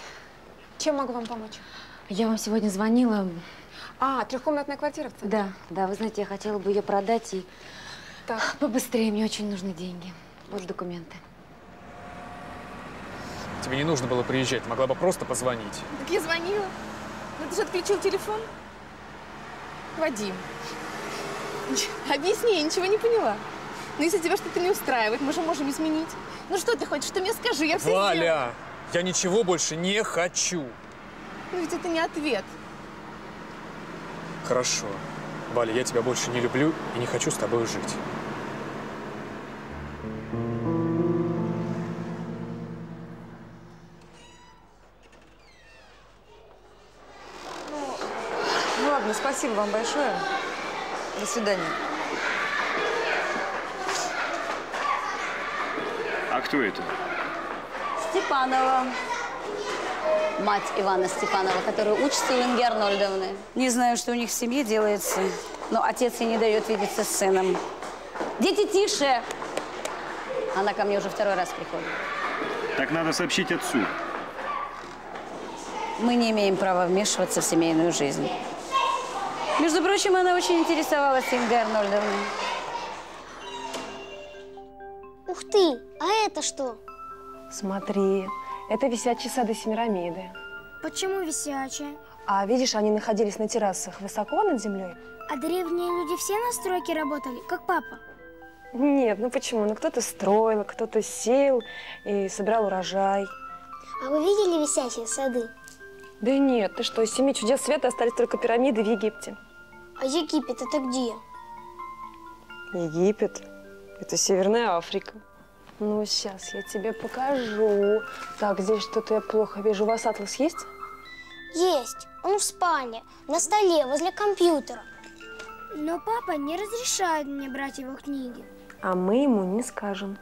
Чем могу вам помочь? Я вам сегодня звонила. А, трехкомнатная квартира в центре? Да, да, вы знаете, я хотела бы ее продать и Так. побыстрее, мне очень нужны деньги. Вот документы. Тебе не нужно было приезжать, могла бы просто позвонить. Так я звонила. Ну ты же отключил телефон? Вадим, [LAUGHS] объясни, я ничего не поняла. Ну если тебя что-то не устраивает, мы же можем изменить. Ну что ты хочешь, что мне скажи, я все сделаю. Валя, я ничего больше не хочу. Ну ведь это не ответ. Хорошо. Валя, я тебя больше не люблю и не хочу с тобой жить. Ну ладно, спасибо вам большое. До свидания. А кто это? Степанова. Мать Ивана Степанова, которая учится у Инги Арнольдовны. Не знаю, что у них в семье делается, но отец ей не дает видеться с сыном. Дети, тише! Она ко мне уже второй раз приходит. Так надо сообщить отцу. Мы не имеем права вмешиваться в семейную жизнь. Между прочим, она очень интересовалась Ингой Арнольдовной. Ух ты, а это что? Смотри, это висячие сады Семирамиды. Почему висячая? А видишь, они находились на террасах высоко над землей? А древние люди все на стройке работали, как папа? Нет, ну почему? Ну кто-то строил, кто-то сеял и собирал урожай. А вы видели висячие сады? Да нет, ты что, из семи чудес света остались только пирамиды в Египте. А Египет это где? Египет? Это Северная Африка. Ну, сейчас я тебе покажу. Так, здесь что-то я плохо вижу. У вас атлас есть? Есть. Он в спальне, на столе, возле компьютера. Но папа не разрешает мне брать его книги. А мы ему не скажем.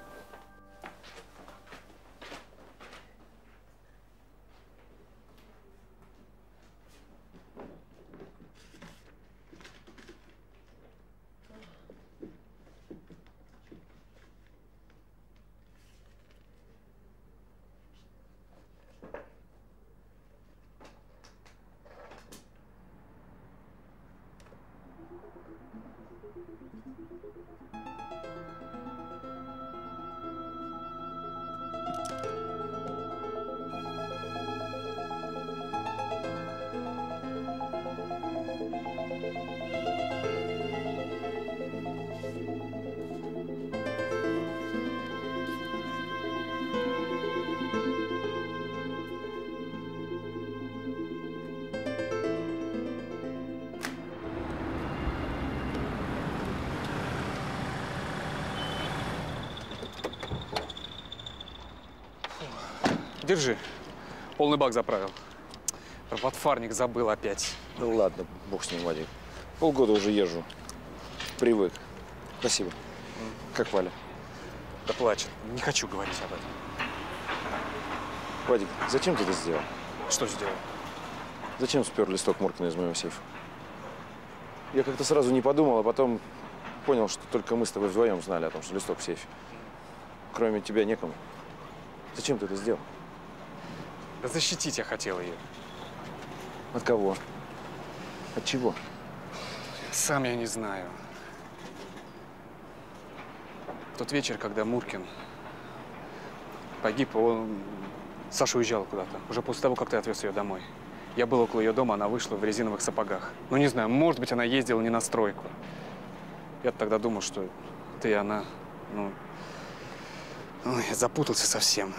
Держи. Полный бак заправил. Про подфарник забыл опять. Ну ладно, бог с ним, Вадик. Полгода уже езжу. Привык. Спасибо. Как Валя? Да плачет. Не хочу говорить об этом. Вадик, зачем ты это сделал? Что сделал? Зачем спер листок Муркина из моего сейфа? Я как-то сразу не подумал, а потом понял, что только мы с тобой вдвоем знали о том, что листок в сейфе. Кроме тебя некому. Зачем ты это сделал? Да защитить я хотел ее. От кого? От чего? Сам я не знаю. Тот вечер, когда Муркин погиб, он... Саша уезжала куда-то. Уже после того, как ты отвез ее домой. Я был около ее дома, она вышла в резиновых сапогах. Ну, не знаю, может быть, она ездила не на стройку. Я тогда думал, что ты и она, ну... Ой, я запутался совсем.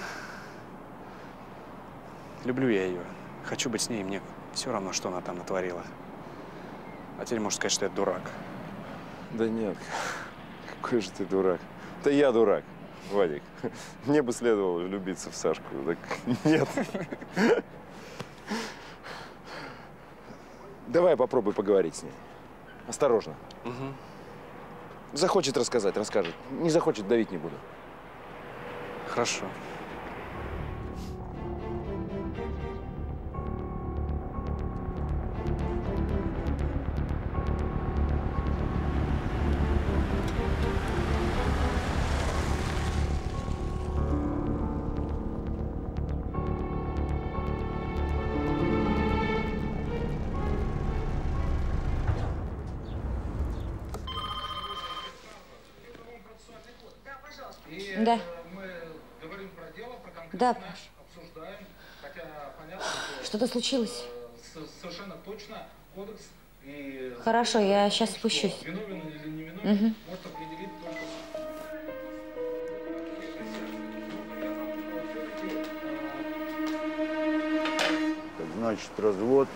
Люблю я ее. Хочу быть с ней, мне все равно, что она там натворила. А теперь можешь сказать, что я дурак. Да нет, какой же ты дурак. Это я дурак, Вадик. Мне бы следовало влюбиться в Сашку. Так нет. Давай попробуй поговорить с ней. Осторожно. Захочет рассказать, расскажет. Не захочет, давить не буду. Хорошо. Случилось? Совершенно точно кодекс и... Хорошо, я сейчас спущусь. Виновен или не виновен, Мгм. может определить только Так значит, развод.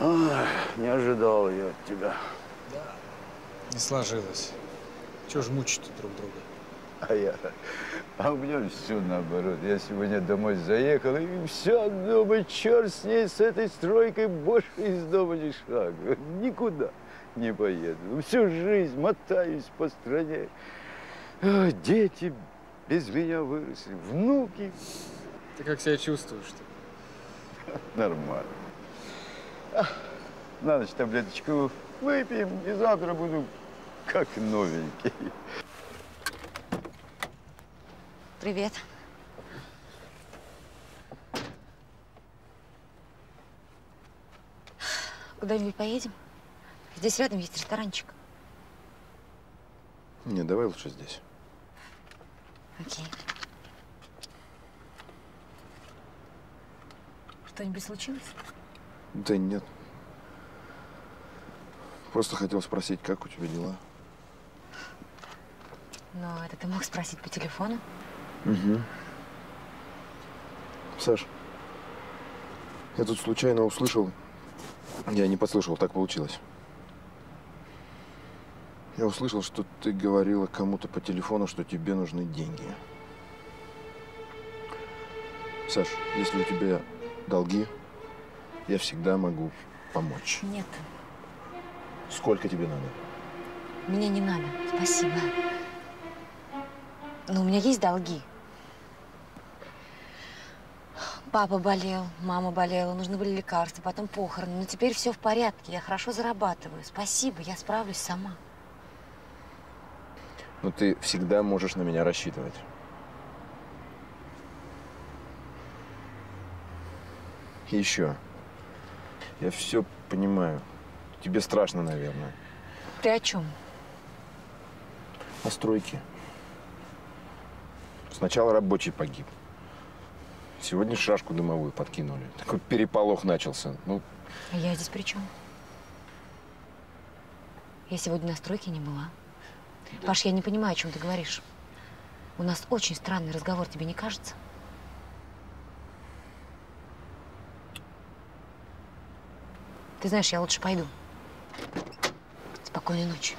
Ах, не ожидал я от тебя. Не сложилось. Чего ж мучить друг друга? А я, а у меня все наоборот. Я сегодня домой заехал, и все, думаю, черт с ней, с этой стройкой, больше из дома ни шага. Никуда не поеду. Всю жизнь мотаюсь по стране. Дети без меня выросли, внуки. Ты как себя чувствуешь-то? [LAUGHS] Нормально. А, На ночь таблеточку выпьем, и завтра буду как новенький. Привет. Куда-нибудь поедем? Здесь рядом есть ресторанчик. Не, давай лучше здесь. Окей. Что-нибудь случилось? Да нет. Просто хотел спросить, как у тебя дела? Но это ты мог спросить по телефону? Угу. Саш, я тут случайно услышал. Я не подслушал, так получилось. Я услышал, что ты говорила кому-то по телефону, что тебе нужны деньги. Саш, если у тебя долги, я всегда могу помочь. Нет, Сколько тебе надо? мне не надо. Спасибо. Но у меня есть долги. Папа болел, мама болела, нужны были лекарства, потом похороны. Но теперь все в порядке, я хорошо зарабатываю. Спасибо, я справлюсь сама. Но ты всегда можешь на меня рассчитывать. И еще. Я все понимаю. Тебе страшно, наверное. Ты о чем? О стройке. Сначала рабочий погиб. Сегодня шашку дымовую подкинули. Такой переполох начался. Ну, А я здесь при чем? Я сегодня на стройке не была. Паш, я не понимаю, о чем ты говоришь. У нас очень странный разговор, тебе не кажется? Ты знаешь, я лучше пойду. Спокойной ночи.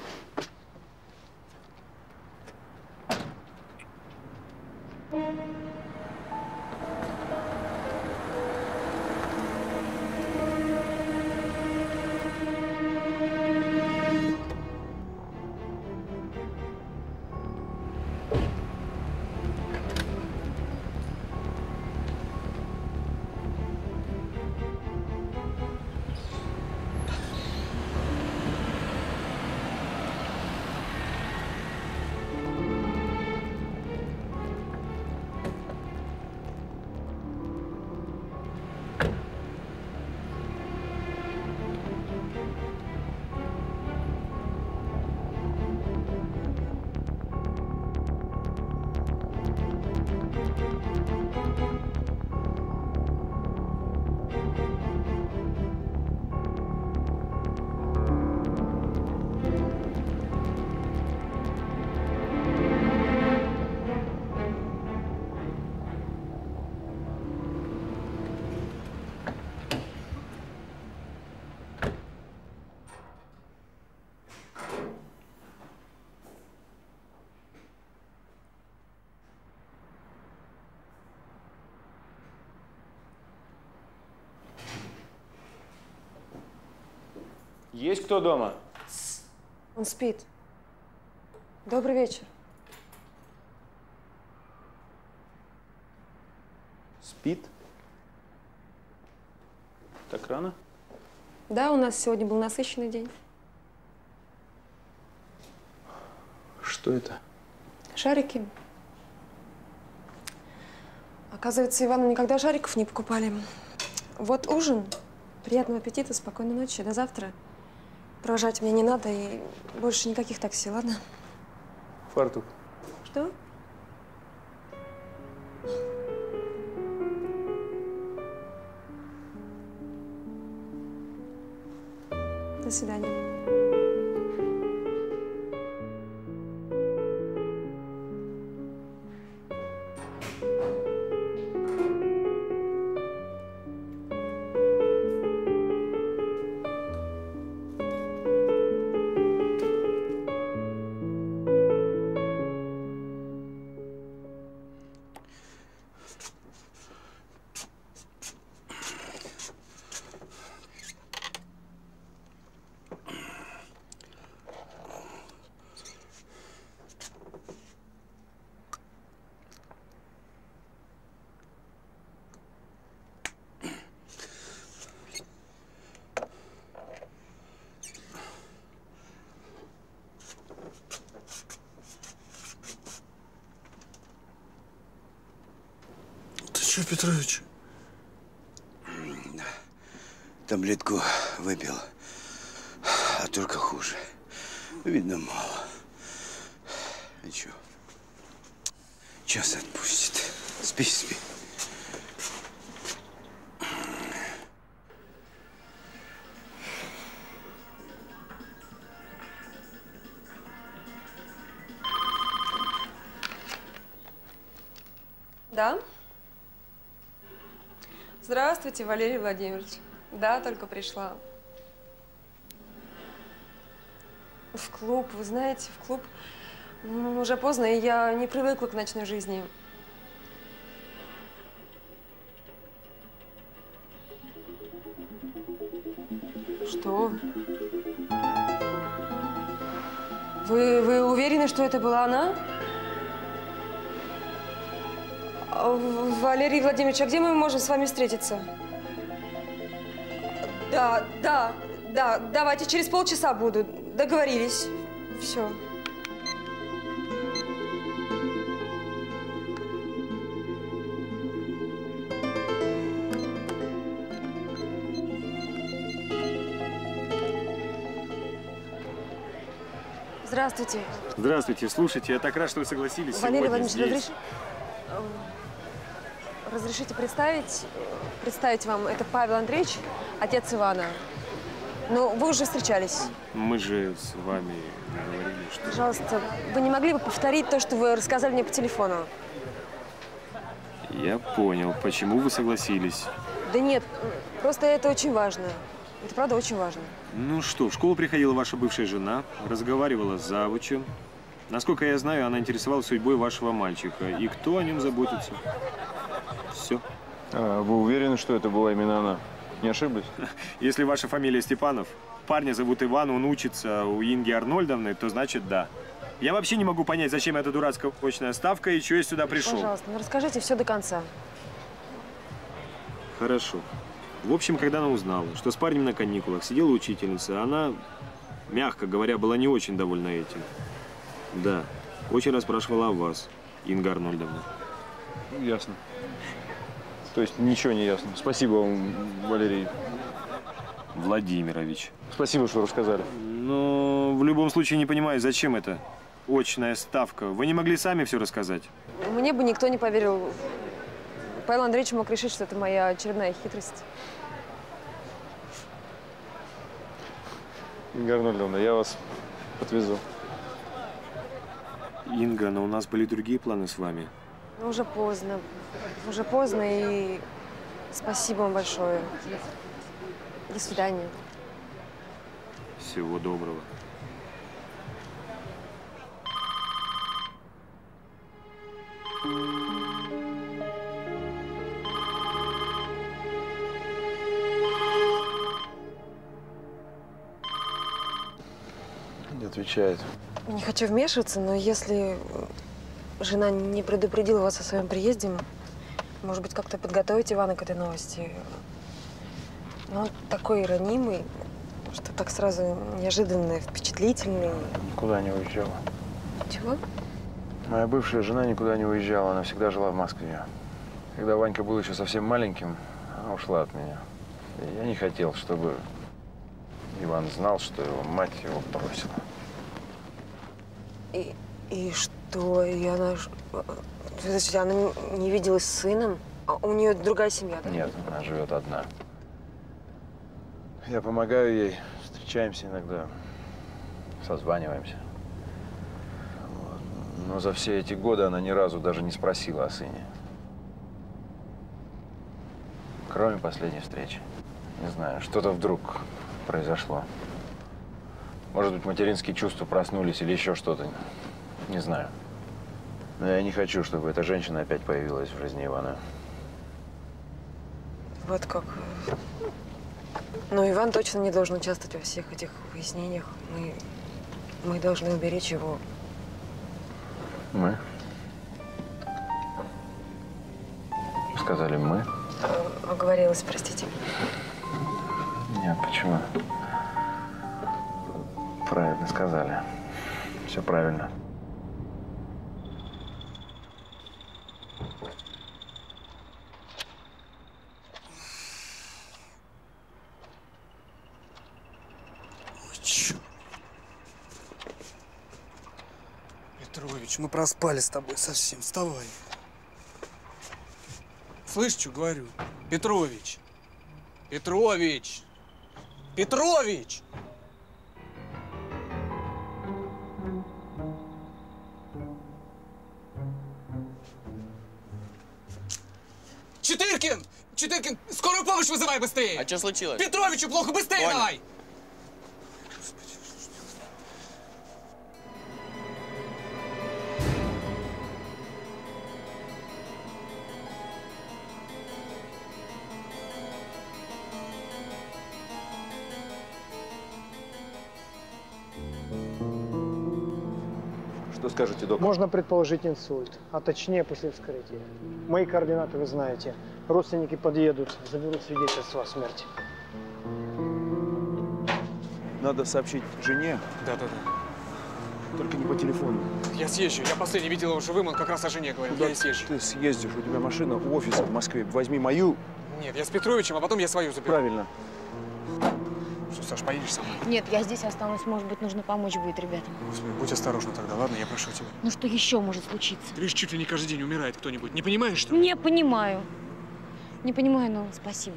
Есть кто дома? Он спит. Добрый вечер. Спит? Так рано? Да, у нас сегодня был насыщенный день. Что это? Шарики. Оказывается, Ивану никогда шариков не покупали. Вот ужин. Приятного аппетита, спокойной ночи. До завтра. Провожать меня не надо и больше никаких такси, ладно? Фартук. Что? Здравствуйте, Валерий Владимирович. Да, только пришла. В клуб, вы знаете, в клуб. Уже поздно, и я не привыкла к ночной жизни. Что? Вы, вы уверены, что это была она? А, Валерий Владимирович, а где мы можем с вами встретиться? Да, да, да, давайте через полчаса буду. Договорились. Все. Здравствуйте. Здравствуйте. Слушайте, я так рад, что вы согласились Валерий сегодня Владимирович, здесь. разреши- эм, разрешите представить, э, представить вам, это Павел Андреевич, отец Ивана. Ну, вы уже встречались. Мы же с вами говорили, что... Пожалуйста, вы не могли бы повторить то, что вы рассказали мне по телефону? Я понял, почему вы согласились. Да нет, просто это очень важно. Это правда очень важно. Ну что, в школу приходила ваша бывшая жена, разговаривала с завучем. Насколько я знаю, она интересовалась судьбой вашего мальчика. И кто о нем заботится? Все. А вы уверены, что это была именно она? Не ошиблись? Если ваша фамилия Степанов, парня зовут Иван, он учится у Инги Арнольдовны, то значит да. Я вообще не могу понять, зачем эта дурацкая очная ставка и чего я сюда пришел. Пожалуйста, ну расскажите все до конца. Хорошо. В общем, когда она узнала, что с парнем на каникулах сидела учительница, она, мягко говоря, была не очень довольна этим. Да, очень расспрашивала о вас, Инга Арнольдовна. Ясно. То есть ничего не ясно. Спасибо вам, Валерий. Владимирович. Спасибо, что рассказали. Но в любом случае не понимаю, зачем это? Очная ставка. Вы не могли сами все рассказать? Мне бы никто не поверил. Павел Андреевич мог решить, что это моя очередная хитрость. Инга Арнольдовна, я вас отвезу. Инга, но у нас были другие планы с вами. Но уже поздно. Уже поздно, и спасибо вам большое. До свидания. Всего доброго. отвечает. Не хочу вмешиваться, но если жена не предупредила вас о своем приезде, может быть, как-то подготовить Ивана к этой новости. Ну, он такой ранимый, что так сразу неожиданно впечатлительный. Никуда не уезжала. Чего? Моя бывшая жена никуда не уезжала, она всегда жила в Москве. Когда Ванька был еще совсем маленьким, она ушла от меня. И я не хотел, чтобы Иван знал, что его мать его бросила. И, и что? И она... Подождите, она не виделась с сыном? А у нее другая семья, да? Нет, она живет одна. Я помогаю ей, встречаемся иногда, созваниваемся. Вот. Но за все эти годы она ни разу даже не спросила о сыне. Кроме последней встречи. Не знаю, что-то вдруг произошло. Может быть, материнские чувства проснулись или еще что-то. Не знаю. Но я не хочу, чтобы эта женщина опять появилась в жизни Ивана. Вот как. Но Иван точно не должен участвовать во всех этих выяснениях. Мы, мы должны уберечь его. Мы? Сказали мы? Э, Оговорилась, простите. Нет, почему? Правильно сказали. Все правильно. Петрович, мы проспали с тобой совсем. Вставай. Слышь, что говорю? Петрович. Петрович. Петрович! Четыркин! Четыркин, скорую помощь вызывай быстрее! А что случилось? Петровичу плохо, быстрее Понял. давай! Скажете, доктор? Можно предположить инсульт, а точнее после вскрытия. Мои координаты вы знаете. Родственники подъедут, заберут свидетельство о смерти. Надо сообщить жене, Да-да-да. только не по телефону. Я съезжу. Я последний видел его живым, он как раз о жене говорил. Куда Я съезжу. ты съездишь? У тебя машина у офиса в Москве. Возьми мою. Нет, я с Петровичем, а потом я свою заберу. Правильно. Что, Саш, поедешь со мной? Нет, я здесь останусь. Может быть, нужно помочь будет ребятам. Господи, будь осторожна тогда, ладно? Я прошу тебя. Ну что еще может случиться? Ты видишь, чуть ли не каждый день умирает кто-нибудь. Не понимаешь, что ли? Не понимаю. Не понимаю, но спасибо.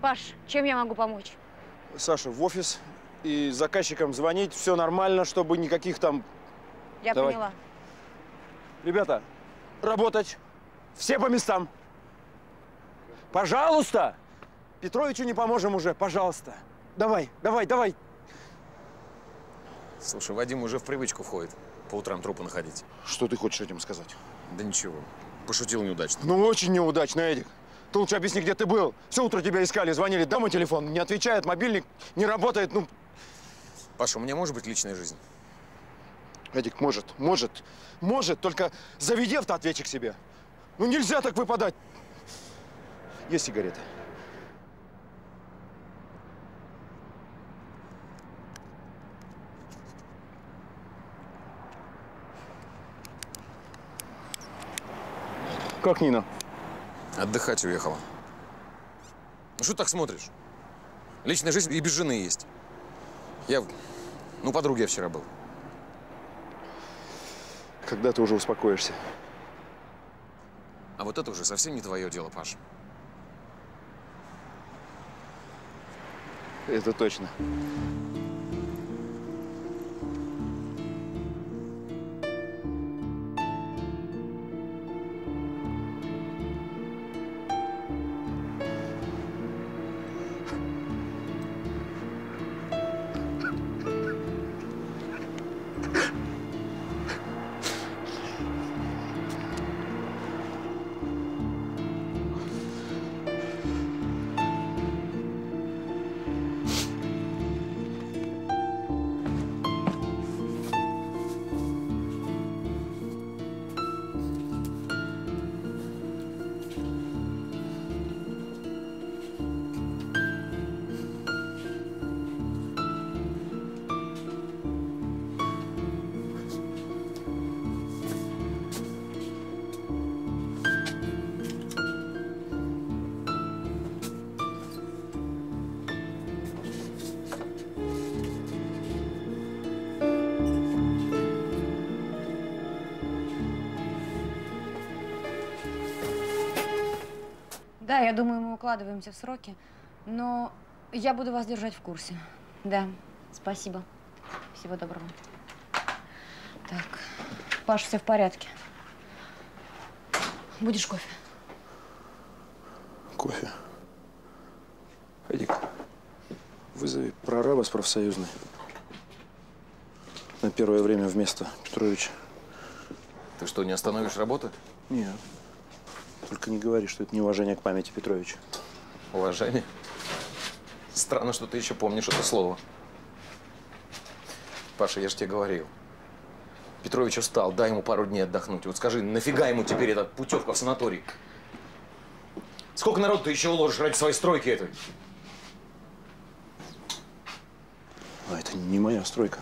Паш, чем я могу помочь? Саша, в офис и заказчикам звонить. Все нормально, чтобы никаких там... Я Давай. поняла. Ребята, работать. Все по местам. Пожалуйста. Петровичу не поможем уже, пожалуйста. Давай, давай, давай. Слушай, Вадим уже в привычку входит по утрам трупы находить. Что ты хочешь этим сказать? Да ничего. Пошутил неудачно. Ну, очень неудачно, Эдик. Ты лучше объясни, где ты был. Все утро тебя искали, звонили. Дома телефон не отвечает, мобильник не работает. Ну, Паша, у меня может быть личная жизнь? Эдик, может, может, может, только заведи автоответчик себе. Ну, нельзя так выпадать. Есть сигареты? Как Нина? Отдыхать уехала. Ну что так смотришь? Личная жизнь и без жены есть. Я, ну, подруги я вчера был. Когда ты уже успокоишься? А вот это уже совсем не твое дело, Паш. Это точно. Да, я думаю, мы укладываемся в сроки, но я буду вас держать в курсе. Да, спасибо. Всего доброго. Так, Паш, все в порядке. Будешь кофе? Кофе. Эдик, вызови прораба с профсоюзной. На первое время вместо Петровича. Ты что, не остановишь работу? Нет. Только не говори, что это неуважение к памяти Петровича. Уважение? Странно, что ты еще помнишь это слово. Паша, я же тебе говорил. Петрович устал, дай ему пару дней отдохнуть. Вот скажи, нафига ему теперь эта путевка в санаторий? Сколько народ ты еще уложишь ради своей стройки этой? А это не моя стройка.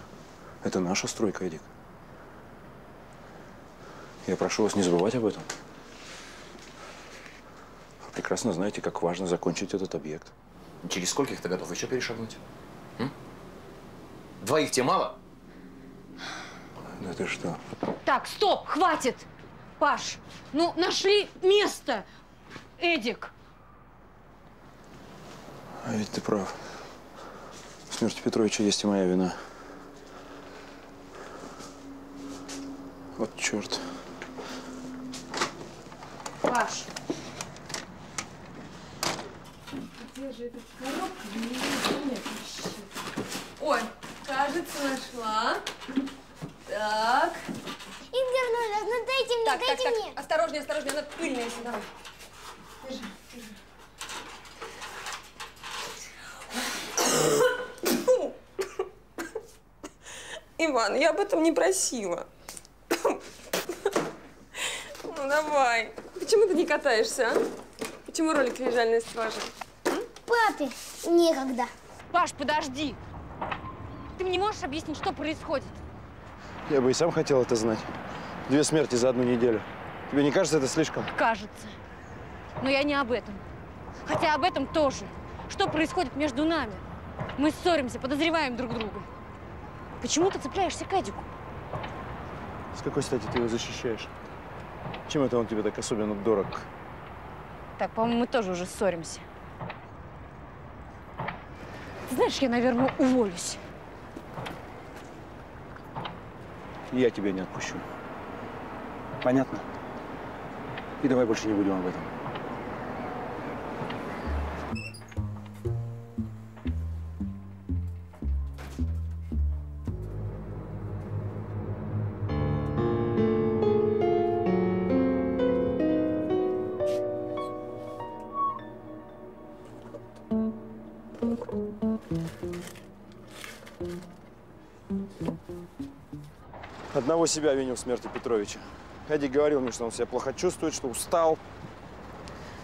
Это наша стройка, Эдик. Я прошу вас не забывать об этом. Прекрасно знаете, как важно закончить этот объект. Через скольких ты готов еще перешагнуть? М? Двоих тебе мало? Да ты что? Так, стоп, хватит! Паш, ну нашли место! Эдик! А ведь ты прав. В смерти Петровича есть и моя вина. Вот черт. Паш! Где же этот коробка? Ой, кажется, нашла. Так. Игорь ну дайте мне, Так, так, дайте так. мне. Осторожнее, осторожнее, она пыльная давай. Держи, держи. Иван, я об этом не просила. Ну давай. Почему ты не катаешься, а? Почему ролик лежали на страже? Папе некогда. Паш, подожди! Ты мне можешь объяснить, что происходит? Я бы и сам хотел это знать. Две смерти за одну неделю. Тебе не кажется это слишком? Кажется. Но я не об этом. Хотя об этом тоже. Что происходит между нами? Мы ссоримся, подозреваем друг друга. Почему ты цепляешься к Эдику? С какой стати ты его защищаешь? Чем это он тебе так особенно дорог? Так, по-моему, мы тоже уже ссоримся. Знаешь, я, наверное, уволюсь. Я тебя не отпущу. Понятно? И давай больше не будем об этом. Одного себя винил в смерти Петровича. Эдик говорил мне, что он себя плохо чувствует, что устал.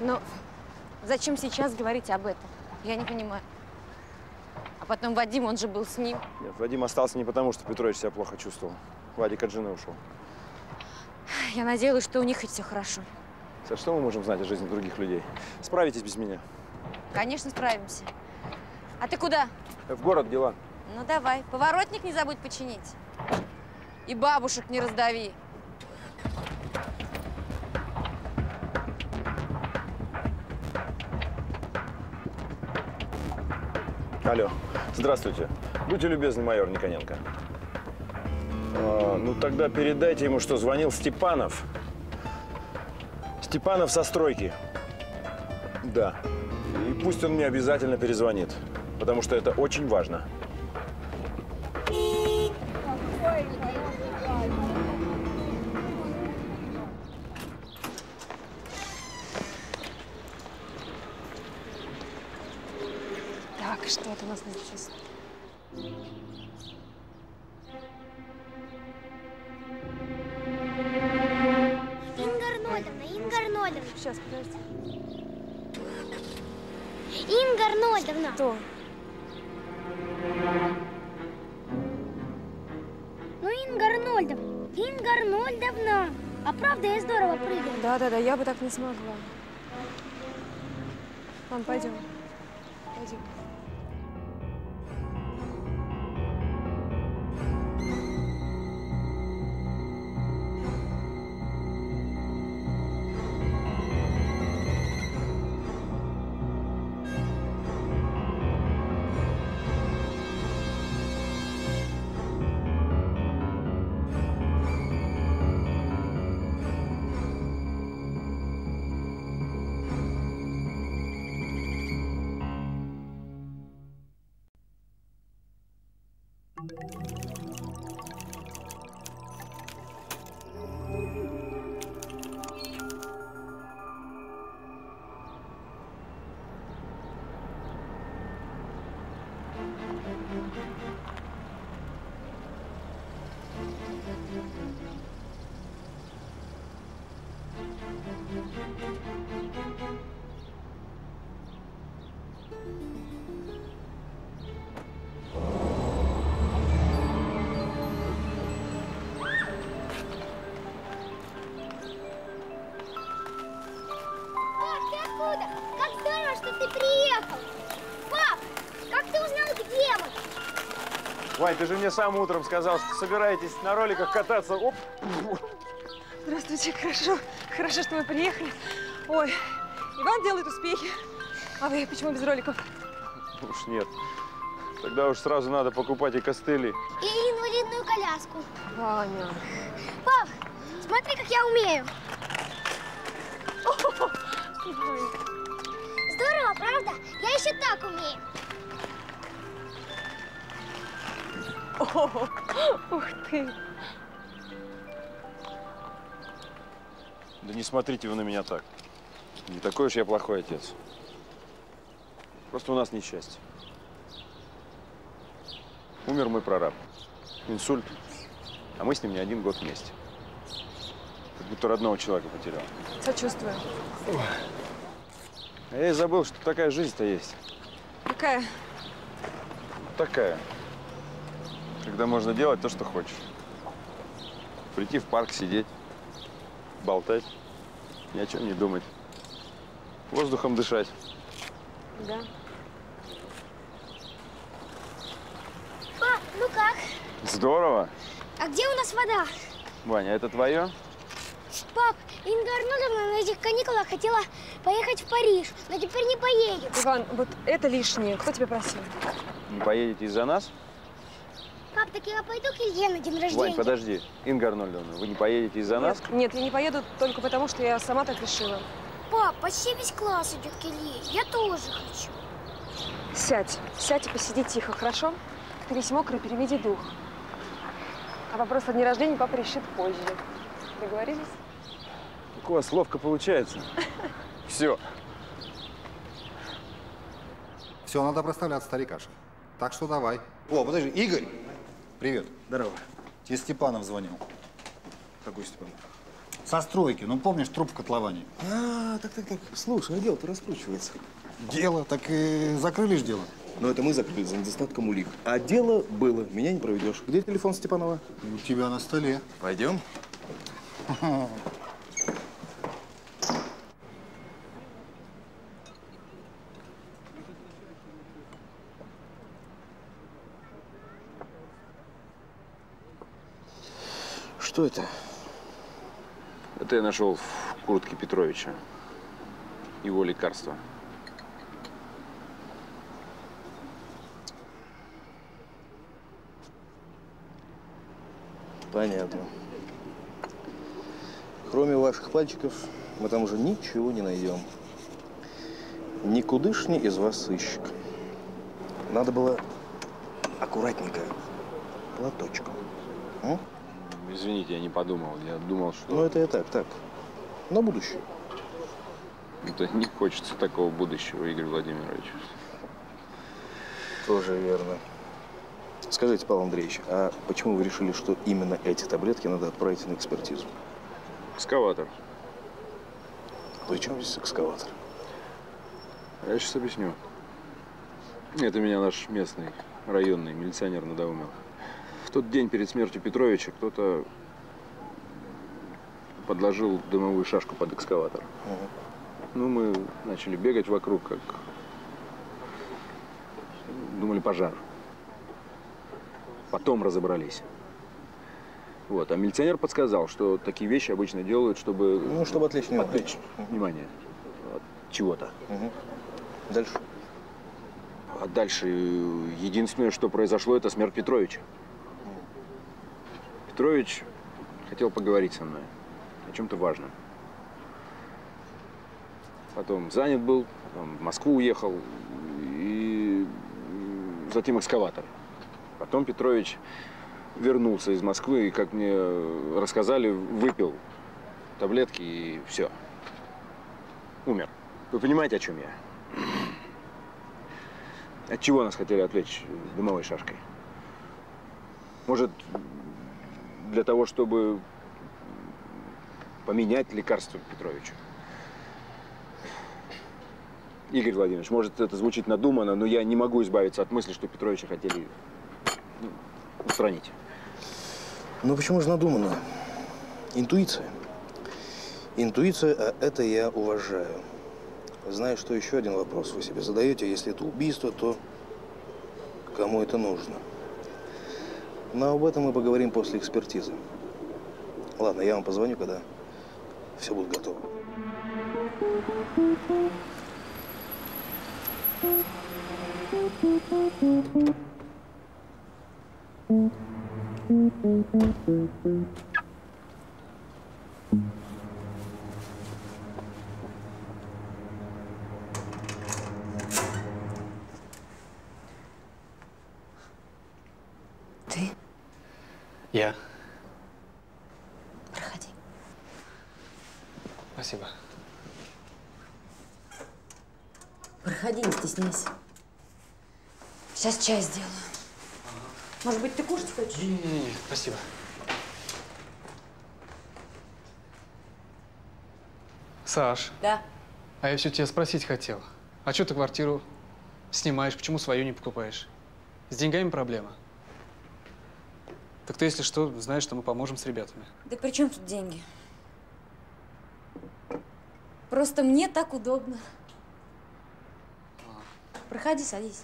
Но зачем сейчас говорить об этом? Я не понимаю. А потом Вадим, он же был с ним. Нет, Вадим остался не потому, что Петрович себя плохо чувствовал. Вадик от жены ушел. Я надеялась, что у них хоть все хорошо. Саш, что мы можем знать о жизни других людей? Справитесь без меня. Конечно, справимся. А ты куда? В город дела. Ну давай, поворотник не забудь починить. И бабушек не раздави. Алло. Здравствуйте. Будьте любезны, майор Никоненко. А, ну, тогда передайте ему, что звонил Степанов. Степанов со стройки. Да. И пусть он мне обязательно перезвонит, потому что это очень важно. Что это у нас началось? Инга Арнольдовна, Инга Арнольдовна. Сейчас, подожди. Инга Арнольдовна. Что? Ну, Инга Арнольдовна. Инга Арнольдовна. А правда, я здорово прыгаю. Да-да-да, я бы так не смогла. Пойдем. Пойдем. Вань, ты же мне сам утром сказал, что собираетесь на роликах кататься. Оп! Здравствуйте, хорошо, хорошо, что мы приехали. Ой, Иван делает успехи. А вы почему без роликов? Уж нет. Тогда уж сразу надо покупать и костыли. И инвалидную коляску. Ваня. Пап, смотри, как я умею. Здорово, правда? Я еще так умею. Ух ты. Да не смотрите вы на меня так. Не такой уж я плохой отец. Просто у нас несчастье. Умер мой прораб. Инсульт. А мы с ним не один год вместе. Как будто родного человека потерял. Сочувствую. А я и забыл, что такая жизнь-то есть. Какая? Такая. Когда можно делать то, что хочешь. Прийти в парк, сидеть, болтать, ни о чем не думать. Воздухом дышать. Да. Пап, ну как? Здорово. А где у нас вода? Ваня, это твое? Пап, Инга Арнольдовна на этих каникулах хотела поехать в Париж, но теперь не поедет. Иван, вот это лишнее. Кто тебя просил? Не поедете из-за нас? Пап, так я пойду к Илье на день рождения. Вань, подожди. Инга Арнольдовна, вы не поедете из-за нас? Нет, я не поеду только потому, что я сама так решила. Пап, почти весь класс идет к Илье. Я тоже хочу. Сядь, сядь и посиди тихо, хорошо? Ты весь мокрый, переведи дух. А вопрос о дне рождения папа решит позже. Договорились? Как у вас ловко получается. [LAUGHS] Все. Все, надо проставляться, старикаша. Так что давай. О, подожди, Игорь! Привет. Здорово. Тебе Степанов звонил. Какой Степанов? Со стройки. Ну, помнишь, труп в котловане? А, так, так, так. Слушай, а дело-то раскручивается. Дело, так и закрыли ж дело. Но это мы закрыли за недостатком улик. А дело было, меня не проведешь. Где телефон Степанова? У тебя на столе. Пойдем. [LAUGHS] Что это? Это я нашел в куртке Петровича. Его лекарство. Понятно. Кроме ваших пальчиков, мы там уже ничего не найдем. Никудышний из вас сыщик. Надо было аккуратненько, платочком. М? Извините, я не подумал. Я думал, что... Ну, это я так, так. На будущее. Это не хочется такого будущего, Игорь Владимирович. Тоже верно. Скажите, Павел Андреевич, а почему вы решили, что именно эти таблетки надо отправить на экспертизу? Экскаватор. При чем здесь экскаватор? Я сейчас объясню. Это меня наш местный, районный милиционер надоумил. В тот день перед смертью Петровича кто-то подложил дымовую шашку под экскаватор. Ну, мы начали бегать вокруг, как... Думали, пожар. Потом разобрались. Вот. А милиционер подсказал, что такие вещи обычно делают, чтобы... Ну, чтобы отвлечь внимание. Отвлечь внимание от чего-то. Дальше? А дальше единственное, что произошло, это смерть Петровича. Петрович хотел поговорить со мной о чем-то важном. Потом занят был, потом в Москву уехал, и затем экскаватор. Потом Петрович вернулся из Москвы и, как мне рассказали, выпил таблетки и все. Умер. Вы понимаете, о чем я? От чего нас хотели отвлечь дымовой шашкой? Может, для того, чтобы поменять лекарство Петровичу? Игорь Владимирович, может, это звучит надуманно, но я не могу избавиться от мысли, что Петровича хотели ну, устранить. Ну почему же надуманно? Интуиция. Интуиция, а это я уважаю. Знаю, что еще один вопрос вы себе задаете. Если это убийство, то кому это нужно? Но об этом мы поговорим после экспертизы. Ладно, я вам позвоню, когда все будет готово. Ты? Я. Проходи. Спасибо. Проходи, не стесняйся. Сейчас чай сделаю. Может быть, ты кушать хочешь? Не-не-не, спасибо. Саш, Да. а я все тебя спросить хотел. А что ты квартиру снимаешь, почему свою не покупаешь? С деньгами проблема? Так ты, если что, знаешь, что мы поможем с ребятами. Да при чем тут деньги? Просто мне так удобно. Проходи, садись.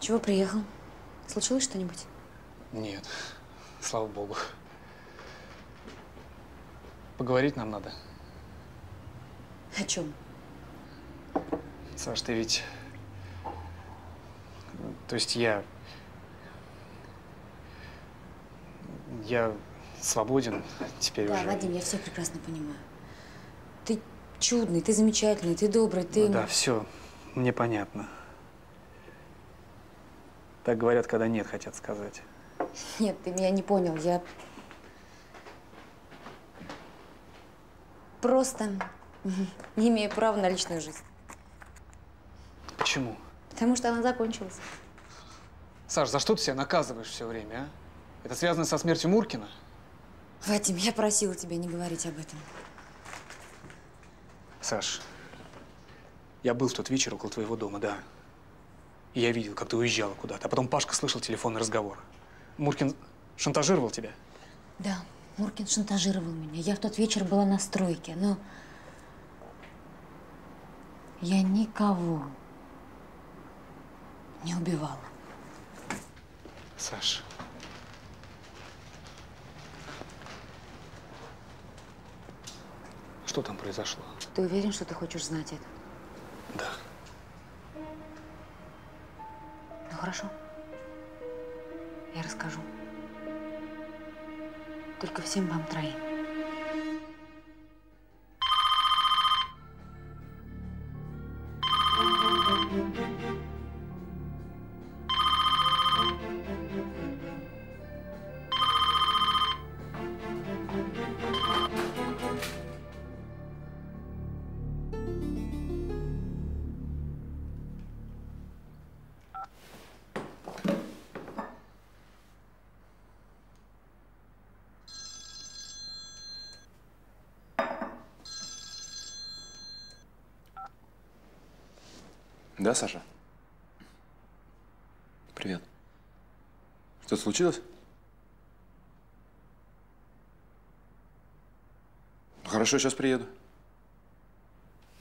Чего приехал? Случилось что-нибудь? Нет, слава богу. Поговорить нам надо. О чем? Саш, ты ведь... То есть я... Я свободен теперь Да, уже. Вадим, я все прекрасно понимаю. Ты чудный, ты замечательный, ты добрый, ты... Ну да, все, мне понятно. Так говорят, когда нет, хотят сказать. Нет, ты меня не понял. Я просто [LAUGHS] не имею права на личную жизнь. Почему? Потому что она закончилась. Саш, за что ты себя наказываешь все время, а? Это связано со смертью Муркина? Вадим, я просила тебя не говорить об этом. Саш, я был в тот вечер около твоего дома, да. И я видел, как ты уезжала куда-то. А потом Пашка слышал телефонный разговор. Муркин шантажировал тебя? Да, Муркин шантажировал меня. Я в тот вечер была на стройке, но я никого не убивала. Саш. Что там произошло? Ты уверен, что ты хочешь знать это? Да. Ну хорошо. Я расскажу. Только всем вам троим. Да, Саша? Привет. Что-то случилось? Хорошо, сейчас приеду.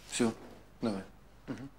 Все, давай. Мгм.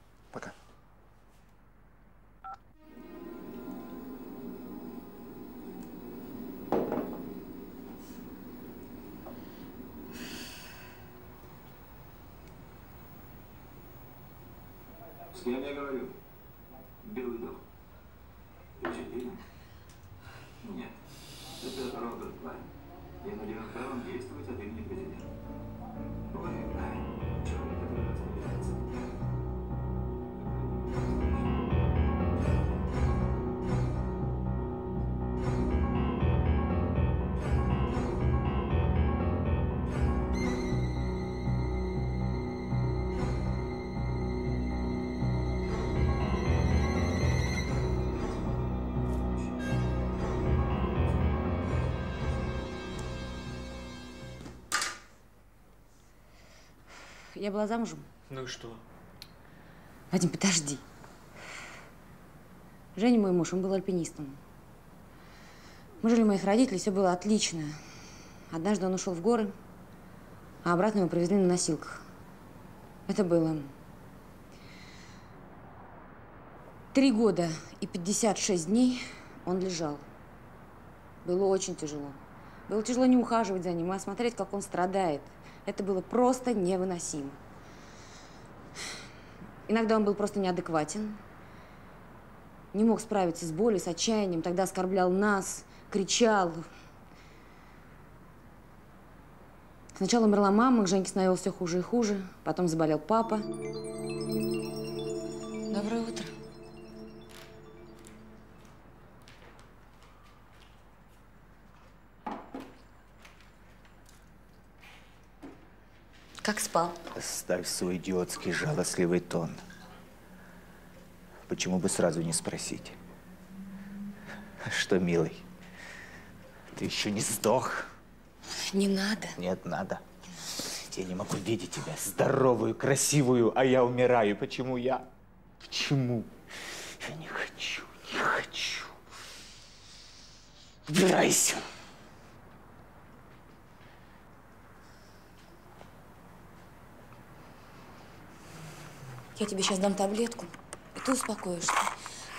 Я была замужем. Ну и что? Вадим, подожди. Женя, мой муж, он был альпинистом. Мы жили у моих родителей, все было отлично. Однажды он ушел в горы, а обратно его привезли на носилках. Это было три года и 56 дней он лежал. Было очень тяжело. Было тяжело не ухаживать за ним, а смотреть, как он страдает. Это было просто невыносимо. Иногда он был просто неадекватен, не мог справиться с болью, с отчаянием, тогда оскорблял нас, кричал. Сначала умерла мама, к Женьке становилось все хуже и хуже, потом заболел папа. Доброе утро. Как спал? Оставь свой идиотский жалостливый тон. Почему бы сразу не спросить? Что, милый, ты еще не сдох? Не надо. Нет, надо. Я не могу видеть тебя здоровую, красивую, а я умираю. Почему я? Почему? Я не хочу, не хочу. Убирайся. Я тебе сейчас дам таблетку, и ты успокоишься.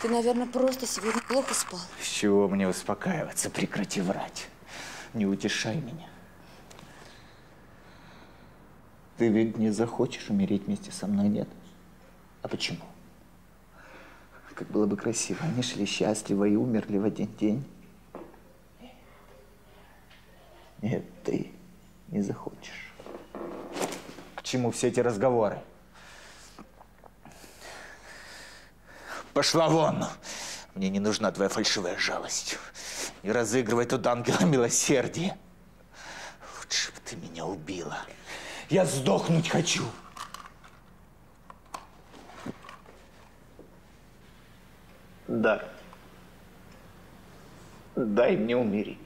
Ты, наверное, просто сегодня плохо спал. С чего мне успокаиваться? Прекрати врать. Не утешай меня. Ты ведь не захочешь умереть вместе со мной, нет? А почему? Как было бы красиво. Они шли счастливо и умерли в один день. Нет, ты не захочешь. К чему все эти разговоры? Пошла вон! Мне не нужна твоя фальшивая жалость. Не разыгрывай тут ангела милосердия. Лучше бы ты меня убила. Я сдохнуть хочу. Да. Дай мне умереть.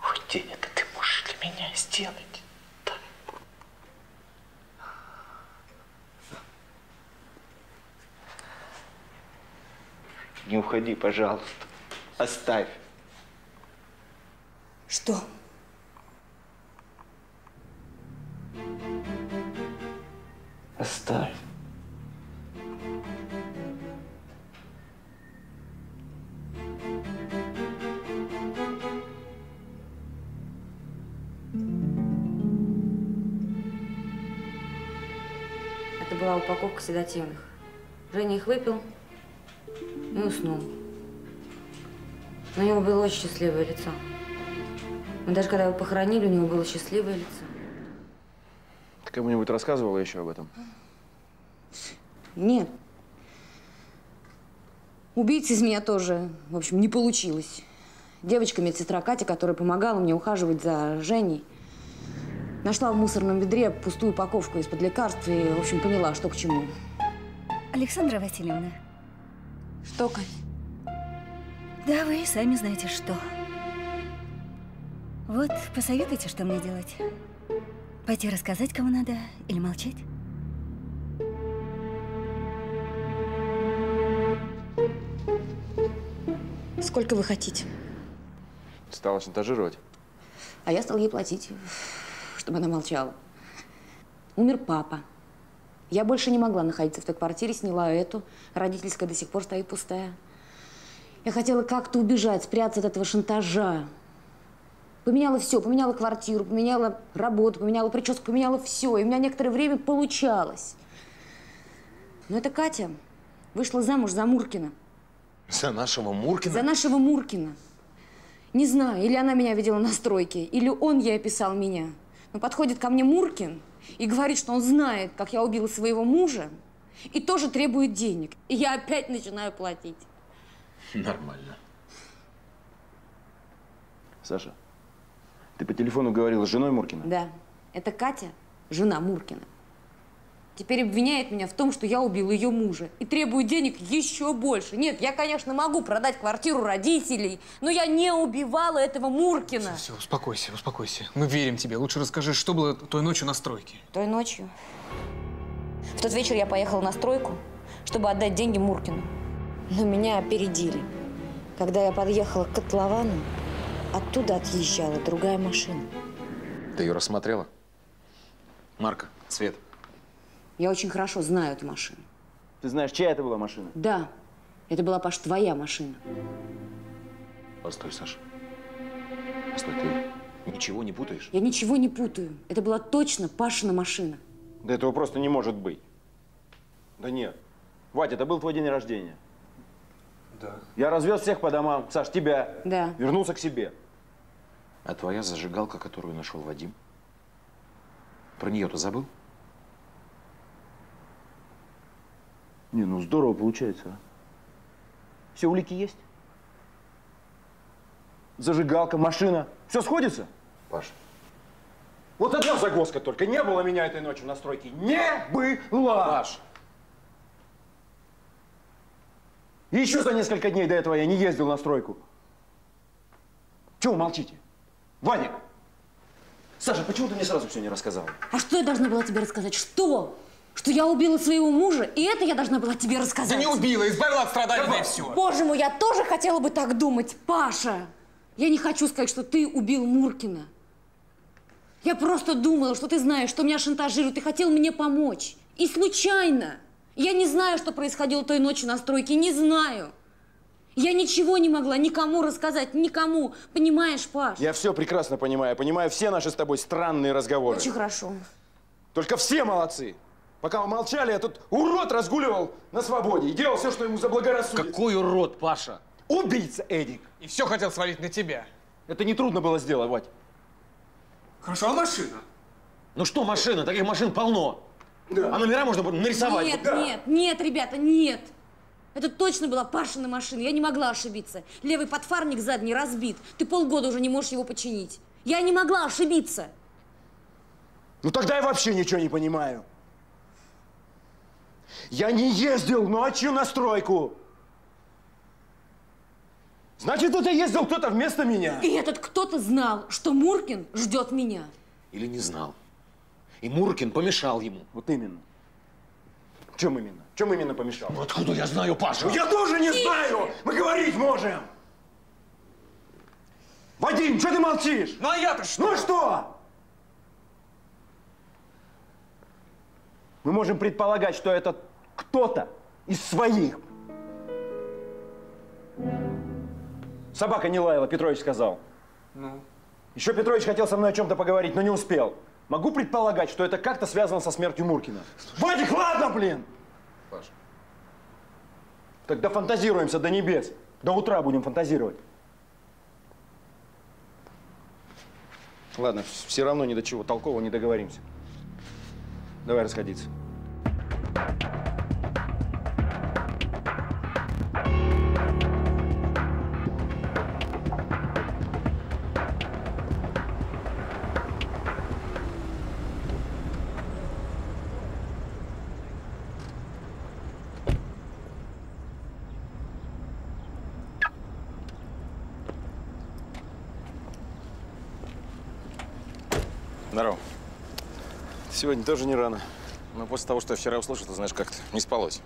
Хоть день это ты можешь для меня сделать. Не уходи, пожалуйста. Оставь. Что? Оставь. Это была упаковка седативных. Женя их выпил и уснул. Но у него было очень счастливое лицо. Мы даже когда его похоронили, у него было счастливое лицо. Ты кому-нибудь рассказывала еще об этом? Нет. Убийца из меня тоже, в общем, не получилось. Девочка, медсестра Катя, которая помогала мне ухаживать за Женей, нашла в мусорном ведре пустую упаковку из-под лекарств и, в общем, поняла, что к чему. Александра Васильевна. Что, Кать? Да, вы и сами знаете, что. Вот, посоветуйте, что мне делать. Пойти рассказать, кому надо, или молчать? Сколько вы хотите? Стала шантажировать? А я стал ей платить, чтобы она молчала. Умер папа. Я больше не могла находиться в той квартире, сняла эту. Родительская до сих пор стоит пустая. Я хотела как-то убежать, спрятаться от этого шантажа. Поменяла все, поменяла квартиру, поменяла работу, поменяла прическу, поменяла все. И у меня некоторое время получалось. Но эта Катя вышла замуж за Муркина. За нашего Муркина? За нашего Муркина. Не знаю, или она меня видела на стройке, или он ей описал меня. Но подходит ко мне Муркин и говорит, что он знает, как я убила своего мужа, и тоже требует денег. И я опять начинаю платить. Нормально. Саша, ты по телефону говорила с женой Муркина? Да, это Катя, жена Муркина. Теперь обвиняет меня в том, что я убила ее мужа. И требует денег еще больше. Нет, я, конечно, могу продать квартиру родителей, но я не убивала этого Муркина. Все, успокойся, успокойся. Мы верим тебе. Лучше расскажи, что было той ночью на стройке. Той ночью. В тот вечер я поехала на стройку, чтобы отдать деньги Муркину. Но меня опередили. Когда я подъехала к котловану, оттуда отъезжала другая машина. Ты ее рассмотрела? Марка, цвет. Я очень хорошо знаю эту машину. Ты знаешь, чья это была машина? Да, это была, Паш, твоя машина. Постой, Саша. Постой, ты ничего не путаешь? Я ничего не путаю. Это была точно Пашина машина. Да этого просто не может быть. Да нет. Вать, это был твой день рождения. Да. Я развез всех по домам. Саш, тебя. Да. Вернулся к себе. А твоя зажигалка, которую нашел Вадим? Про нее-то забыл? Не, ну здорово получается. а. Все улики есть? Зажигалка, машина. Все сходится? Паш. Вот одна загвоздка только. Не было меня этой ночью на стройке. Не было! Паш. И еще за несколько дней до этого я не ездил на стройку. Чего вы молчите? Ваня! Саша, почему ты мне сразу все не рассказала? А что я должна была тебе рассказать? Что? Что я убила своего мужа, и это я должна была тебе рассказать? Да не убила, избавила от страданий, да и все. Боже мой, я тоже хотела бы так думать, Паша. Я не хочу сказать, что ты убил Муркина. Я просто думала, что ты знаешь, что меня шантажируют, и хотел мне помочь. И случайно. Я не знаю, что происходило той ночью на стройке, не знаю. Я ничего не могла никому рассказать, никому. Понимаешь, Паш? Я все прекрасно понимаю. Понимаю все наши с тобой странные разговоры. Очень хорошо. Только все молодцы. Пока мы молчали, этот урод разгуливал на свободе и делал все, что ему заблагорассудится. Какой урод, Паша? Убийца, Эдик. И все хотел свалить на тебя. Это нетрудно было сделать, Вать. Хорошо, а машина? Ну что машина? Таких машин полно. А номера можно было нарисовать. Нет, нет, нет, ребята, нет. Это точно была Пашина машина, я не могла ошибиться. Левый подфарник задний разбит. Ты полгода уже не можешь его починить. Я не могла ошибиться. Ну тогда я вообще ничего не понимаю. Я не ездил ночью на стройку. Значит, это ездил кто-то вместо меня. И этот кто-то знал, что Муркин ждет меня. Или не знал. И Муркин помешал ему. Вот именно. В чем именно? В чем именно помешал? Ну откуда я знаю, Паша? Ну, я тоже не знаю! Мы говорить можем! Вадим, что ты молчишь? Ну а я-то что? Ну что? Мы можем предполагать, что это кто-то из своих. Собака не лаяла, Петрович сказал. Ну? Еще Петрович хотел со мной о чем-то поговорить, но не успел. Могу предполагать, что это как-то связано со смертью Муркина. Вадик, ладно, блин! Паша. Тогда фантазируемся до небес. До утра будем фантазировать. Ладно, все равно ни до чего толкового не договоримся. Давай расходиться. Здорово. Сегодня тоже не рано. Ну, после того, что я вчера услышал, ты знаешь, как-то не спалось.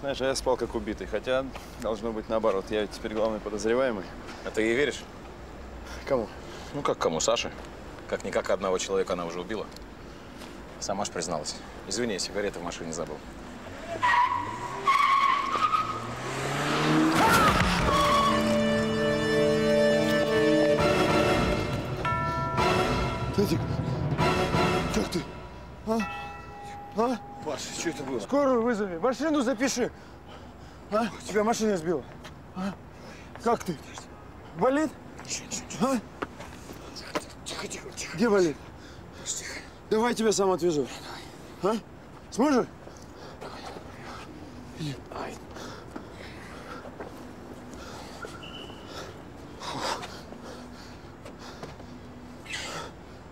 Знаешь, а я спал как убитый, хотя должно быть наоборот. Я ведь теперь главный подозреваемый. А ты ей веришь? Кому? Ну, как кому? Саше. Как-никак одного человека она уже убила. Сама ж призналась. Извини, я сигареты в машине забыл. Эдик, как ты? А? А? Паш, что это было? Скорую вызови, машину запиши. А? Тебя машина сбила. А? Как ты? Болит? А? Тихо, тихо, тихо. Где болит? Тихо. Давай я тебя сам отвезу. А? Сможешь? Ай.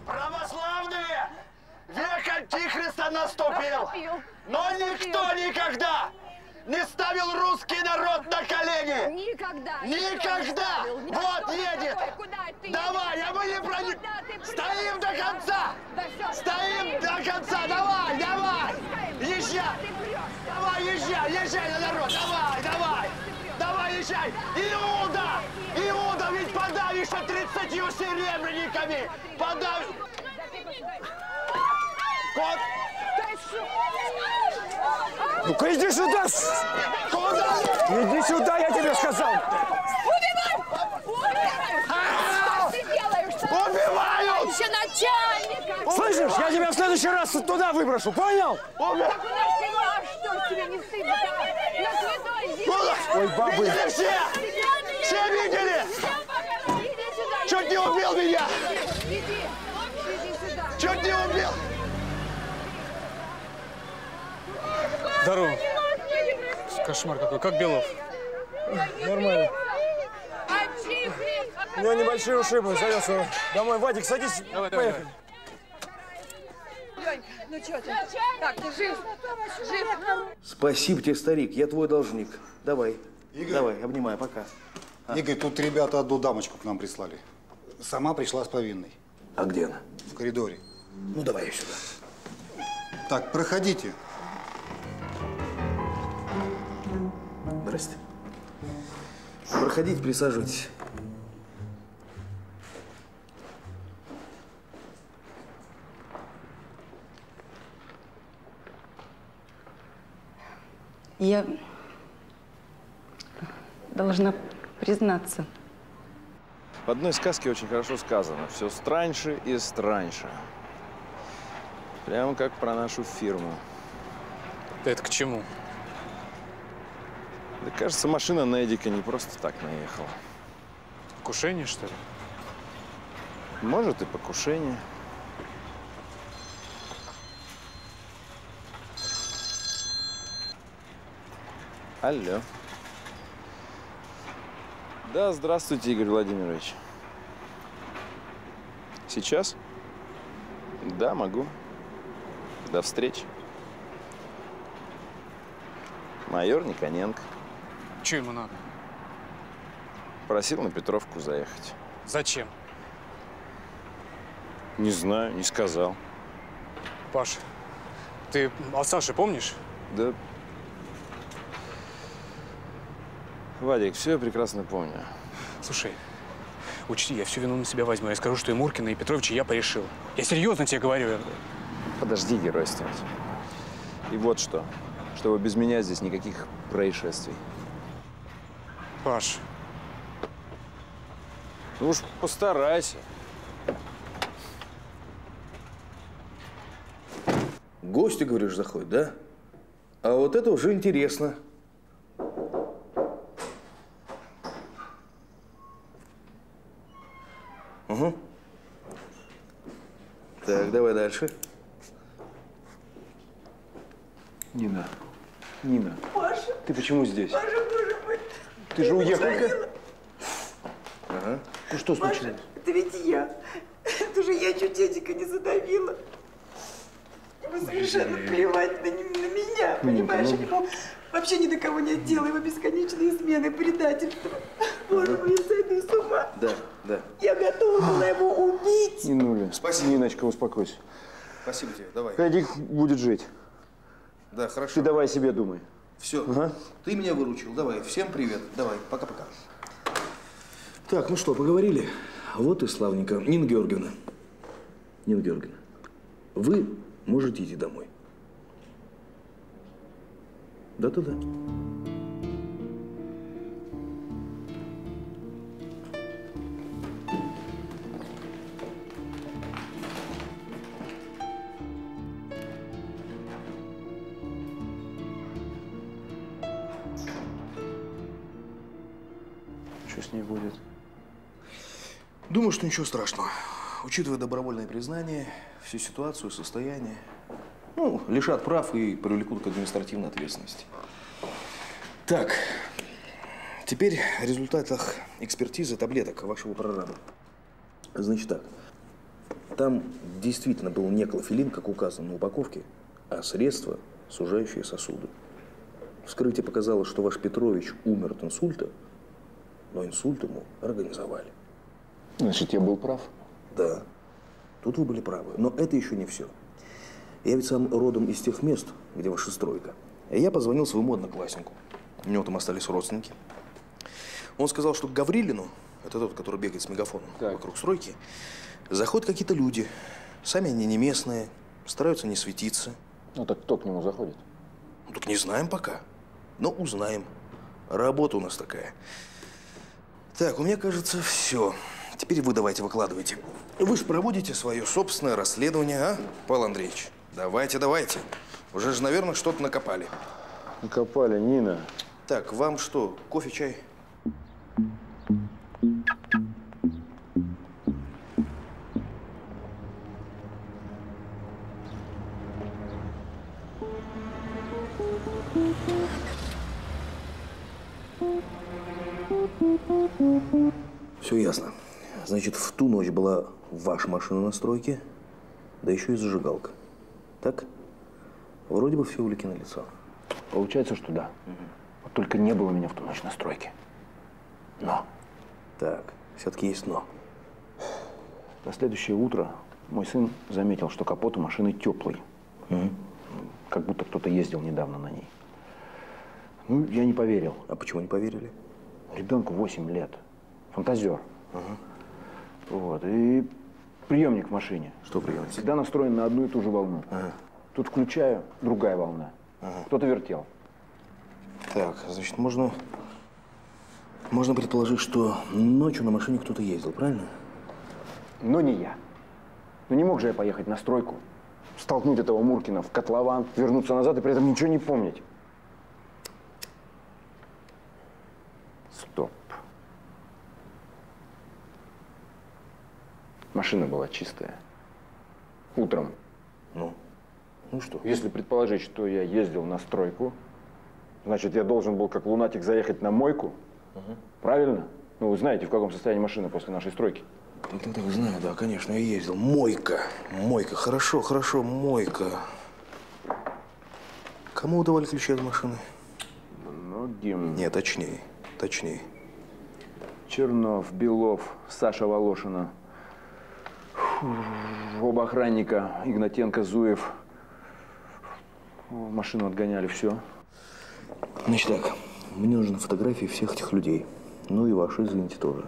Православные! Век Антихриста Я наступил, но никто никогда не ставил русский народ на колени! Никогда! Никогда! Вот едет! Давай, а мы не проник... Стоим до конца! Стоим до конца! Давай, давай! Езжай! Давай, езжай! Езжай на народ! Давай, давай! Давай, езжай! Иуда! Иуда ведь подавишься тридцатью серебряниками! Подавишь! Кот! Ну-ка иди сюда! Куда? Иди сюда, я тебе сказал! Что ты делаешь? Убивают! Еще начальника! Слышишь, я тебя в следующий раз туда выброшу, понял? Так у нас дела, что тебе не стыдно? Земле! Ой, бабы. Видели все? Все видели? Чуть не убил меня! Чуть не убил! Здорово. Кошмар какой. Как Белов? Нормально. У него небольшие ушибы, завез его домой. Вадик, садись, Давай, давай, поехали. Ленька, ну что ты? Так, ты жив? Жив? Спасибо тебе, старик, я твой должник. Давай, Игорь. давай, обнимай, пока. Игорь, тут ребята одну дамочку к нам прислали. Сама пришла с повинной. А где она? В коридоре. Ну, давай ее сюда. Так, проходите. Здрасте. Проходите, присаживайтесь. Я должна признаться. В одной сказке очень хорошо сказано. Все страньше и страньше. Прямо как про нашу фирму. Это к чему? Да кажется, машина на Эдика не просто так наехала. Покушение, что ли? Может, и покушение. Алло. Да, здравствуйте, Игорь Владимирович. Сейчас? Да, могу. До встречи. Майор Никоненко. Что ему надо? Просил на Петровку заехать. Зачем? Не знаю, не сказал. Паш, ты о Саше помнишь? Да. Вадик, все я прекрасно помню. Слушай, учти, я всю вину на себя возьму. Я скажу, что и Муркина, и Петровича я порешил. Я серьезно тебе говорю. Подожди геройствовать. И вот что. Чтобы без меня здесь никаких происшествий. Паш. Ну уж постарайся. Гости, говоришь, заходят, да? А вот это уже интересно. Угу. Так, давай дальше. Нина, Нина, Паша, ты почему здесь? Паша, боже мой. Ты же уехала. Ага. Ну что Паша, случилось? это ведь я. Это же я чуть Эдика не задавила. Ему совершенно плевать на, не- на меня, понимаешь? ну- У него вообще ни до кого нет дела, его бесконечные смены, предательство. Боже мой, я сойду с ума. Да, да. Я готова была его убить. Нинуля. Спасибо. Ниночка, успокойся. Спасибо тебе, давай. Эдик будет жить. Да, хорошо. Ты давай себе думай. Все, Ага. ты меня выручил. Давай, всем привет. Давай, пока-пока. Так, ну что, поговорили? Вот и славненько. Нина Георгиевна. Нина Георгиевна, вы можете идти домой. Да-да-да. Что с ней будет? Думаю, что ничего страшного. Учитывая добровольное признание, всю ситуацию, состояние, ну, лишат прав и привлекут к административной ответственности. Так, теперь о результатах экспертизы таблеток вашего прораба. Значит так, там действительно был не клофелин, как указано на упаковке, а средство, сужающее сосуды. Вскрытие показало, что ваш Петрович умер от инсульта, но инсульт ему организовали. Значит, я был прав? Да, тут вы были правы. Но это еще не все. Я ведь сам родом из тех мест, где ваша стройка. И я позвонил своему однокласснику. У него там остались родственники. Он сказал, что к Гаврилину, это тот, который бегает с мегафоном вокруг стройки, заходят какие-то люди. Сами они не местные, стараются не светиться. Ну так кто к нему заходит? Ну так не знаем пока. Но узнаем. Работа у нас такая. Так, у меня, кажется, все. Теперь вы давайте выкладывайте. Вы же проводите свое собственное расследование, а, Павел Андреевич? Давайте, давайте. Уже же, наверное, что-то накопали. Накопали, Нина. Так, вам что, кофе, чай? Все ясно. Значит, в ту ночь была ваша машина на стройке, да еще и зажигалка. Так? Вроде бы все улики на лицо. Получается, что да. Вот только не было меня в ту ночь на стройке. Но. Так, все-таки есть но. На следующее утро мой сын заметил, что капот у машины теплый. Как будто кто-то ездил недавно на ней. Ну, я не поверил. А почему не поверили? Ребенку 8 лет. Фантазер. Вот. И приемник в машине. Что приемник? Всегда настроен на одну и ту же волну. Тут включаю, другая волна. Кто-то вертел. Так, значит, можно, можно предположить, что ночью на машине кто-то ездил, правильно? Но не я. Ну не мог же я поехать на стройку, столкнуть этого Муркина в котлован, вернуться назад и при этом ничего не помнить. Стоп. Машина была чистая. Утром. Ну? Ну что? Если предположить, что я ездил на стройку, значит, я должен был как лунатик заехать на мойку. Правильно? Ну, вы знаете, в каком состоянии машина после нашей стройки. Так, так, так, знаю, да, конечно, я ездил. Мойка. Мойка. Хорошо, хорошо, мойка. Кому удавали ключи от машины? Многим. Нет, точнее. Точнее. Чернов, Белов, Саша Волошина. Оба охранника, Игнатенко, Зуев. Машину отгоняли, все. Значит так, мне нужны фотографии всех этих людей. Ну и ваши, извините, тоже.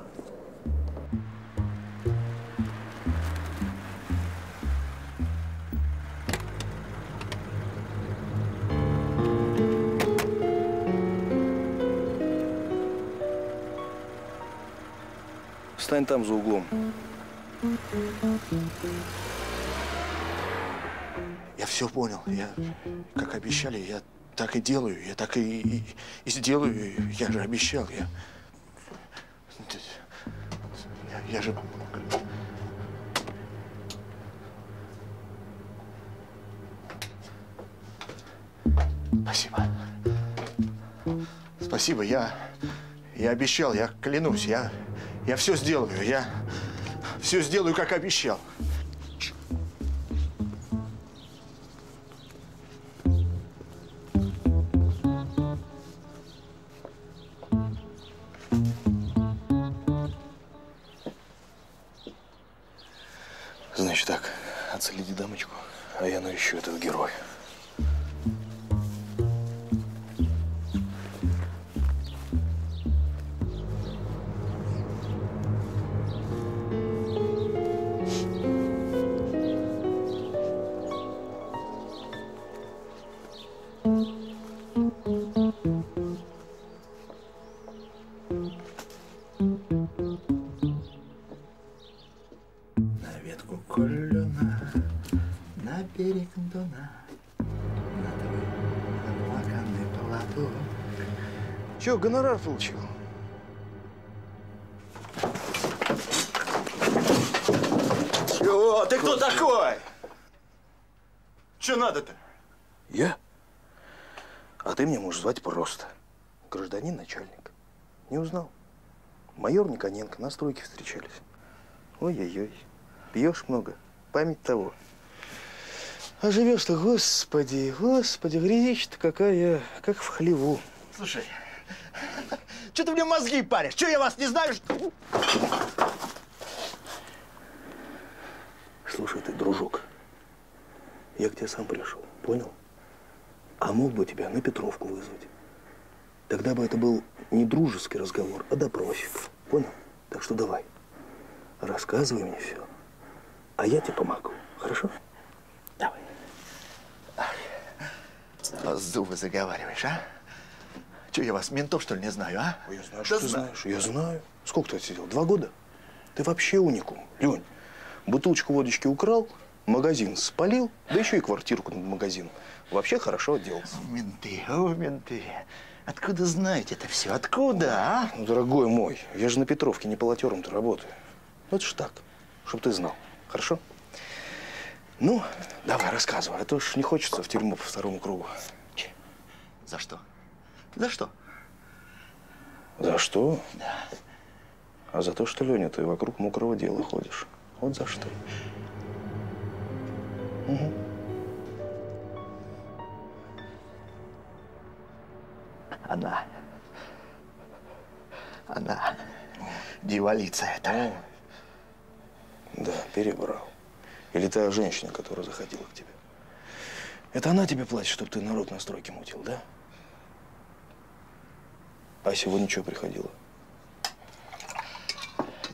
Встань там за углом. Я все понял. Я, как обещали, я так и делаю. Я так и, и- и сделаю. Я же обещал. Я, я, я же... Спасибо. Спасибо. Я, я обещал. Я клянусь. Я, я все сделаю. Я все сделаю, как обещал. Значит так, отследи дамочку, а я навещу этого героя. Берег Дона, на твой платок. Че, гонорар получил? Чего? Ты кто такой? Че надо-то? Я? А ты меня можешь звать просто. Гражданин начальник. Не узнал? Майор Никоненко на стройке встречались. Ой-ой-ой. Пьешь много. Память того. А живешь-то, господи, господи, грязища-то какая, как в хлеву. Слушай, [LAUGHS] что ты мне мозги паришь? Что я вас не знаю? что- Слушай ты, дружок, я к тебе сам пришел, понял? А мог бы тебя на Петровку вызвать. Тогда бы это был не дружеский разговор, а допросик. Понял? Так что давай, рассказывай мне все. А я тебе помогу, хорошо? А Зубы заговариваешь, а? Что, я вас, ментов, что ли, не знаю, а? Я знаю, что ты знаешь. Я знаю. Сколько ты отсидел? Два года? Ты вообще уникум, Лень. Бутылочку водочки украл, магазин спалил, да еще и квартирку над магазином. Вообще хорошо отделался. Менты, о, менты. Откуда знаете это все? Откуда, а? Ну, дорогой мой, я же на Петровке не полотером-то работаю. Ну, это ж так, чтобы ты знал. Хорошо? Ну, давай, рассказывай, а то ж не хочется в тюрьму по второму кругу. За что? За что? За что? А за то, что, Леня, ты вокруг мокрого дела ходишь. Вот за что. Мгм. Она. Она. Дьяволица это. Да, перебрал. Или та женщина, которая заходила к тебе. Это она тебе платит, чтобы ты народ на стройке мутил, да? А сегодня что приходила?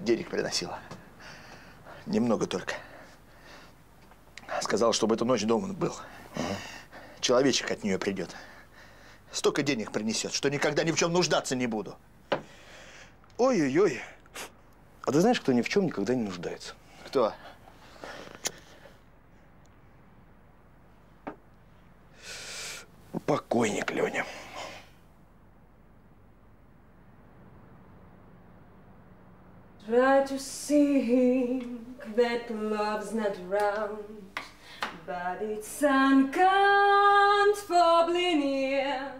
Денег приносила. Немного только. Сказал, чтобы эту ночь дома был. Человечек от нее придет. Столько денег принесет, что никогда ни в чем нуждаться не буду. Ой-ой-ой. А ты знаешь, кто ни в чем никогда не нуждается? Кто? Покойник, Леня. Try to think that love's not round, but it's uncomfortably near.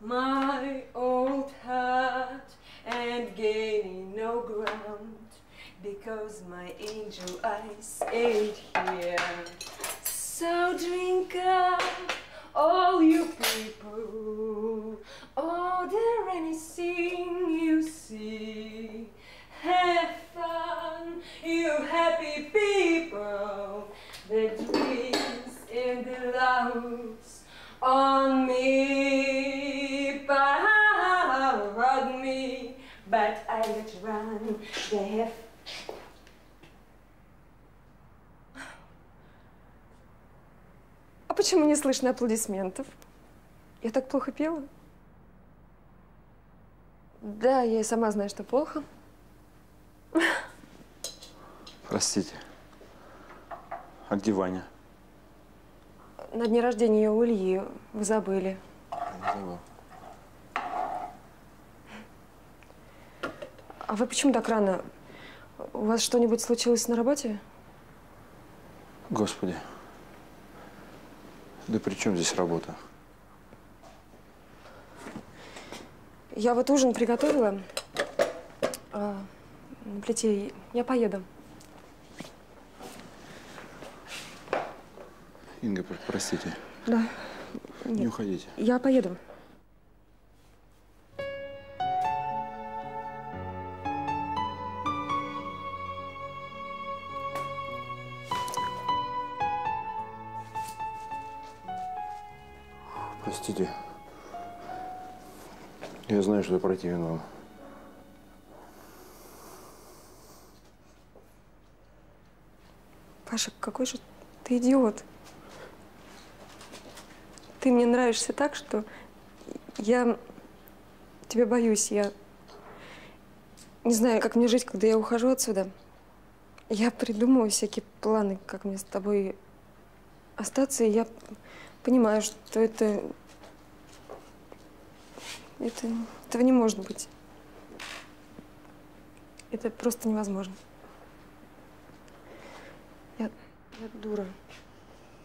My old heart and gaining no ground because my angel eyes ain't here. So drink up, all you people, oh, order anything you see. Have fun, you happy people. The dreams and the loves on me, pardon me, but I let run. They have почему не слышно аплодисментов? Я так плохо пела? Да, я и сама знаю, что плохо. Простите. А где Ваня? На дне рождения у Ильи вы забыли. Забыл. А вы почему так рано? У вас что-нибудь случилось на работе? Господи. Да при чем здесь работа? Я вот ужин приготовила. А, на плите. Я поеду. Инга, пр- простите. Да. Не Нет. уходите. Я поеду. Простите. Я знаю, что я противен вам. Паша, какой же ты идиот. Ты мне нравишься так, что я тебя боюсь. Я не знаю, как мне жить, когда я ухожу отсюда. Я придумываю всякие планы, как мне с тобой остаться, и я понимаю, что это... Это... Этого не может быть. Это просто невозможно. Я, я дура.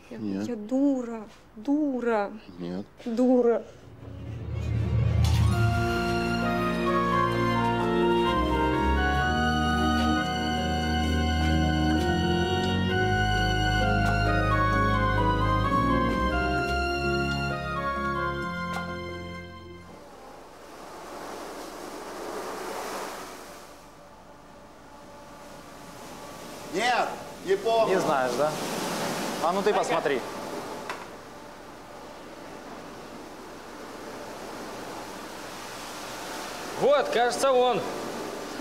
Я, Нет. я дура. Дура. Нет. Дура. Ты посмотри. Вот, кажется, он.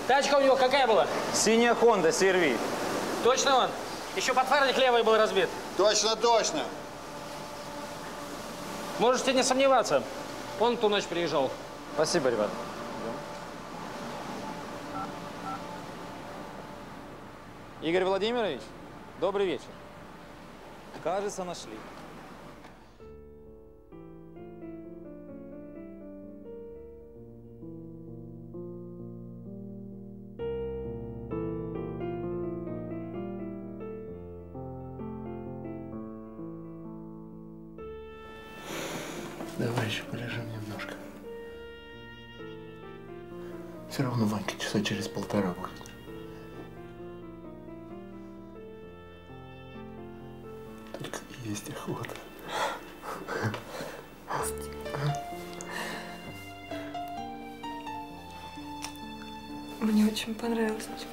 Тачка у него какая была? Синяя Honda CR-V. Точно он? Еще подфарник левый был разбит. Точно, точно. Можете не сомневаться. Он ту ночь приезжал. Спасибо, ребят. Игорь Владимирович, добрый вечер. Кажется, нашли.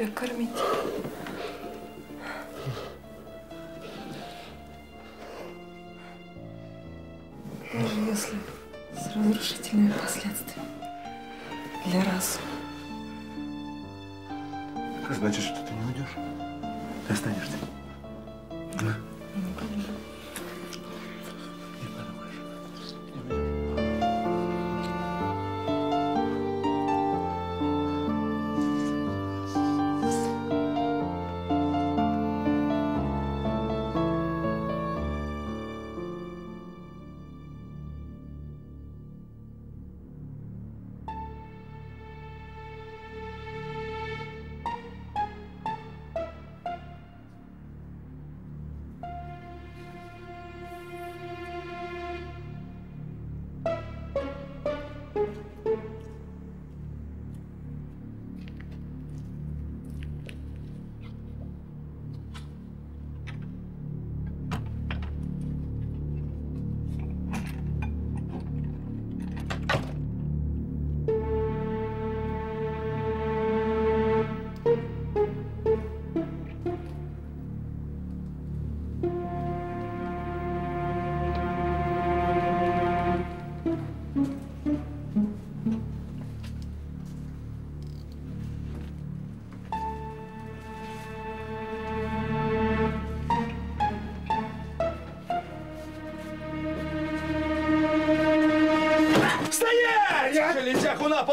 Тебя кормить. Даже если с разрушительными последствиями для расы. Значит, что ты не уйдешь? Ты останешься.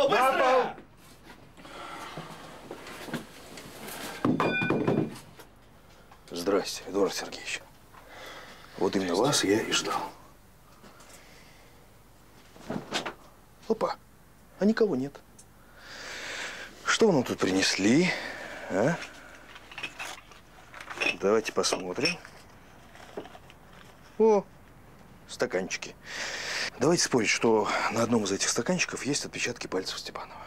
Железяку на пол, быстро! Здрасте, Эдуард Сергеевич. Вот именно вас я и ждал. Опа, а никого нет. Что вы нам тут принесли, а? Давайте посмотрим. О, стаканчики. Давайте спорить, что на одном из этих стаканчиков есть отпечатки пальцев Степанова.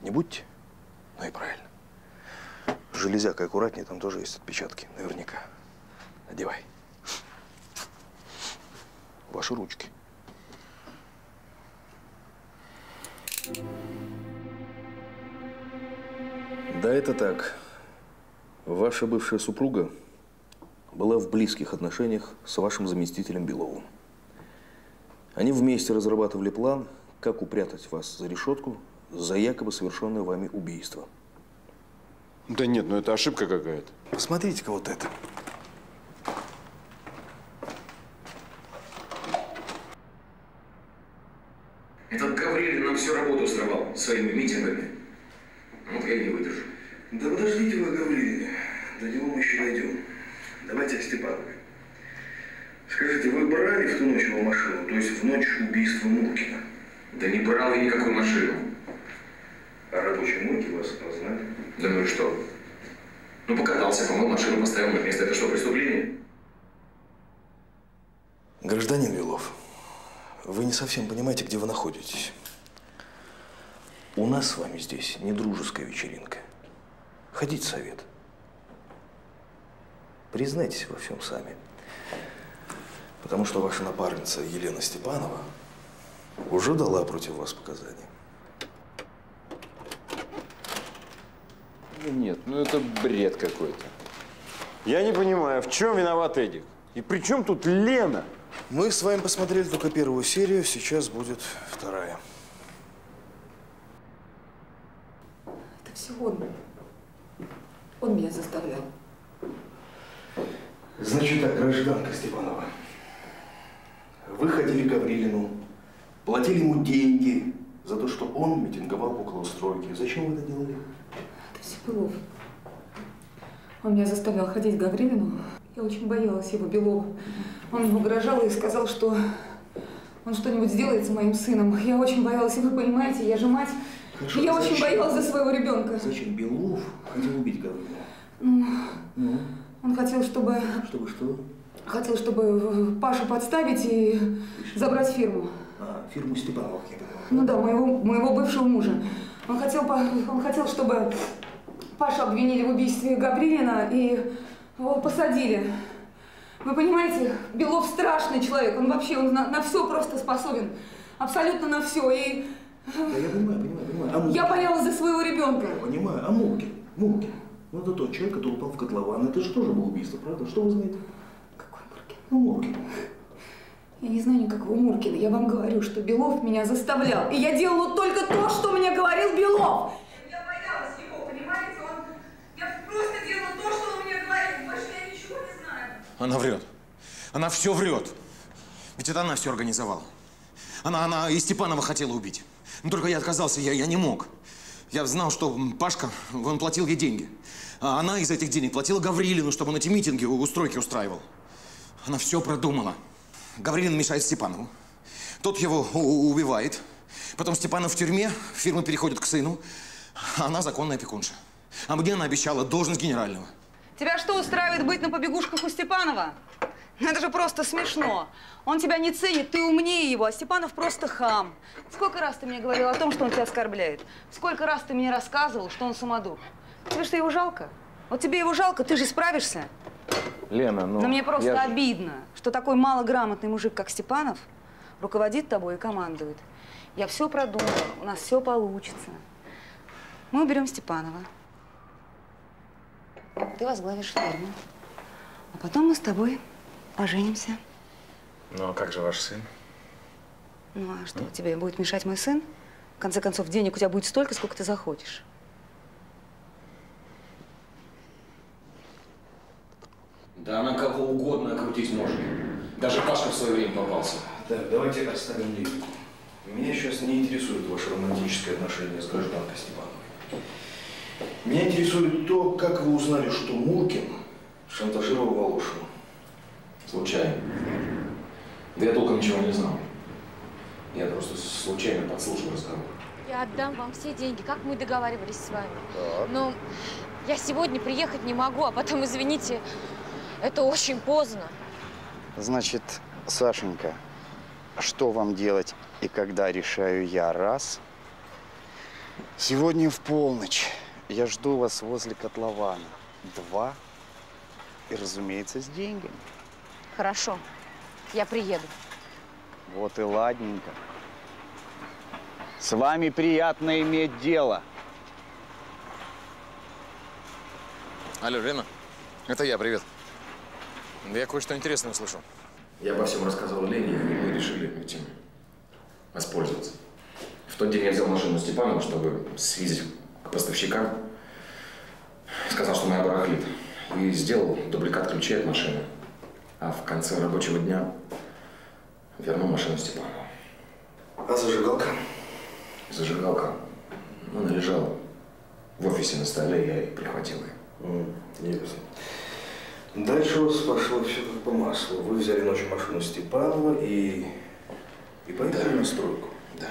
Не будьте? Ну и правильно. Железяка аккуратнее, там тоже есть отпечатки, наверняка. Одевай. Ваши ручки. Да, это так. Ваша бывшая супруга была в близких отношениях с вашим заместителем Беловым. Они вместе разрабатывали план, как упрятать вас за решетку за якобы совершенное вами убийство. Да нет, ну это ошибка какая-то. Посмотрите-ка вот это. Этот Гаврилин нам всю работу срывал своими митингами. Вот я и не выдержу. Да подождите вы, Гаврилине. До него мы еще дойдем. Давайте Степанове. Скажите, вы брали в ту ночь его машину, то есть в ночь убийства Муркина? Да не брал я никакую машину. А рабочие мойки вас опознали? Да ну и что? Ну покатался, помыл машину, поставил на место. Это что, преступление? Гражданин Белов, вы не совсем понимаете, где вы находитесь. У нас с вами здесь не дружеская вечеринка. Ходить совет. Признайтесь во всем сами. Потому что ваша напарница Елена Степанова уже дала против вас показания. Да нет, ну это бред какой-то. Я не понимаю, в чем виноват Эдик? И при чем тут Лена? Мы с вами посмотрели только первую серию, сейчас будет вторая. Это все он. Он меня заставлял. Значит так, гражданка Степанова. Вы ходили к Гаврилину, платили ему деньги за то, что он митинговал около стройки. Зачем вы это делали? Это все Белов. Он меня заставлял ходить к Гаврилину. Я очень боялась его, Белова. Он мне угрожал и сказал, что он что-нибудь сделает с моим сыном. Я очень боялась, и вы понимаете, я же мать. Хорошо, я а очень зачем? боялась за своего ребенка. Зачем Белов хотел убить Гаврилина? Ну, Ну, он хотел, чтобы... чтобы что? Хотел, чтобы э, Пашу подставить и забрать фирму. А, фирму Степанова, я понимаю. Ну да, моего, моего бывшего мужа. Он хотел, он хотел, чтобы Пашу обвинили в убийстве Гаврилина и его посадили. Вы понимаете, Белов страшный человек. Он вообще он на, все просто способен. Абсолютно на все. И Да я понимаю, понимаю, понимаю. А я боялась за своего ребенка. Я понимаю. А Муркин? Муркин. Ну, это тот человек, который упал в котлован. Это же тоже было убийство, правда? Что вы знаете? Какой Муркин? Ну, Муркин. Я не знаю никакого Муркина. Я вам говорю, что Белов меня заставлял. И я делала только то, что мне говорил Белов. Я боялась его, понимаете? Он... Я просто делала то, что он мне говорил. Больше я ничего не знаю. Она врет. Она все врет. Ведь это она все организовала. Она, она и Степанова хотела убить. Но только я отказался, я, я не мог. Я знал, что Пашка, он платил ей деньги. А она из этих денег платила Гаврилину, чтобы он эти митинги у у стройки устраивал. Она все продумала. Гаврилин мешает Степанову. Тот его убивает. Потом Степанов в тюрьме, фирма переходит к сыну. А она законная опекунша. А мне она обещала должность генерального. Тебя что устраивает быть на побегушках у Степанова? Ну, Это же просто смешно. Он тебя не ценит, ты умнее его, а Степанов просто хам. Сколько раз ты мне говорил о том, что он тебя оскорбляет? Сколько раз ты мне рассказывал, что он самодур? Тебе что, его жалко? Вот тебе его жалко, ты же справишься. Лена, ну... Но мне просто я же- обидно, что такой малограмотный мужик, как Степанов, руководит тобой и командует. Я все продумала, у нас все получится. Мы уберем Степанова. Ты возглавишь фирму. А потом мы с тобой поженимся. Ну, а как же ваш сын? Ну а что, тебе будет мешать мой сын? В конце концов, денег у тебя будет столько, сколько ты захочешь. Да она кого угодно окрутить может. Даже Пашка в свое время попался. Так, давайте оставим лирику. Меня сейчас не интересует ваше романтическое отношение с гражданкой Степановой. Меня интересует то, как вы узнали, что Муркин шантажировал Волошину. Случайно. Да я толком ничего не знал. Я просто случайно подслушал разговор. Я отдам вам все деньги, как мы договаривались с вами. Так. Но я сегодня приехать не могу, а потом, извините, это очень поздно. Значит, Сашенька, что вам делать и когда решаю я раз? Сегодня в полночь я жду вас возле котлована. Два. И, разумеется, с деньгами. Хорошо, я приеду. Вот и ладненько. С вами приятно иметь дело. Алло, Лена? Это я, привет. Я кое-что интересное услышал. Я обо всем рассказал Лене, и мы решили этим воспользоваться. В тот день я взял машину Степанова, чтобы съездить к поставщикам. Сказал, что моя барахлит. И сделал дубликат ключей от машины. А в конце рабочего дня вернул машину Степанову. А зажигалка? Зажигалка. Ну, Она лежала в офисе на столе, я и прихватил ее. Ясно. Дальше у вас пошло все как по маслу. Вы взяли ночью машину Степанова и, и поехали на стройку. Да.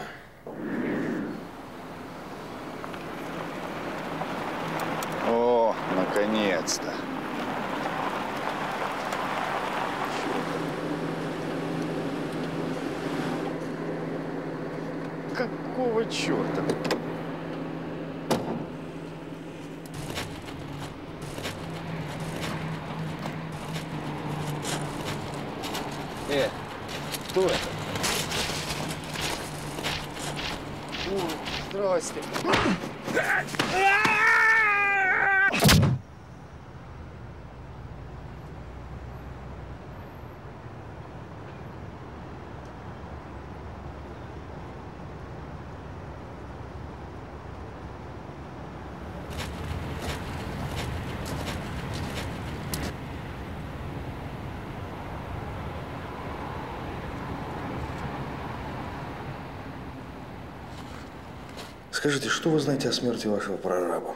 О, наконец-то. Какого черта? Э, кто это? О, здрасте. Скажите, что вы знаете о смерти вашего прораба?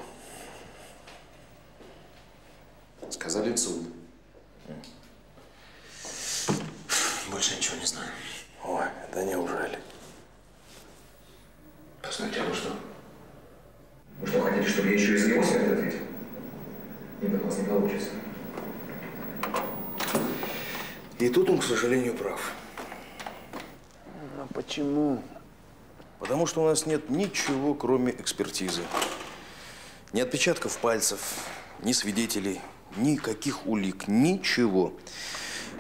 Сказали суд. Больше ничего не знаю. Ой, да неужели? Постойте, а вы что? Вы что, хотите, чтобы я еще и за него смерть ответил? Нет, у вас не получится. И тут он, к сожалению, прав. А почему? Потому что у нет ничего, кроме экспертизы. Ни отпечатков пальцев, ни свидетелей, никаких улик, ничего.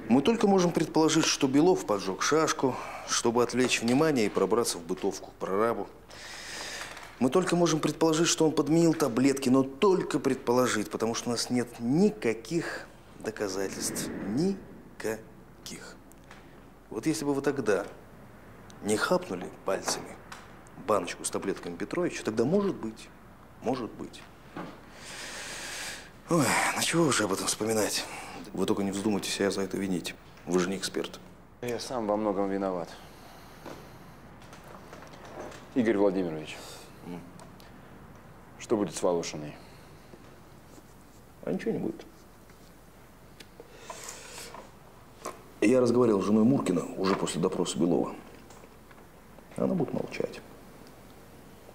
Мы только можем предположить, что Белов поджег шашку, чтобы отвлечь внимание и пробраться в бытовку к прорабу. Мы только можем предположить, что он подменил таблетки, но только предположить, потому что у нас нет никаких доказательств. Никаких. Вот если бы вы тогда не хапнули пальцами баночку с таблетками Петровича, тогда может быть, может быть. Ой, на чего уже об этом вспоминать? Вы только не вздумайте себя за это винить. Вы же не эксперт. Я сам во многом виноват. Игорь Владимирович, что будет с Волошиной? А ничего не будет. Я разговаривал с женой Муркина уже после допроса Белова. Она будет молчать.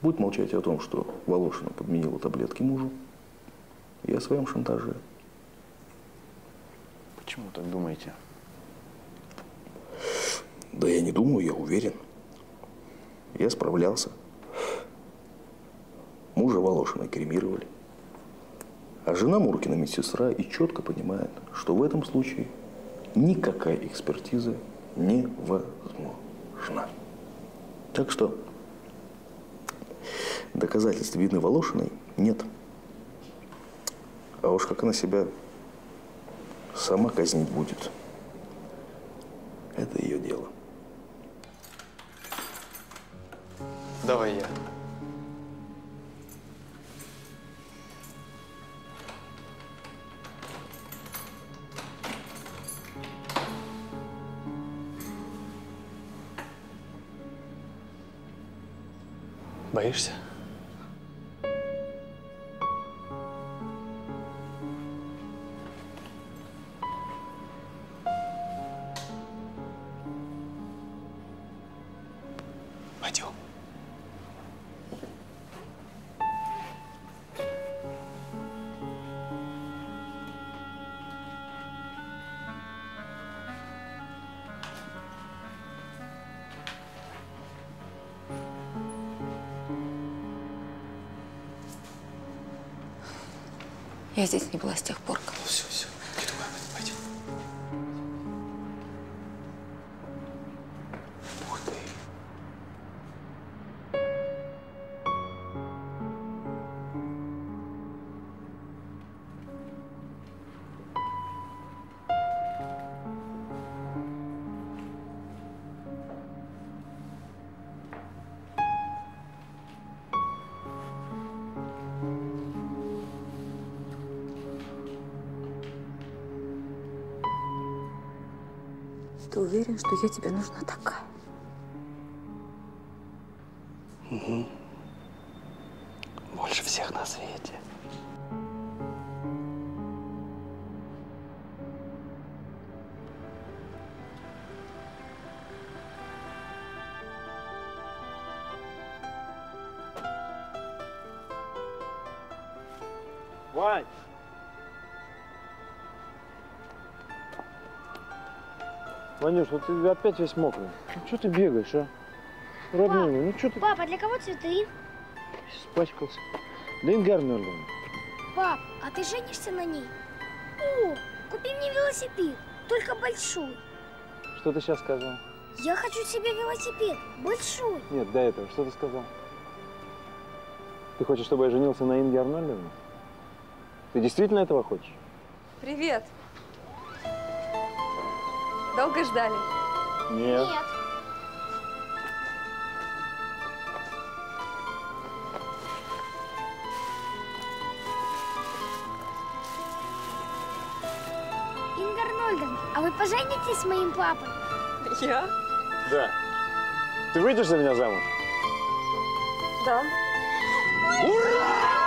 Будет молчать о том, что Волошина подменила таблетки мужу и о своем шантаже. Почему так думаете? Да я не думаю, я уверен. Я справлялся. Мужа Волошина кремировали. А жена Муркина медсестра и четко понимает, что в этом случае никакая экспертиза невозможна. Так что доказательств вины Волошиной нет. А уж как она себя сама казнить будет, это ее дело. Давай я. Боишься? Я здесь не была с тех пор. Все, все, я тебе нужна такая? Ванюш, вот ты опять весь мокрый. Ну, что ты бегаешь, а? Родной мой, ну что ты Папа, для кого цветы? испачкался? Да Ингар. Пап, а ты женишься на ней? О, купи мне велосипед, только большой. Что ты сейчас сказал? Я хочу себе велосипед, большой. Нет, до этого, что ты сказал? Ты хочешь, чтобы я женился на Инге Арнольдовне? Ты действительно этого хочешь? Привет. Долго ждали? Нет. Инга Арнольдовна, а вы поженитесь с моим папой? Я? Да. Ты выйдешь за меня замуж? Да. Ура!